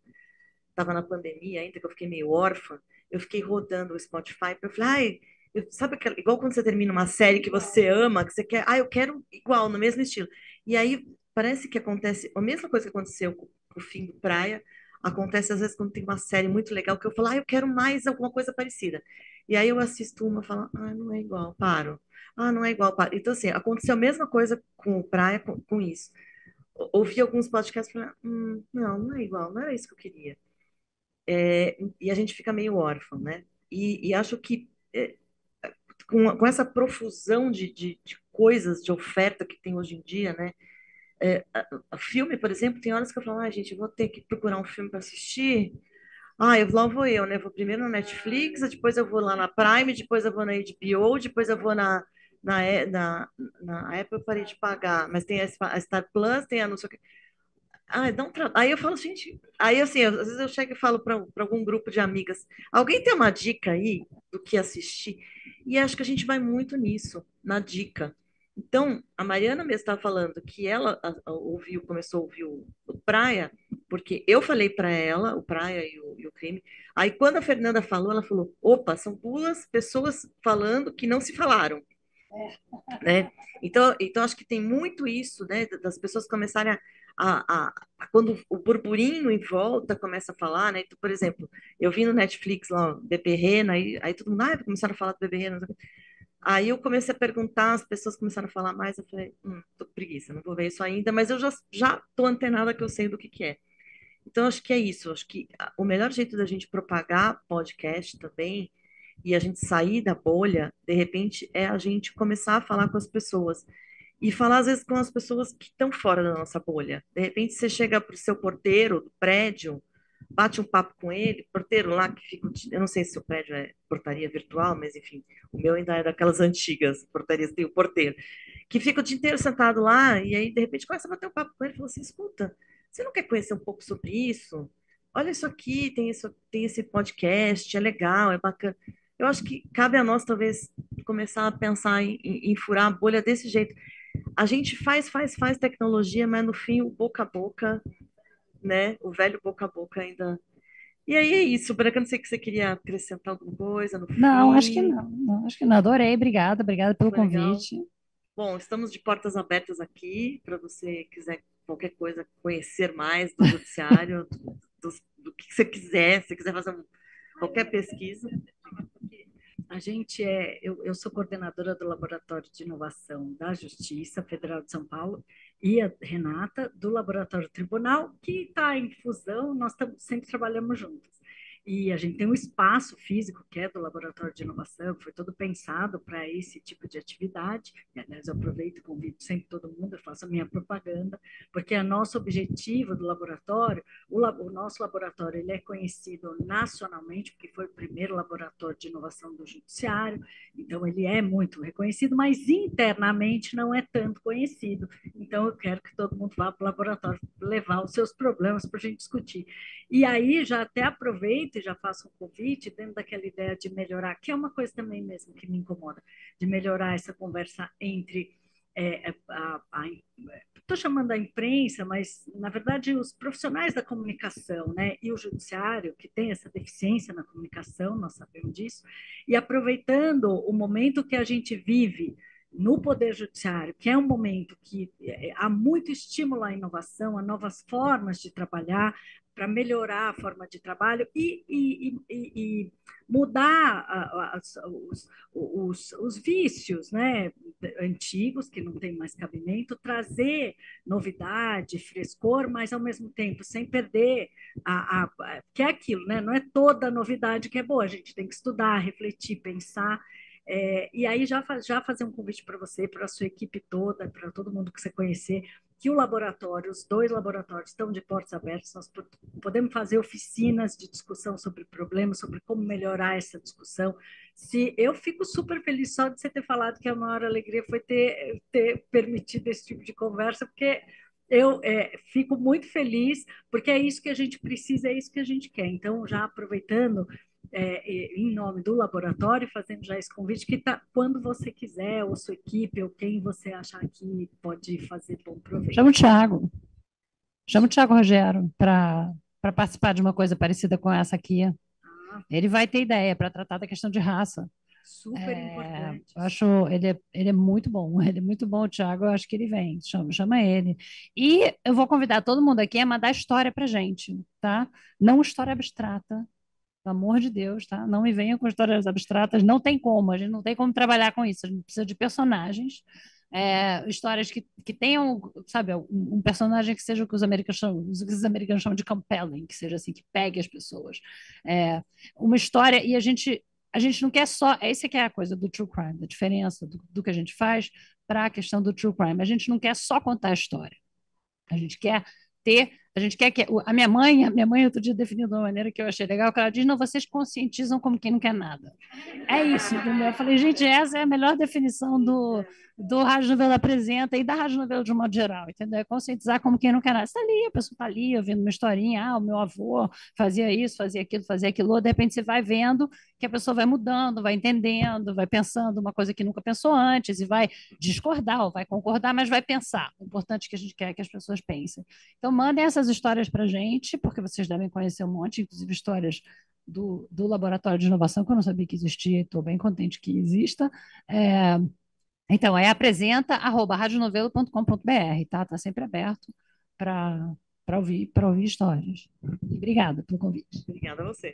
estava na pandemia ainda, que eu fiquei meio órfã, eu fiquei rodando o Spotify, eu falei, eu, sabe aquela, igual quando você termina uma série que você ama, que você quer, ah, eu quero igual, no mesmo estilo. E aí parece que acontece a mesma coisa que aconteceu com, com o fim do Praia, acontece às vezes quando tem uma série muito legal que eu falo, ah, eu quero mais alguma coisa parecida. E aí eu assisto uma e falo, ah, não é igual, paro. Ah, não é igual, paro. Então, assim, aconteceu a mesma coisa com o Praia, com, com isso. Ouvi alguns podcasts e falei, hum, não, não é igual, não era isso que eu queria. É, e a gente fica meio órfão, né? E, e acho que é, com, com essa profusão de, de, de, coisas, de oferta que tem hoje em dia, né? É, a, a filme, por exemplo, tem horas que eu falo, ah, gente, vou ter que procurar um filme para assistir. Ah, eu, lá vou eu, né? Vou primeiro na Netflix, depois eu vou lá na Prime, depois eu vou na HBO, depois eu vou na, na, na, na Apple, eu parei de pagar, mas tem a Star Plus, tem a não sei o que. Ah, dá um tra... Aí eu falo, gente, aí assim, às vezes eu chego e falo para algum grupo de amigas, alguém tem uma dica aí do que assistir? E acho que a gente vai muito nisso, na dica. Então, a Mariana mesmo estava falando que ela ouviu, começou a ouvir o, o Praia, porque eu falei para ela, o Praia e o, e o, Crime. Aí, quando a Fernanda falou, ela falou: opa, são duas pessoas falando que não se falaram. É. Né? Então, então, acho que tem muito isso, né, das pessoas começarem a, a, a, a, quando o burburinho em volta começa a falar, né? Então, por exemplo, eu vi no Netflix lá, Bebê Rena, aí, aí todo mundo, ah, começaram a falar do Bebê Rena. Aí eu comecei a perguntar, as pessoas começaram a falar mais, eu falei, hum, tô preguiça, não vou ver isso ainda, mas eu já, já tô antenada que eu sei do que que é. Então, acho que é isso, acho que o melhor jeito da gente propagar podcast também, e a gente sair da bolha, de repente, é a gente começar a falar com as pessoas. E falar, às vezes, com as pessoas que estão fora da nossa bolha. De repente, você chega para o seu porteiro do prédio, bate um papo com ele, porteiro lá que fica, eu não sei se o prédio é portaria virtual, mas enfim, o meu ainda é daquelas antigas portarias, tem o porteiro, que fica o dia inteiro sentado lá e aí de repente começa a bater um papo com ele e fala assim, escuta, você não quer conhecer um pouco sobre isso? Olha isso aqui, tem, isso, tem esse podcast, é legal, é bacana. Eu acho que cabe a nós, talvez, começar a pensar em, em, em furar a bolha desse jeito. A gente faz, faz, faz tecnologia, mas no fim o boca a boca né? O velho boca a boca ainda. E aí é isso, Branca, não sei que você queria acrescentar alguma coisa no Não, fim. acho que não, não, acho que não. Adorei, obrigada, obrigada pelo legal. convite. Bom, estamos de portas abertas aqui para você quiser qualquer coisa conhecer mais do judiciário, do, do, do que você quiser, se você quiser fazer um, qualquer pesquisa. a gente é, eu, eu sou coordenadora do Laboratório de Inovação da Justiça Federal de São Paulo e a Renata do Laboratório Tribunal, que está em fusão, nós sempre trabalhamos juntos. E a gente tem um espaço físico, que é do Laboratório de Inovação, foi todo pensado para esse tipo de atividade. E, aliás, eu aproveito e convido sempre todo mundo, eu faço a minha propaganda, porque é nosso objetivo do laboratório, o, o nosso laboratório ele é conhecido nacionalmente, porque foi o primeiro laboratório de inovação do Judiciário, então ele é muito reconhecido, mas internamente não é tanto conhecido. Então, eu quero que todo mundo vá para o laboratório levar os seus problemas para a gente discutir. E aí, já até aproveito e já faço um convite dentro daquela ideia de melhorar, que é uma coisa também mesmo que me incomoda, de melhorar essa conversa entre é, é estou chamando a imprensa, mas na verdade os profissionais da comunicação, né, e o judiciário que tem essa deficiência na comunicação, nós sabemos disso, e aproveitando o momento que a gente vive no Poder Judiciário, que é um momento que é, há muito estímulo à inovação, a novas formas de trabalhar, para melhorar a forma de trabalho e, e, e, e mudar os, os, os, vícios né, antigos, que não tem mais cabimento, trazer novidade, frescor, mas ao mesmo tempo sem perder a, a, que é aquilo, né? não é toda novidade que é boa, a gente tem que estudar, refletir, pensar. É, e aí já, já fazer um convite para você, para a sua equipe toda, para todo mundo que você conhecer, que o laboratório, os dois laboratórios estão de portas abertas, nós podemos fazer oficinas de discussão sobre problemas, sobre como melhorar essa discussão. Se eu fico super feliz só de você ter falado que a maior alegria foi ter, ter permitido esse tipo de conversa, porque eu é, fico muito feliz, porque é isso que a gente precisa, é isso que a gente quer. Então, já aproveitando, é, em nome do laboratório, fazendo já esse convite, que tá, quando você quiser, ou sua equipe, ou quem você achar que pode fazer bom proveito. Chama o Thiago. Chama o Thiago Rogero para participar de uma coisa parecida com essa aqui. Ah. Ele vai ter ideia para tratar da questão de raça. Super é, importante. Eu acho ele é, ele é muito bom, ele é muito bom, o Thiago. Eu acho que ele vem, chama, chama ele. E eu vou convidar todo mundo aqui a mandar história para gente, tá? Não história abstrata, pelo amor de Deus, tá? Não me venham com histórias abstratas, não tem como, a gente não tem como trabalhar com isso, a gente precisa de personagens, é, histórias que, que tenham, sabe, um, personagem que seja o que os americanos chamam, os americanos chamam de compelling, que seja assim, que pegue as pessoas. É, uma história, e a gente, a gente não quer só, essa que é a coisa do true crime, a diferença do, do que a gente faz para a questão do true crime. A gente não quer só contar a história, a gente quer ter a gente quer que. A minha mãe, a minha mãe outro dia definiu de uma maneira que eu achei legal, que ela diz: não, vocês conscientizam como quem não quer nada. É isso, entendeu? Eu falei, gente, essa é a melhor definição do, do Rádio Novela Apresenta e da Rádio Novela de um modo geral, entendeu? É conscientizar como quem não quer nada. Você está ali, a pessoa está ali, ouvindo uma historinha, ah, o meu avô fazia isso, fazia aquilo, fazia aquilo, de repente você vai vendo que a pessoa vai mudando, vai entendendo, vai pensando uma coisa que nunca pensou antes e vai discordar ou vai concordar, mas vai pensar. O importante é que a gente quer que as pessoas pensem. Então, mandem essas histórias para a gente, porque vocês devem conhecer um monte, inclusive histórias do, do Laboratório de Inovação, que eu não sabia que existia, estou bem contente que exista. É, então, é apresenta arroba radionovelo.com.br, tá? Está sempre aberto para ouvir, ouvir histórias. obrigada pelo convite. Obrigada a você.